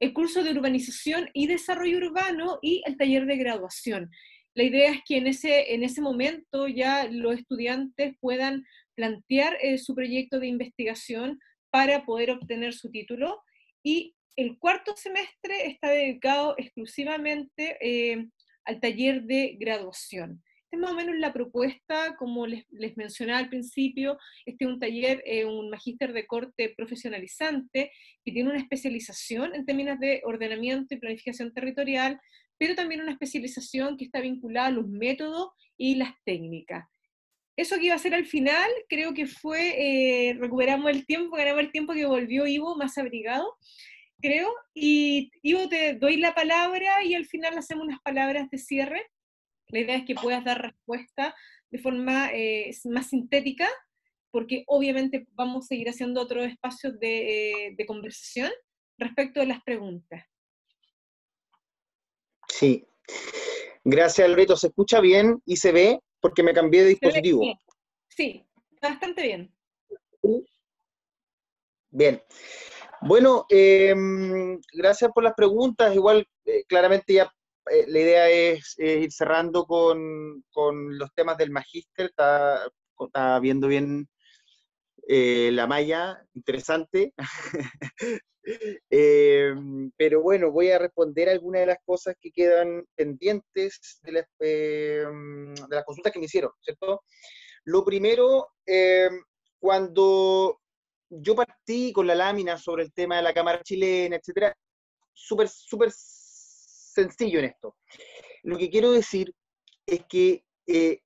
el curso de urbanización y desarrollo urbano y el taller de graduación. La idea es que en ese, en ese momento ya los estudiantes puedan plantear eh, su proyecto de investigación para poder obtener su título y el cuarto semestre está dedicado exclusivamente eh, al taller de graduación. Esta es más o menos la propuesta, como les, mencionaba al principio, este es un taller, eh, un magíster de corte profesionalizante que tiene una especialización en términos de ordenamiento y planificación territorial, pero también una especialización que está vinculada a los métodos y las técnicas. Eso que iba a ser al final, creo que fue, eh, recuperamos el tiempo, ganamos el tiempo que volvió Ivo más abrigado, creo, y Ivo te doy la palabra y al final hacemos unas palabras de cierre la idea es que puedas dar respuesta de forma eh, más sintética, porque obviamente vamos a seguir haciendo otros espacios de, de conversación respecto de las preguntas. Sí. Gracias, Alberto. ¿Se escucha bien y se ve? Porque me cambié de dispositivo. Sí, bastante bien. Bien. Bueno, em, gracias por las preguntas. Igual, eh, claramente ya eh, la idea es ir cerrando con, los temas del magíster, está, viendo bien eh, la malla, interesante. Eh, pero bueno, voy a responder algunas de las cosas que quedan pendientes de, de las consultas que me hicieron, ¿cierto? Lo primero, cuando yo partí con la lámina sobre el tema de la Cámara chilena, etcétera, súper, súper sencillo en esto. Lo que quiero decir es que eh,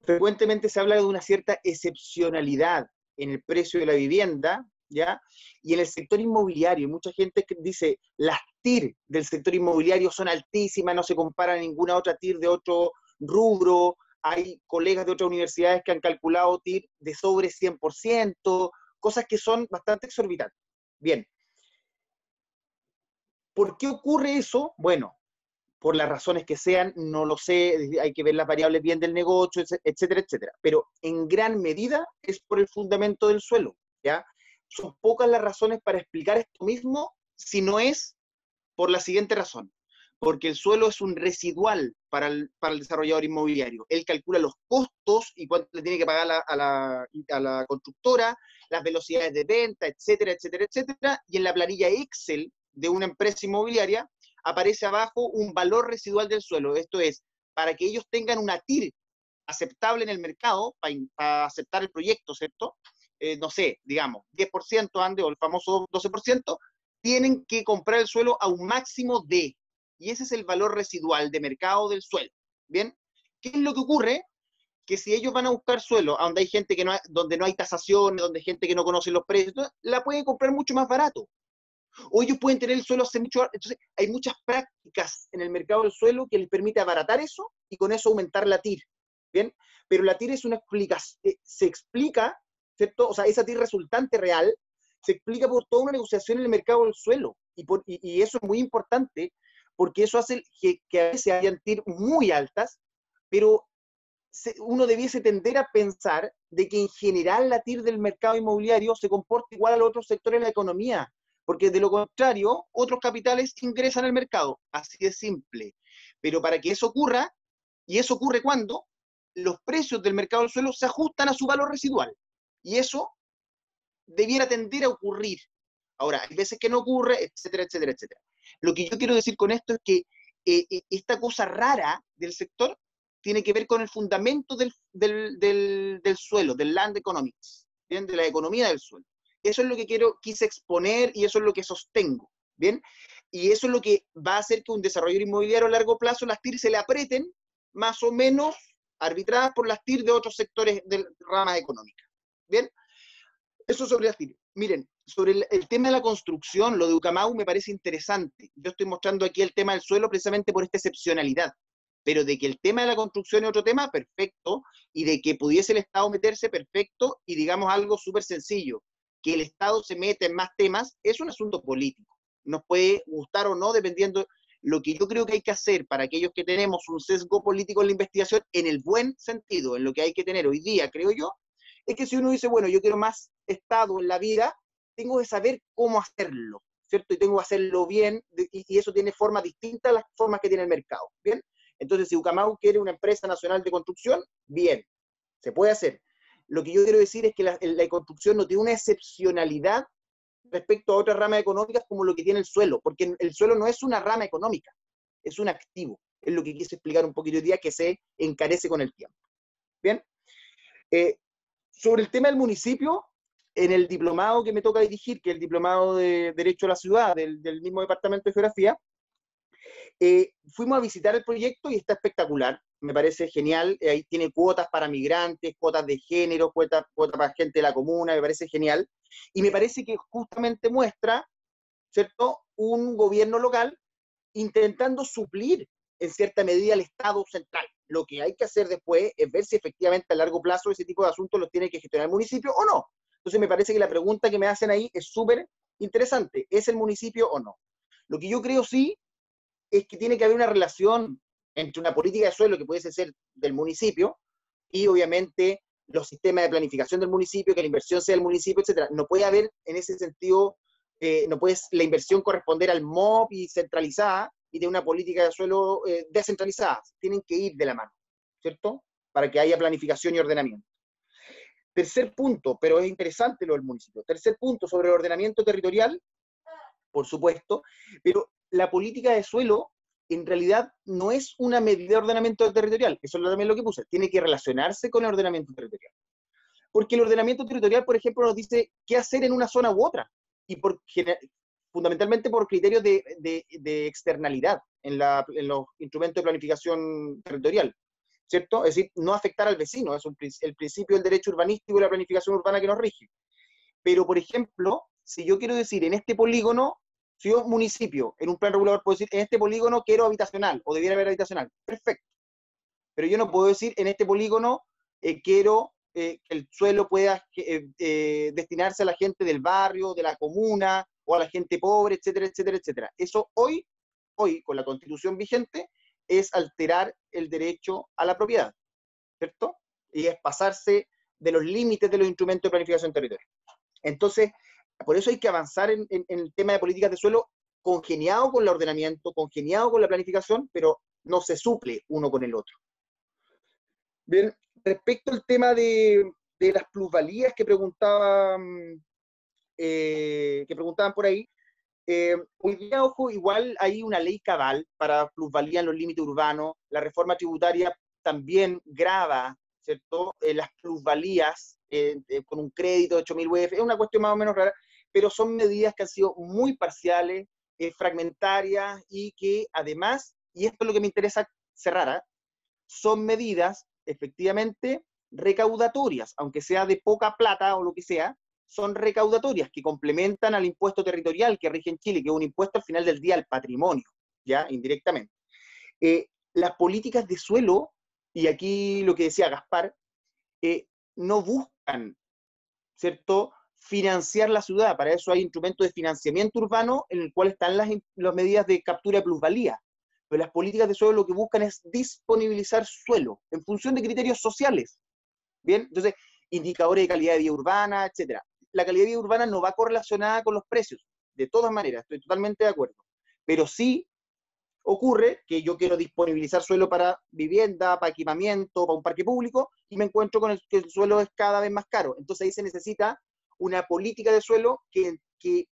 frecuentemente se habla de una cierta excepcionalidad en el precio de la vivienda, ¿ya? Y en el sector inmobiliario, mucha gente dice, las TIR del sector inmobiliario son altísimas, no se compara a ninguna otra TIR de otro rubro, hay colegas de otras universidades que han calculado TIR de sobre 100%, cosas que son bastante exorbitantes. Bien, ¿Por qué ocurre eso? Bueno, por las razones que sean, no lo sé, hay que ver las variables bien del negocio, etcétera, etcétera. Pero en gran medida es por el fundamento del suelo, ¿ya? Son pocas las razones para explicar esto mismo si no es por la siguiente razón. Porque el suelo es un residual para el, para el desarrollador inmobiliario. Él calcula los costos y cuánto le tiene que pagar a la, a la constructora, las velocidades de venta, etcétera, etcétera, etcétera. Y en la planilla Excel de una empresa inmobiliaria, aparece abajo un valor residual del suelo. Esto es, para que ellos tengan una TIR aceptable en el mercado, para, aceptar el proyecto, ¿cierto? Eh, no sé, digamos, 10% ande o el famoso 12%, tienen que comprar el suelo a un máximo de, y ese es el valor residual de mercado del suelo. ¿Bien? ¿Qué es lo que ocurre? Que si ellos van a buscar suelo, donde hay gente que no donde no hay tasaciones, donde hay gente que no conoce los precios, la pueden comprar mucho más barato o ellos pueden tener el suelo hace mucho. Entonces, hay muchas prácticas en el mercado del suelo que les permite abaratar eso y con eso aumentar la TIR. ¿Bien? Pero la TIR es una explicación, eh, se explica, ¿cierto? O sea, esa TIR resultante real se explica por toda una negociación en el mercado del suelo. Y, por, y, eso es muy importante porque eso hace que, a veces hayan TIR muy altas, pero uno debiese tender a pensar de que en general la TIR del mercado inmobiliario se comporta igual a los otros sectores de la economía porque de lo contrario, otros capitales ingresan al mercado. Así de simple. Pero para que eso ocurra, y eso ocurre cuando los precios del mercado del suelo se ajustan a su valor residual. Y eso debiera tender a ocurrir. Ahora, hay veces que no ocurre, etcétera, etcétera, etcétera. Lo que yo quiero decir con esto es que eh, eh, esta cosa rara del sector tiene que ver con el fundamento del, del suelo, del land economics, ¿bien? de la economía del suelo. Eso es lo que quiero, quise exponer y eso es lo que sostengo, ¿bien? Y eso es lo que va a hacer que un desarrollador inmobiliario a largo plazo las TIR se le aprieten más o menos arbitradas por las TIR de otros sectores de ramas económicas, ¿bien? Eso sobre las TIR. Miren, sobre el, tema de la construcción, lo de Ucamau me parece interesante. Yo estoy mostrando aquí el tema del suelo precisamente por esta excepcionalidad pero de que el tema de la construcción es otro tema, perfecto, y de que pudiese el Estado meterse, perfecto, y digamos algo súper sencillo que el Estado se mete en más temas es un asunto político. Nos puede gustar o no, dependiendo. Lo que yo creo que hay que hacer para aquellos que tenemos un sesgo político en la investigación, en el buen sentido, en lo que hay que tener hoy día, creo yo, es que si uno dice, bueno, yo quiero más Estado en la vida, tengo que saber cómo hacerlo, ¿cierto? Y tengo que hacerlo bien, y, eso tiene formas distintas a las formas que tiene el mercado, ¿bien? Entonces, si Ucamau quiere una empresa nacional de construcción, bien, se puede hacer. Lo que yo quiero decir es que la, construcción no tiene una excepcionalidad respecto a otras ramas económicas como lo que tiene el suelo, porque el suelo no es una rama económica, es un activo. Es lo que quise explicar un poquito hoy día, que se encarece con el tiempo. Bien. Eh, sobre el tema del municipio, en el diplomado que me toca dirigir, que es el diplomado de Derecho a la Ciudad del mismo departamento de Geografía, eh, fuimos a visitar el proyecto y está espectacular, me parece genial. Eh, ahí tiene cuotas para migrantes, cuotas de género, cuotas, para gente de la comuna, me parece genial. Y me parece que justamente muestra, ¿cierto?, un gobierno local intentando suplir en cierta medida al Estado central. Lo que hay que hacer después es ver si efectivamente a largo plazo ese tipo de asuntos los tiene que gestionar el municipio o no. Entonces me parece que la pregunta que me hacen ahí es súper interesante. ¿Es el municipio o no? Lo que yo creo sí es que tiene que haber una relación entre una política de suelo que pudiese ser del municipio y obviamente los sistemas de planificación del municipio, que la inversión sea del municipio, etcétera. No puede haber en ese sentido, eh, no puede la inversión corresponder al MOP y centralizada y de una política de suelo eh, descentralizada. Tienen que ir de la mano, ¿cierto? Para que haya planificación y ordenamiento. Tercer punto, pero es interesante lo del municipio. Tercer punto sobre el ordenamiento territorial, por supuesto, pero la política de suelo en realidad no es una medida de ordenamiento territorial, eso es también lo que puse, tiene que relacionarse con el ordenamiento territorial. Porque el ordenamiento territorial, por ejemplo, nos dice qué hacer en una zona u otra, y por, fundamentalmente por criterios de, externalidad en, los instrumentos de planificación territorial, ¿cierto? Es decir, no afectar al vecino, es el principio del derecho urbanístico y la planificación urbana que nos rige. Pero, por ejemplo, si yo quiero decir, en este polígono si yo, municipio, en un plan regulador, puedo decir, en este polígono quiero habitacional, o debiera haber habitacional, perfecto. Pero yo no puedo decir, en este polígono eh, quiero eh, que el suelo pueda eh, destinarse a la gente del barrio, de la comuna, o a la gente pobre, etcétera, etcétera, etcétera. Eso hoy hoy con la constitución vigente es alterar el derecho a la propiedad, ¿cierto? Y es pasarse de los límites de los instrumentos de planificación territorial. Entonces, por eso hay que avanzar en, el tema de políticas de suelo congeniado con el ordenamiento, congeniado con la planificación, pero no se suple uno con el otro. Bien, respecto al tema de, las plusvalías que preguntaban, eh, que preguntaban por ahí, eh, hoy día, ojo, igual hay una ley cabal para plusvalía en los límites urbanos, la reforma tributaria también graba, ¿cierto?, eh, las plusvalías con un crédito de 8.000 UF, es una cuestión más o menos rara, pero son medidas que han sido muy parciales, fragmentarias y que además, y esto es lo que me interesa cerrar, son medidas efectivamente recaudatorias, aunque sea de poca plata o lo que sea, son recaudatorias que complementan al impuesto territorial que rige en Chile, que es un impuesto al final del día al patrimonio, ya indirectamente. Eh, las políticas de suelo, y aquí lo que decía Gaspar, eh, no buscan, ¿cierto?, financiar la ciudad. Para eso hay instrumentos de financiamiento urbano en el cual están las, las medidas de captura de plusvalía. Pero las políticas de suelo lo que buscan es disponibilizar suelo en función de criterios sociales. Bien, entonces, indicadores de calidad de vida urbana, etcétera. La calidad de vida urbana no va correlacionada con los precios, de todas maneras, estoy totalmente de acuerdo. Pero sí ocurre que yo quiero disponibilizar suelo para vivienda, para equipamiento, para un parque público, y me encuentro con el que el suelo es cada vez más caro. Entonces ahí se necesita una política de suelo que, que,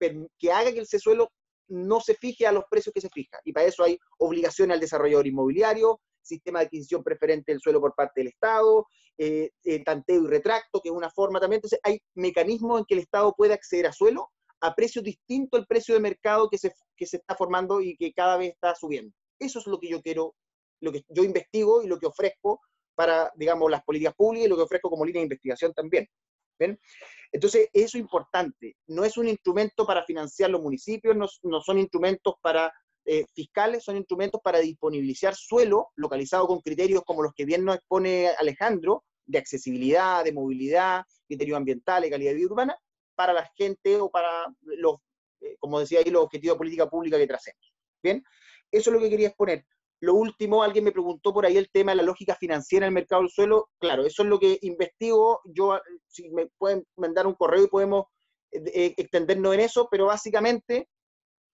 haga que ese suelo no se fije a los precios que se fija. Y para eso hay obligaciones al desarrollador inmobiliario, sistema de adquisición preferente del suelo por parte del Estado, eh, eh, tanteo y retracto, que es una forma también. Entonces, hay mecanismos en que el Estado puede acceder a suelo a precios distintos al precio de mercado que se, que se está formando y que cada vez está subiendo. Eso es lo que yo quiero, lo que yo investigo y lo que ofrezco para, digamos, las políticas públicas y lo que ofrezco como línea de investigación también. ¿Ven? Entonces, eso es importante. No es un instrumento para financiar los municipios, no, no son instrumentos para eh, fiscales, son instrumentos para disponibilizar suelo localizado con criterios como los que bien nos expone Alejandro, de accesibilidad, de movilidad, criterios ambientales, calidad de vida urbana, para la gente o para los, eh, como decía ahí, los objetivos de política pública que tracemos. Bien, eso es lo que quería exponer. Lo último, alguien me preguntó por ahí el tema de la lógica financiera el mercado del suelo. Claro, eso es lo que investigo. Yo, si me pueden mandar un correo y podemos eh, extendernos en eso, pero básicamente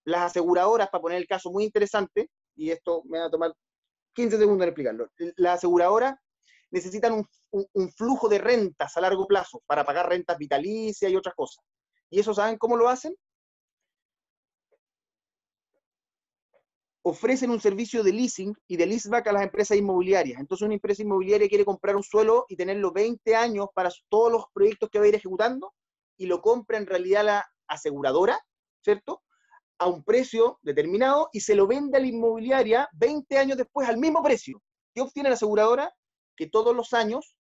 las aseguradoras, para poner el caso muy interesante, y esto me va a tomar 15 segundos en explicarlo, las aseguradoras necesitan un, un, flujo de rentas a largo plazo para pagar rentas vitalicias y otras cosas. ¿Y eso saben cómo lo hacen? Ofrecen un servicio de leasing y de leaseback a las empresas inmobiliarias. Entonces una empresa inmobiliaria quiere comprar un suelo y tenerlo 20 años para todos los proyectos que va a ir ejecutando y lo compra en realidad la aseguradora, ¿cierto? A un precio determinado y se lo vende a la inmobiliaria 20 años después al mismo precio. ¿Qué obtiene la aseguradora? Que todos los años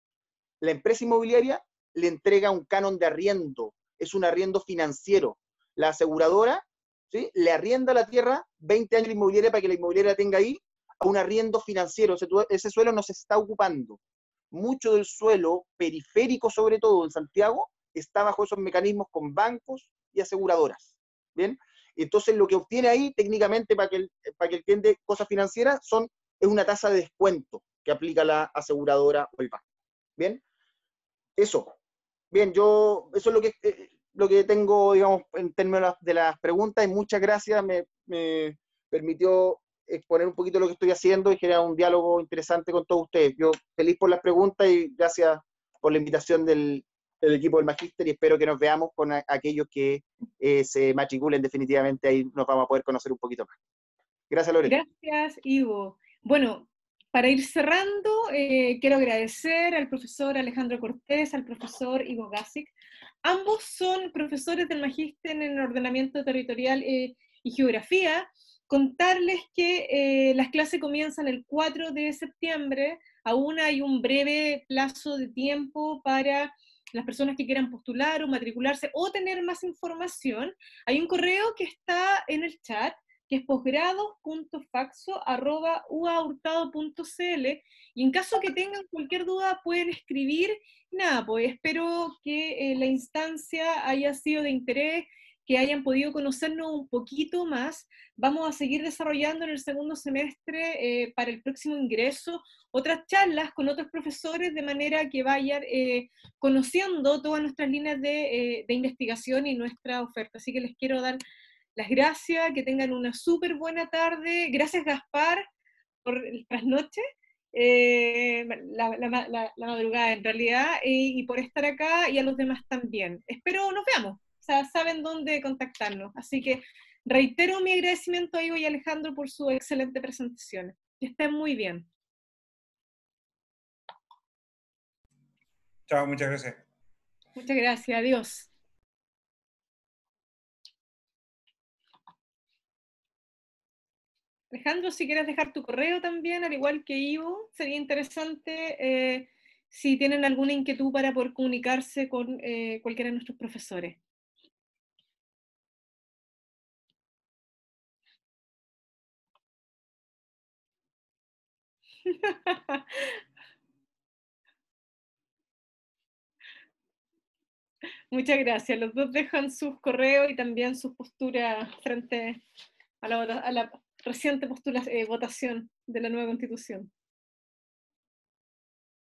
la empresa inmobiliaria le entrega un canon de arriendo, es un arriendo financiero. La aseguradora le arrienda la tierra 20 años la inmobiliaria para que la inmobiliaria la tenga ahí a un arriendo financiero. ese suelo no se está ocupando. Mucho del suelo periférico, sobre todo en Santiago, está bajo esos mecanismos con bancos y aseguradoras. ¿Bien? Entonces lo que obtiene ahí técnicamente para que el, para que entiende cosas financieras son, es una tasa de descuento que aplica la aseguradora o el banco. ¿Bien? Eso. Bien, yo, eso es lo que, eh, lo que tengo, digamos, en términos de las preguntas y muchas gracias. Me, permitió exponer un poquito lo que estoy haciendo y generar un diálogo interesante con todos ustedes. Yo feliz por las preguntas y gracias por la invitación del, equipo del Magíster y espero que nos veamos con aquellos que eh, se matriculen definitivamente, ahí nos vamos a poder conocer un poquito más. Gracias, Lorena. Gracias, Ivo. Bueno, para ir cerrando, eh, quiero agradecer al profesor Alejandro Cortés, al profesor Ivo Gasic. Ambos son profesores del Magíster en Ordenamiento Territorial eh, y Geografía. Contarles que eh, las clases comienzan el 4 de septiembre. Aún hay un breve plazo de tiempo para las personas que quieran postular o matricularse o tener más información. Hay un correo que está en el chat que es posgrado.faxo.uahurtado.cl y en caso que tengan cualquier duda pueden escribir. Nada, pues espero que eh, la instancia haya sido de interés, que hayan podido conocernos un poquito más. Vamos a seguir desarrollando en el segundo semestre eh, para el próximo ingreso otras charlas con otros profesores de manera que vayan eh, conociendo todas nuestras líneas de, de investigación y nuestra oferta. Así que les quiero dar las gracias, que tengan una súper buena tarde. Gracias Gaspar por el trasnoche. Eh, la, la, madrugada en realidad, y, por estar acá y a los demás también. Espero nos veamos, o sea, saben dónde contactarnos. Así que reitero mi agradecimiento a Ivo y Alejandro por su excelente presentación. Que estén muy bien. Chao, muchas gracias. Muchas gracias, adiós. Alejandro, si quieres dejar tu correo también, al igual que Ivo, sería interesante eh, si tienen alguna inquietud para poder comunicarse con eh, cualquiera de nuestros profesores. Muchas gracias. Los dos dejan sus correos y también sus posturas frente a la, a la reciente postula, eh, votación de la nueva constitución.